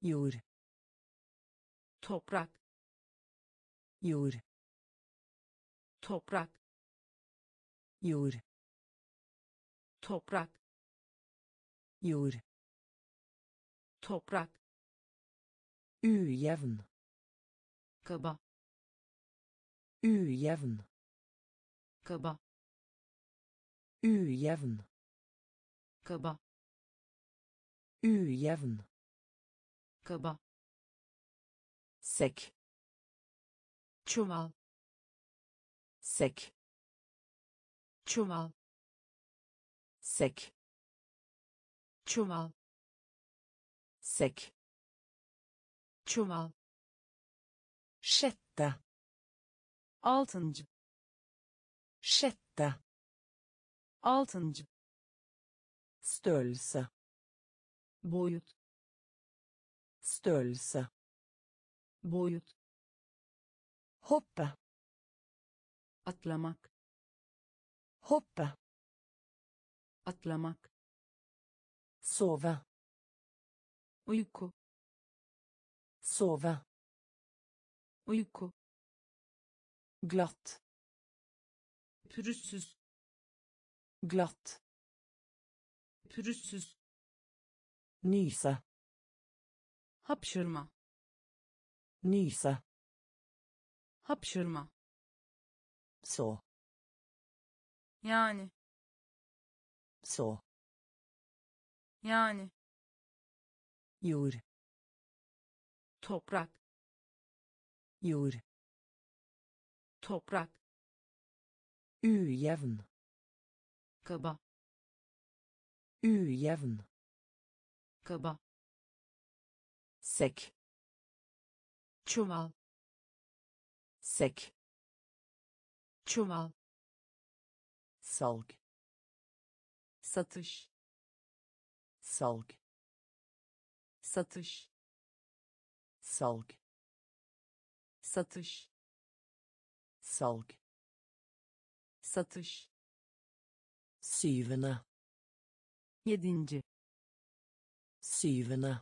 Jord. toprak Jord. toprak Jord. toprak Jord. toprak Ujevn. kaba Ujevn. kaba Ujevn. kaba Ujevn. kaba Sekk. çuval Sekk. çuval Sekk. Çuval Sekk. çuval Sjette. altıncı Sjette. altıncı Størrelse. boyut Størrelse. boyut Hoppe. atlamak Hoppe. atlamak Sove. uyku Sove. uyku Glatt. pürüzsüz Glatt. pürüzsüz Nyse. hapşırma Nyse. hapşırma Så. yani Så. Yani Jord. toprak Jord. toprak Ujevn. kaba Ujevn. kaba Sekk. çuval Sekk. çuval salg satış salg. Satış. Salg. Satış. Salg. Satış. Syvende yedinci. Syvende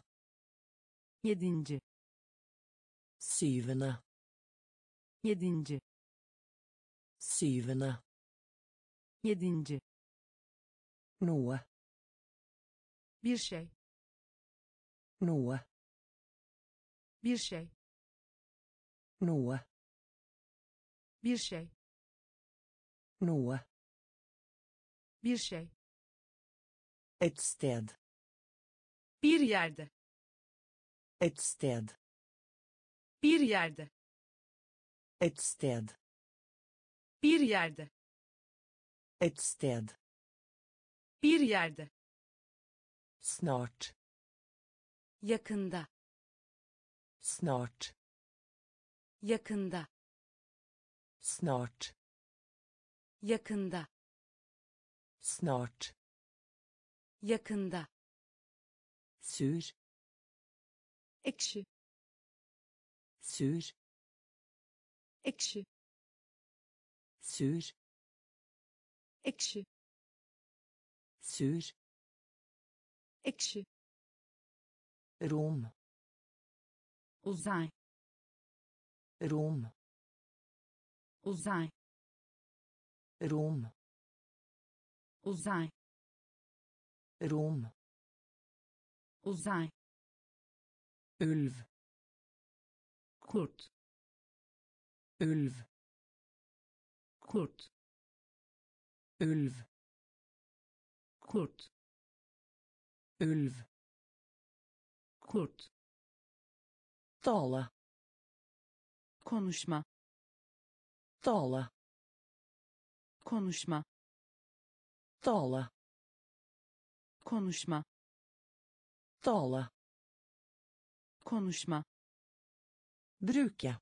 yedinci. Syvende yedinci. Syvende yedinci. Noe bir şey noe bir şey noe bir şey noe bir şey et sted bir yerde et sted bir yerde et sted bir yerde et sted bir yerde snart yakında. Snart yakında. Snart yakında. Snart yakında. Sur. Ekşi. Sur. Ekşi. Sur. Ekşi. Sur ekşi rom uzay rom uzay rom uzay rom uzay ulv kurt ulv kurt ulv kurt ulv. Kurt. Tale. Konuşma. Tale. Konuşma. Tale. Konuşma. Tale. Konuşma. Bruke.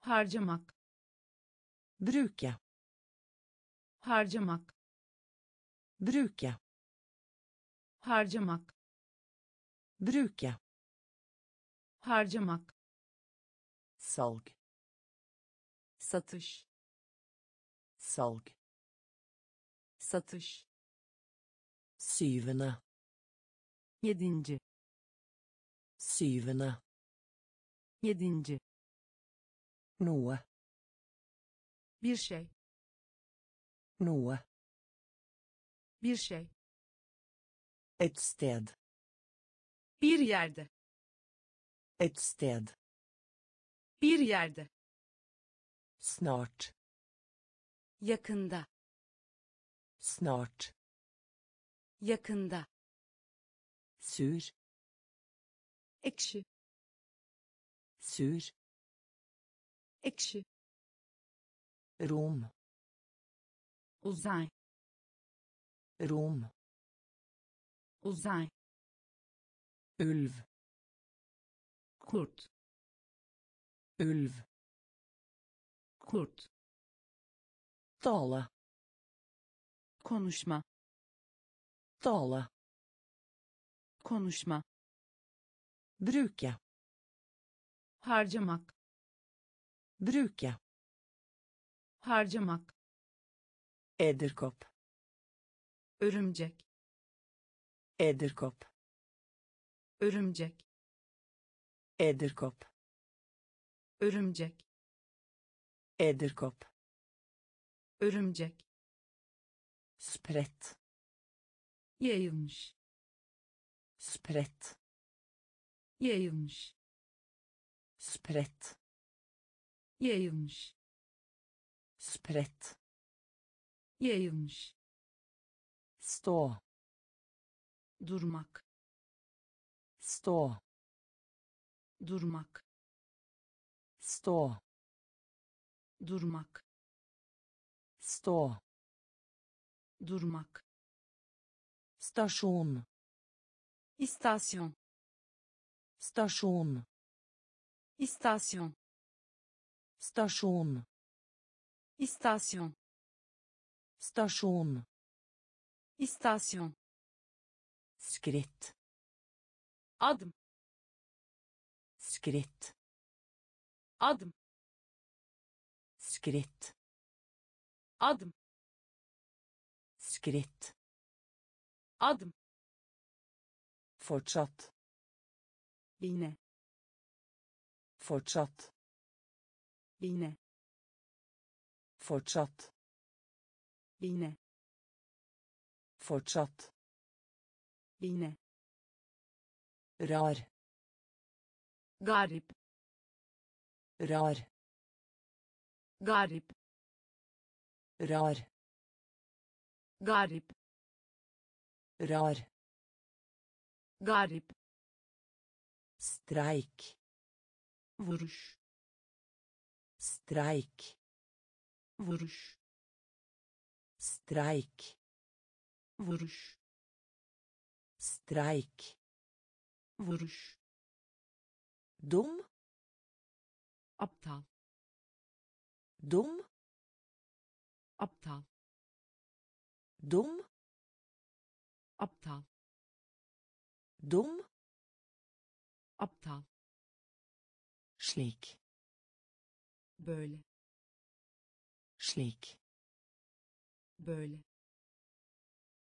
Harcamak. Bruke. Harcamak. Bruke harcamak. Bruke. Harcamak. Salg. Satış. Salg. Satış. Syvende. Yedinci. Syvende. Yedinci. Noe. Bir şey. Noe. Bir şey et sted. Bir yerde. Et sted. Bir yerde. Snart yakında. Snart yakında. Sur. Ekşi. Sur. Ekşi. Rom uzay. Rom uzay. Ulv. Kurt. Ulv. Kurt. Tale. Konuşma. Tale. Konuşma. Bruke. Harcamak. Bruke. Harcamak. Edderkopp. Örümcek edderkopp örümcek. Edderkopp örümcek. Edderkopp örümcek. Spredt yayılmış. Spredt yayılmış. Spredt yayılmış. Spredt yayılmış. Stå durmak stå durmak stå durmak stå durmak stasjon istasyon stasjon istasyon stasjon istasyon Stasjon. istasyon Skritt. adım Skritt. adım Skritt. adım Skritt. adım Fortsatt. bine Fortsatt. bine Fortsatt. bine Fortsatt. Bine Rar. garip Rar. garip Rar. garip Rar. garip Streik. vuruş Streik. vuruş Streik. vuruş Streik. vuruş Dum. aptal Dum. aptal Dum. aptal Dum. aptal Slik. böyle Slik. böyle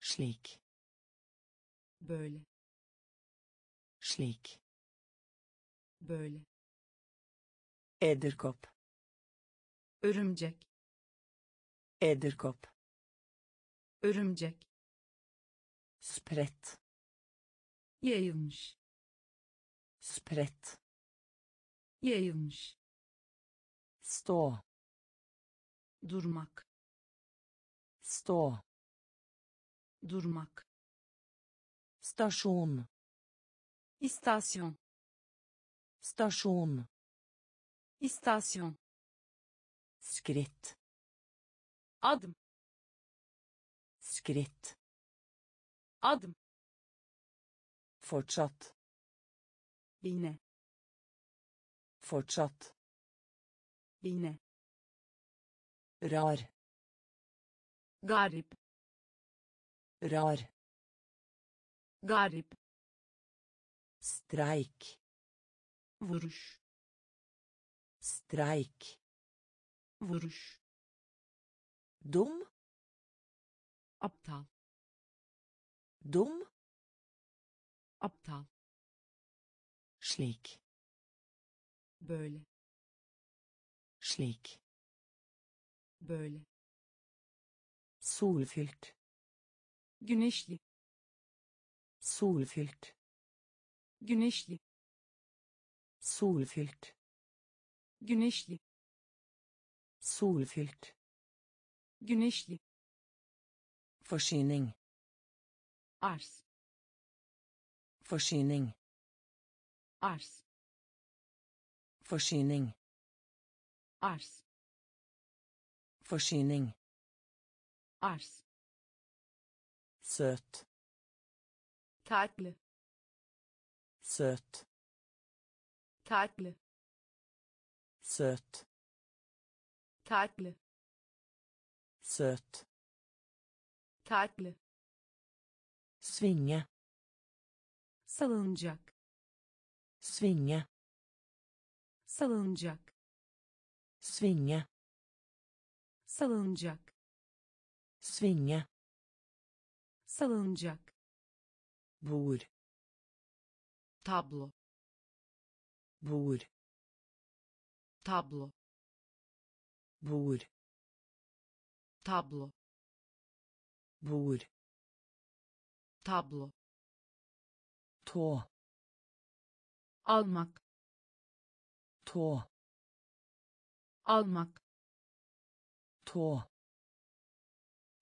Slik. Böyle Slik. böyle Edderkopp. örümcek Edderkopp. örümcek Spredt. yayılmış Spredt. yayılmış Stå. durmak Stå. durmak Stasjon. Stasjon. Stasjon. Stasjon. Skritt. Adm. Skritt. Adm. Fortsatt. bine Fortsatt. bine Rar. garip Rar. Garip Streik. vuruş Streik. vuruş Dum. aptal Dum. aptal Slik. böyle Slik. böyle Solfylt. güneşli Solfylt. güneşli Solfylt. güneşli Solfylt. güneşli Forsyning. arz Forsyning. arz Forsyning. arz Forsyning. arz Søt. Tatlı Søt. tatlı Søt. tatlı Søt. tatlı Svinge. salınacak Svinge. salınacak Svinge. salınacak Svinge. salınacak Bord. tablo Bord. tablo Bord. tablo Bord. tablo Tå. almak Tå. almak Tå.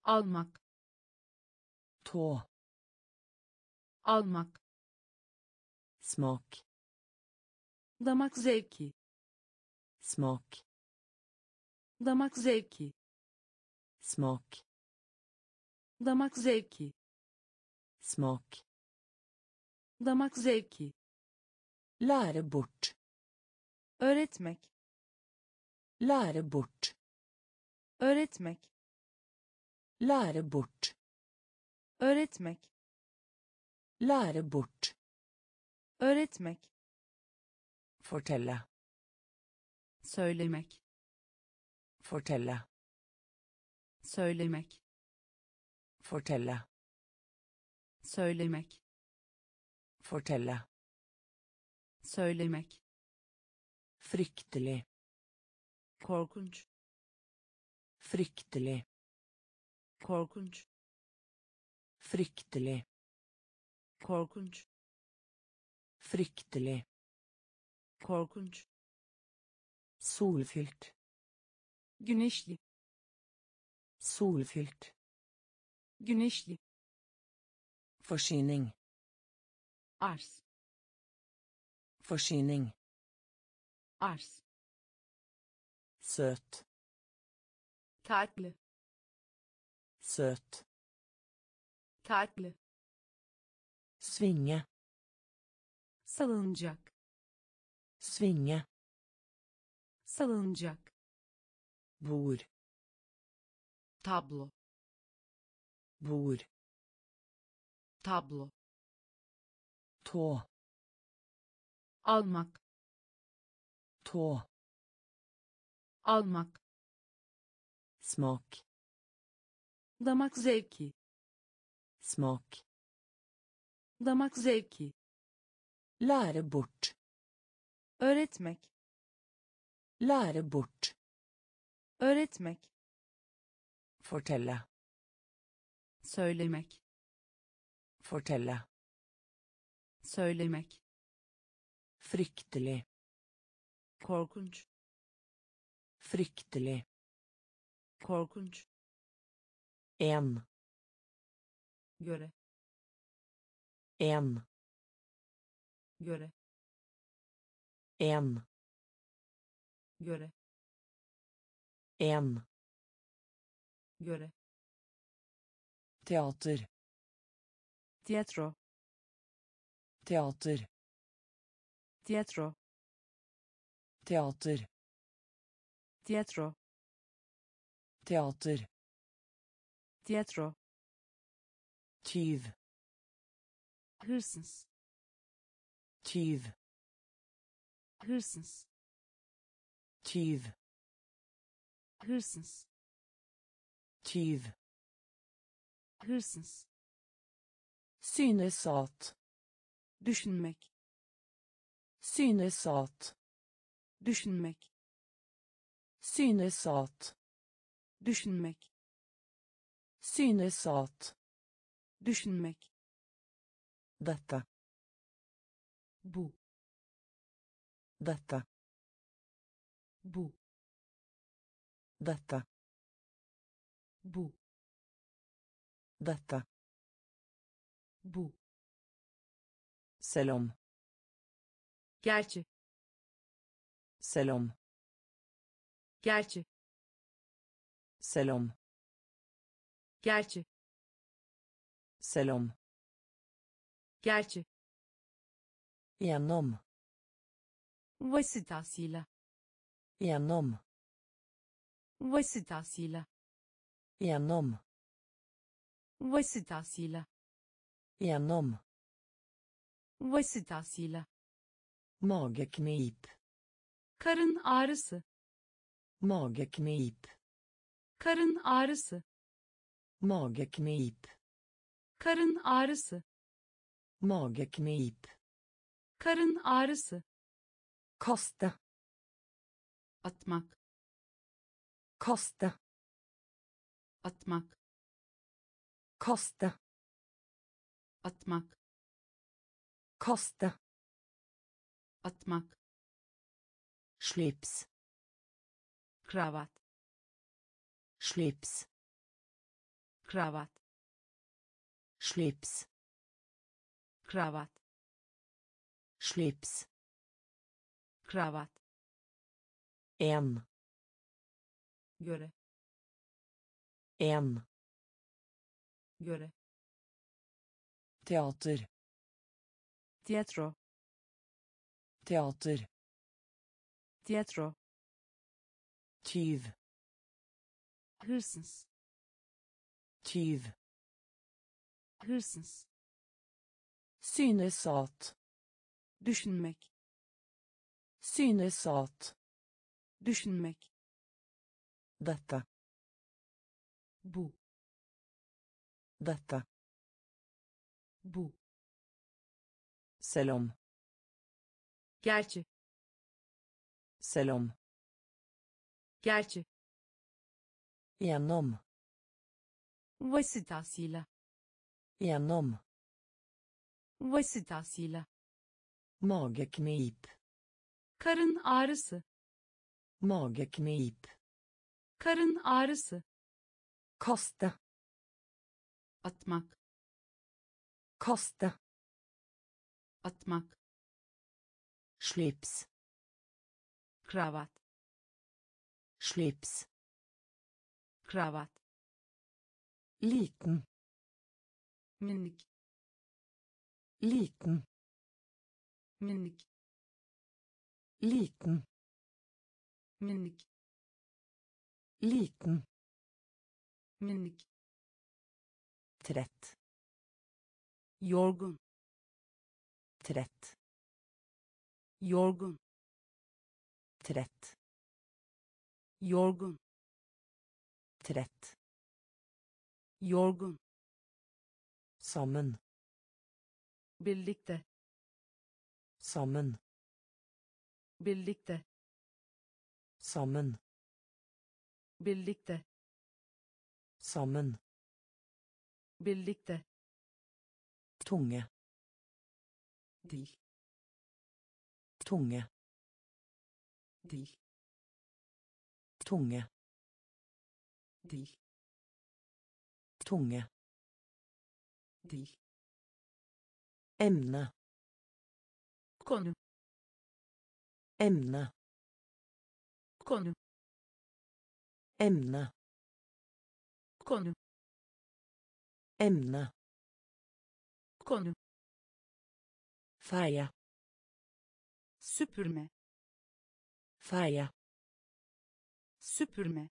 almak Tå. Almak Smak. damak zevki Smak. damak zevki Smak. damak zevki Smak. damak zevki Lære bort. öğretmek Lære bort. öğretmek Lære bort. öğretmek Lære bort. öğretmek Fortelle. söylemek Fortelle. söylemek Fortelle. söylemek Fortelle. söylemek Fryktelig. korkunç Fryktelig. korkunç Fryktelig. Korkunç Fryktelig. korkunç Solfylt. güneşli Solfylt. güneşli Forsyning. arz Forsyning. arz Søt. tatlı Søt. tatlı Svinge. salınacak Svinge. salınacak Bord. tablo Bord. tablo Tå. almak Tå. almak Smak. damak zevki Smak. Damak zevki Lære bort. öğretmek Lære bort. öğretmek Fortelle. söylemek Fortelle. söylemek Fryktelig. korkunç Fryktelig. korkunç En. göre En. Gjøre. En. Gjøre. En. Gjøre. Teater. Teatro. Teater. Teatro. Teater. Teatro. Teater. Teatro. Tyv. Hırsız Tyv. hırsız Tyv. hırsız Tyv. hırsız Synes at. düşünmek Synes at. düşünmek Synes at. düşünmek Synes at. düşünmek Dette. bu Dette. bu Dette. bu Dette. bu Selv om. gerçi Selv om. gerçi Selv om. gerçi Selv om. Gerçi Gjennom. vasıtasıyla Gjennom. vasıtasıyla Gjennom. vasıtasıyla Gjennom. vasıtasıyla Mageknip. karın ağrısı Mageknip. karın ağrısı Mageknip. karın ağrısı Mageknip. karın ağrısı Kaste. atmak Kaste. atmak Kaste. atmak Kaste. atmak Slips. kravat Slips. kravat Slips. Kravat Slips. kravat En. göre En. göre Teater. teatro Teater. teatro Tyv. hırsız Tyv. hırsız Synes at. düşünmek Synes at. düşünmek Dette. bu Dette. bu Selv om. gerçi Selv om. gerçi Gjennom. vasıtasıyla Gjennom. Vasıtasıyla Mageknip. karın ağrısı Mageknip. karın ağrısı Kaste. atmak Kaste. atmak Slips. kravat Slips. kravat Liten. minik Liten. minnig, Liten. minik Liten. minik Trett. yorgun Trett. yorgun Trett. yorgun Trett. yorgun Sammen. Birlikte Sammen. birlikte Sammen. birlikte Sammen. birlikte Tunge. De. Tunge. De. Tunge. De. Tunge. dil Emne. konu Emne. konu Emne. konu Emne. konu Feie. süpürme Feie. süpürme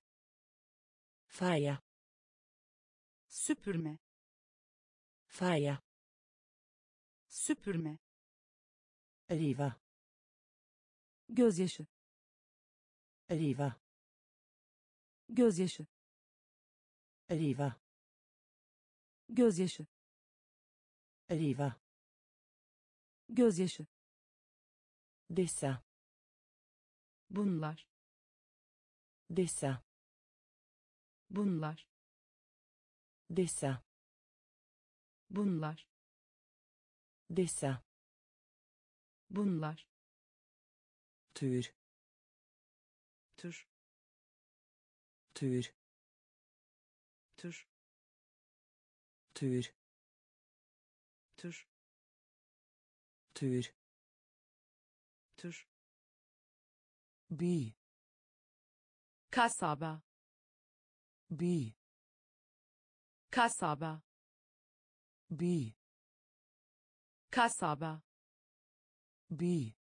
Feie. süpürme Feie. Süpürme Rive. gözyaşı Rive. gözyaşı Rive. gözyaşı Rive. gözyaşı Disse. bunlar Disse. bunlar Disse. bunlar Disse. bunlar Tur. tür Tur. tür Tur. tür Tur. tür By. kasaba By. kasaba By. Kasaba By.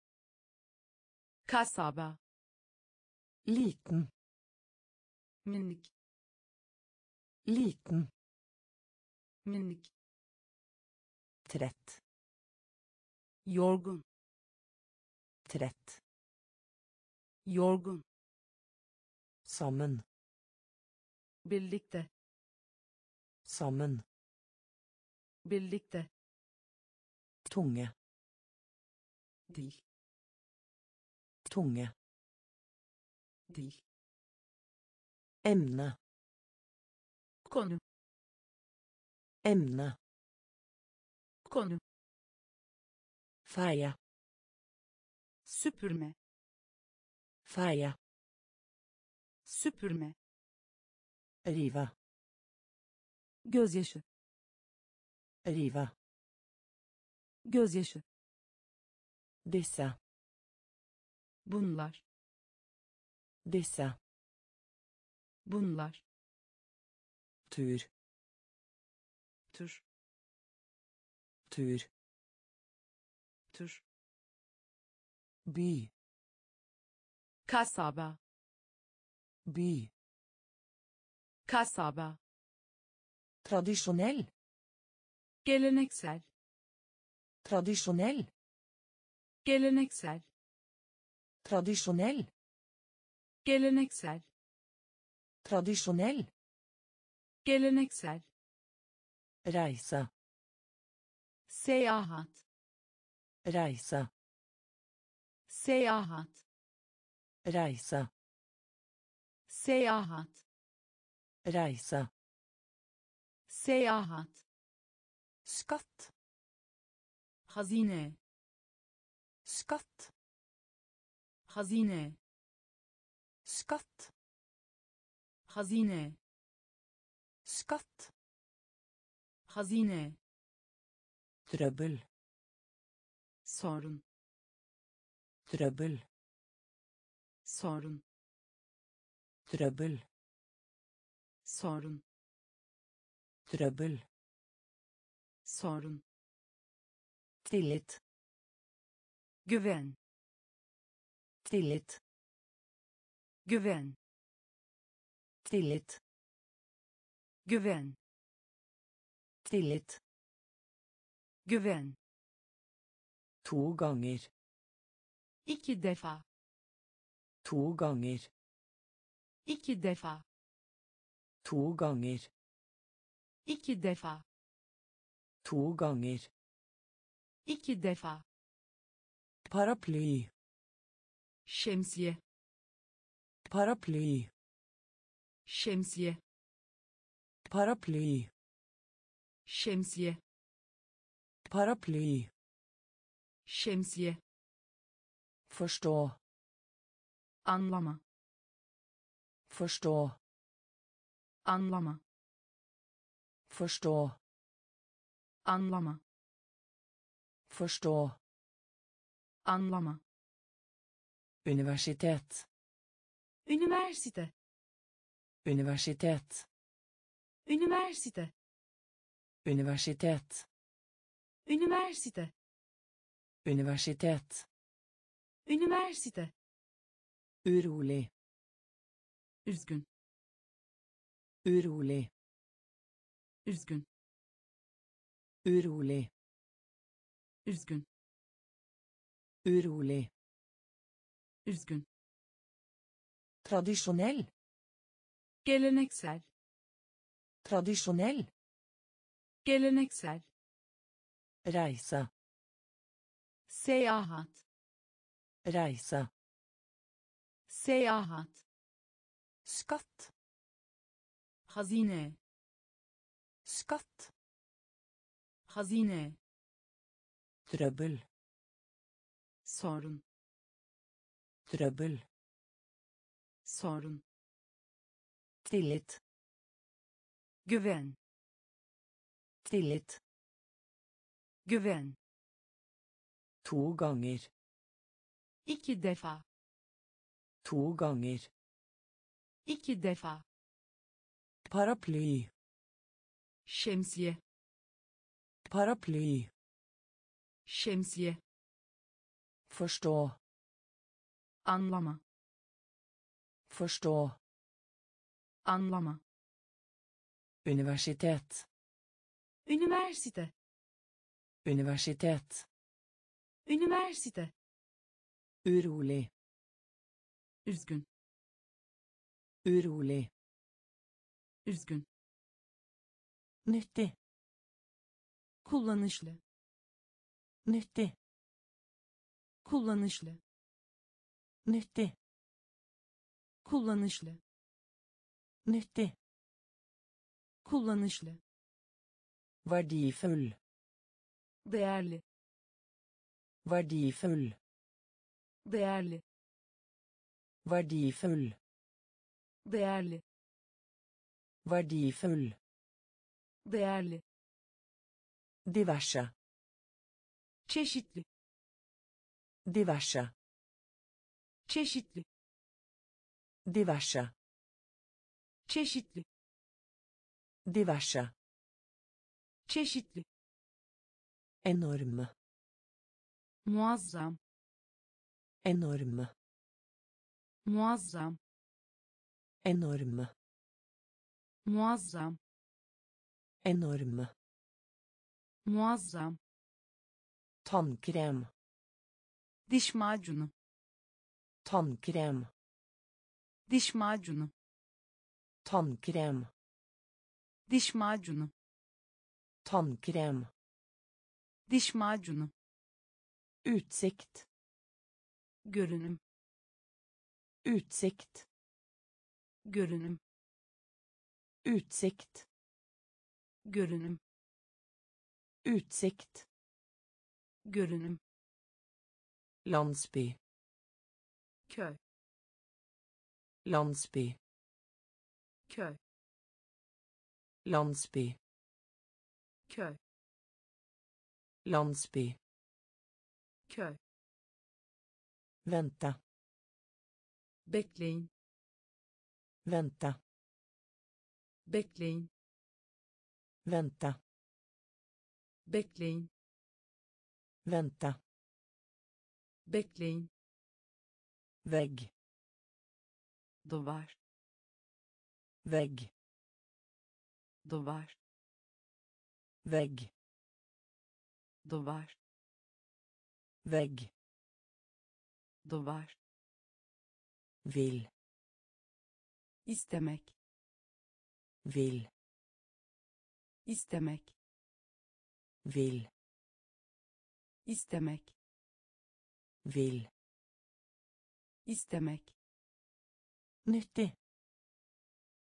kasaba Liten. minik Liten. minik Trett. yorgun Trett. yorgun Sammen. birlikte Sammen. birlikte Tunge. dil Tunge. dil Emne. konu Emne. konu Feie. süpürme Feie. süpürme Rive. gözyaşı Rive. Gözyaşı Disse. bunlar Disse. bunlar Tur. tür Tur. tür By. kasaba By. kasaba Tradisjonell. geleneksel Tradisjonell. geleneksel Tradisjonell. geleneksel Tradisjonell. geleneksel Reise. seyahat Reise. seyahat Reise. seyahat Reise. seyahat Skatt. Hazine Skatt. hazine Skatt. hazine Skatt. hazine Trøbbel. sorun Trøbbel. sorun Trøbbel. sorun Trøbbel. sorun Tillit. güven Tillit. güven Tillit. güven Tillit. güven To ganger. Ikke defa To ganger. Ikke defa To ganger. Ikke defa To ganger. İki defa Paraply. şemsiye Paraply. şemsiye Paraply. şemsiye Paraply. şemsiye Forstå. anlama Forstå. anlama Forstå. anlama Forstå. anlama Universitet. üniversite Universitet. üniversite Universitet. üniversite Universitet. üniversite Urolig. üzgün Urolig. üzgün Urolig. Üzgün Urolig. üzgün Tradisjonell. geleneksel Tradisjonell. geleneksel Reise. seyahat Reise. seyahat Skatt. hazine Skatt. hazine Trøbbel. sorun Trøbbel. sorun Tillit. güven Tillit. güven To ganger. iki defa To ganger. iki defa Paraply. şemsiye Paraply. Şemsiye Forstå. anlama Forstå. anlama Universitet. üniversite Universitet. üniversite Urolig. üzgün Urolig. üzgün Nyttig. kullanışlı Nyttig. kullanışlı Nyttig. kullanışlı Nyttig. kullanışlı Verdifull. değerli Verdifull. değerli Verdifull. değerli Verdifull. değerli Diverse. Çeşitli Diverse. çeşitli Diverse. çeşitli Diverse. çeşitli Enorme. muazzam Enorme. muazzam Enorme. muazzam Enorme. muazzam Tannkrem. diş macunu Tannkrem. diş macunu Tannkrem. diş macunu Tannkrem. diş macunu Utsikt. görünüm Utsikt. görünüm Utsikt. görünüm Utsikt. Görünüm Landsby. köy Landsby. köy Landsby. köy Landsby. köy Vänta. bekleyin Vänta. bekleyin Vänta. bekleyin Vente. Bekleyin. Vegg. Duvar. Vegg. Duvar. Vegg. Duvar. Vegg. Duvar. Vil. Istemek. Vil. Istemek. Vil. İstemek Vill. istemek Nyttig.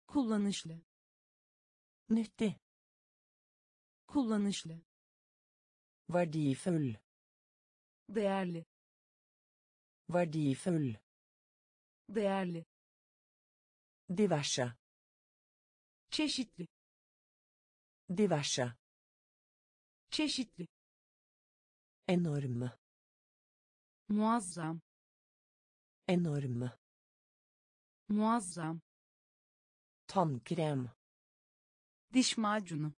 kullanışlı Nyttig. kullanışlı Verdifull. değerli Verdifull. değerli Diverse. çeşitli Diverse. çeşitli Enorme. muazzam Enorme. muazzam Tannkrem. diş macunu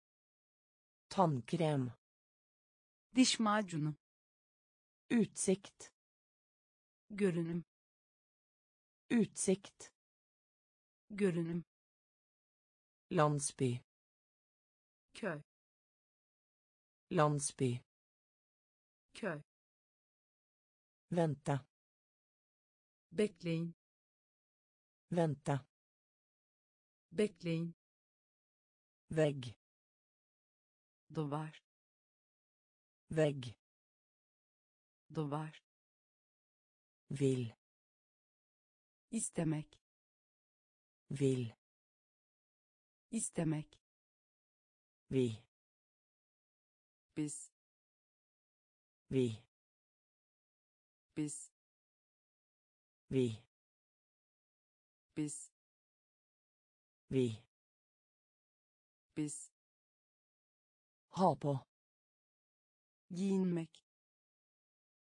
Tannkrem. diş macunu Utsikt. görünüm Utsikt. görünüm Landsby. köy Landsby. Kø. Vente. Bekling. Vente. Bekling. Vegg. Dovær. Vegg. Dovær. Vil. istemek, Vil. istemek, Vi. Biz. Vi. biz Vi. biz Vi. biz Ha på. giyinmek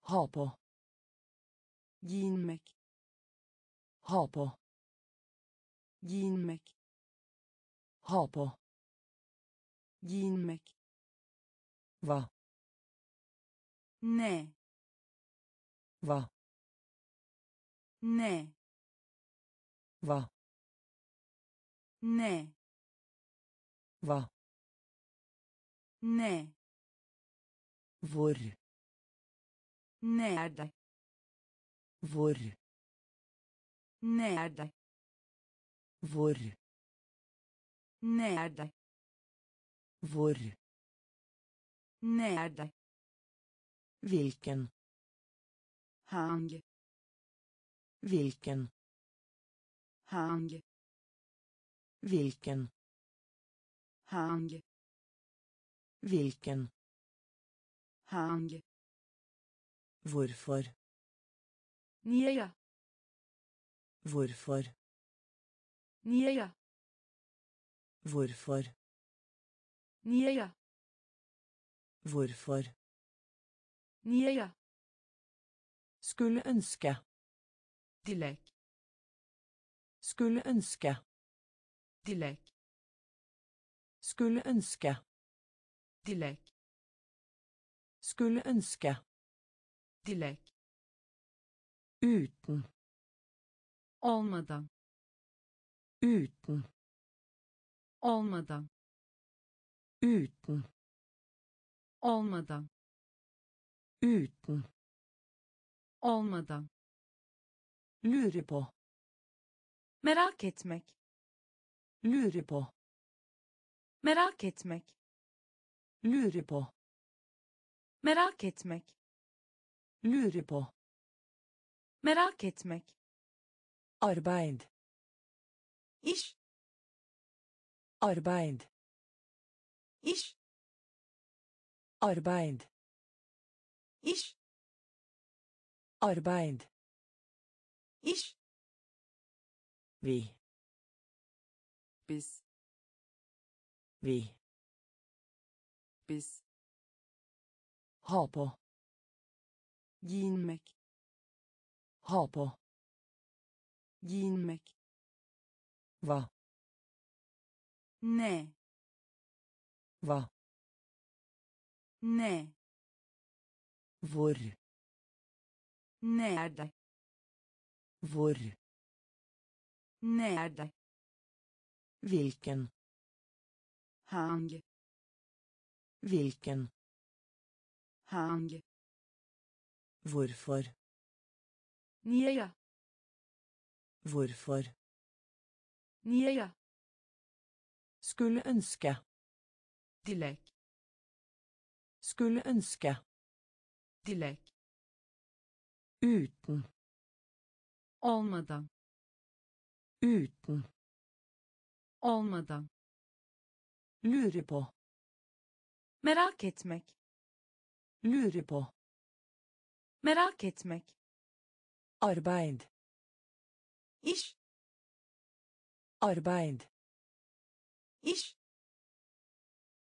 Ha på. giyinmek Ha på. giyinmek Ha på. giyinmek Va. Не. Ва. Не. Ва. Не. Ва. Не. Hvor. Nede. Hvor. Nede. Hvor. Nede. Hvor. Nede. Hvilken. Hang. Hvilken. Hang. Hvilken. Hang. Hvilken. Hang. Hvorfor. Nyeja. Hvorfor. Nyeja. Hvorfor. Nyeja. Hvorfor. Niye ya Skulle ønske. dilek Skulle ønske. dilek Skulle ønske. dilek Skulle ønske. dilek Uten. olmadan Uten. olmadan uten olmadan uten. Olmadan. Lure på. Merak etmek. Lure på. Merak etmek. Lure på. Merak etmek. Lure på. Merak etmek. Arbeid. İş. Arbeid. İş. Arbeid iş arbeid. Iş vi. Biz. Vi. Biz. Ha på. Giyinmek. Ha på. Giyinmek. Hva ne? Hva ne Hvor. Nede. Hvor. Nede. Hvilken. Hang. Hvilken. Hang. Hvorfor. Niega. Hvorfor. Niega. Skulle ønske. Dilek. Skulle ønske. Dilek. Uten. Olmadan. Uten. Olmadan. Lure på. Merak etmek. Lure på. Merak etmek. Arbeid. İş. Arbeid. İş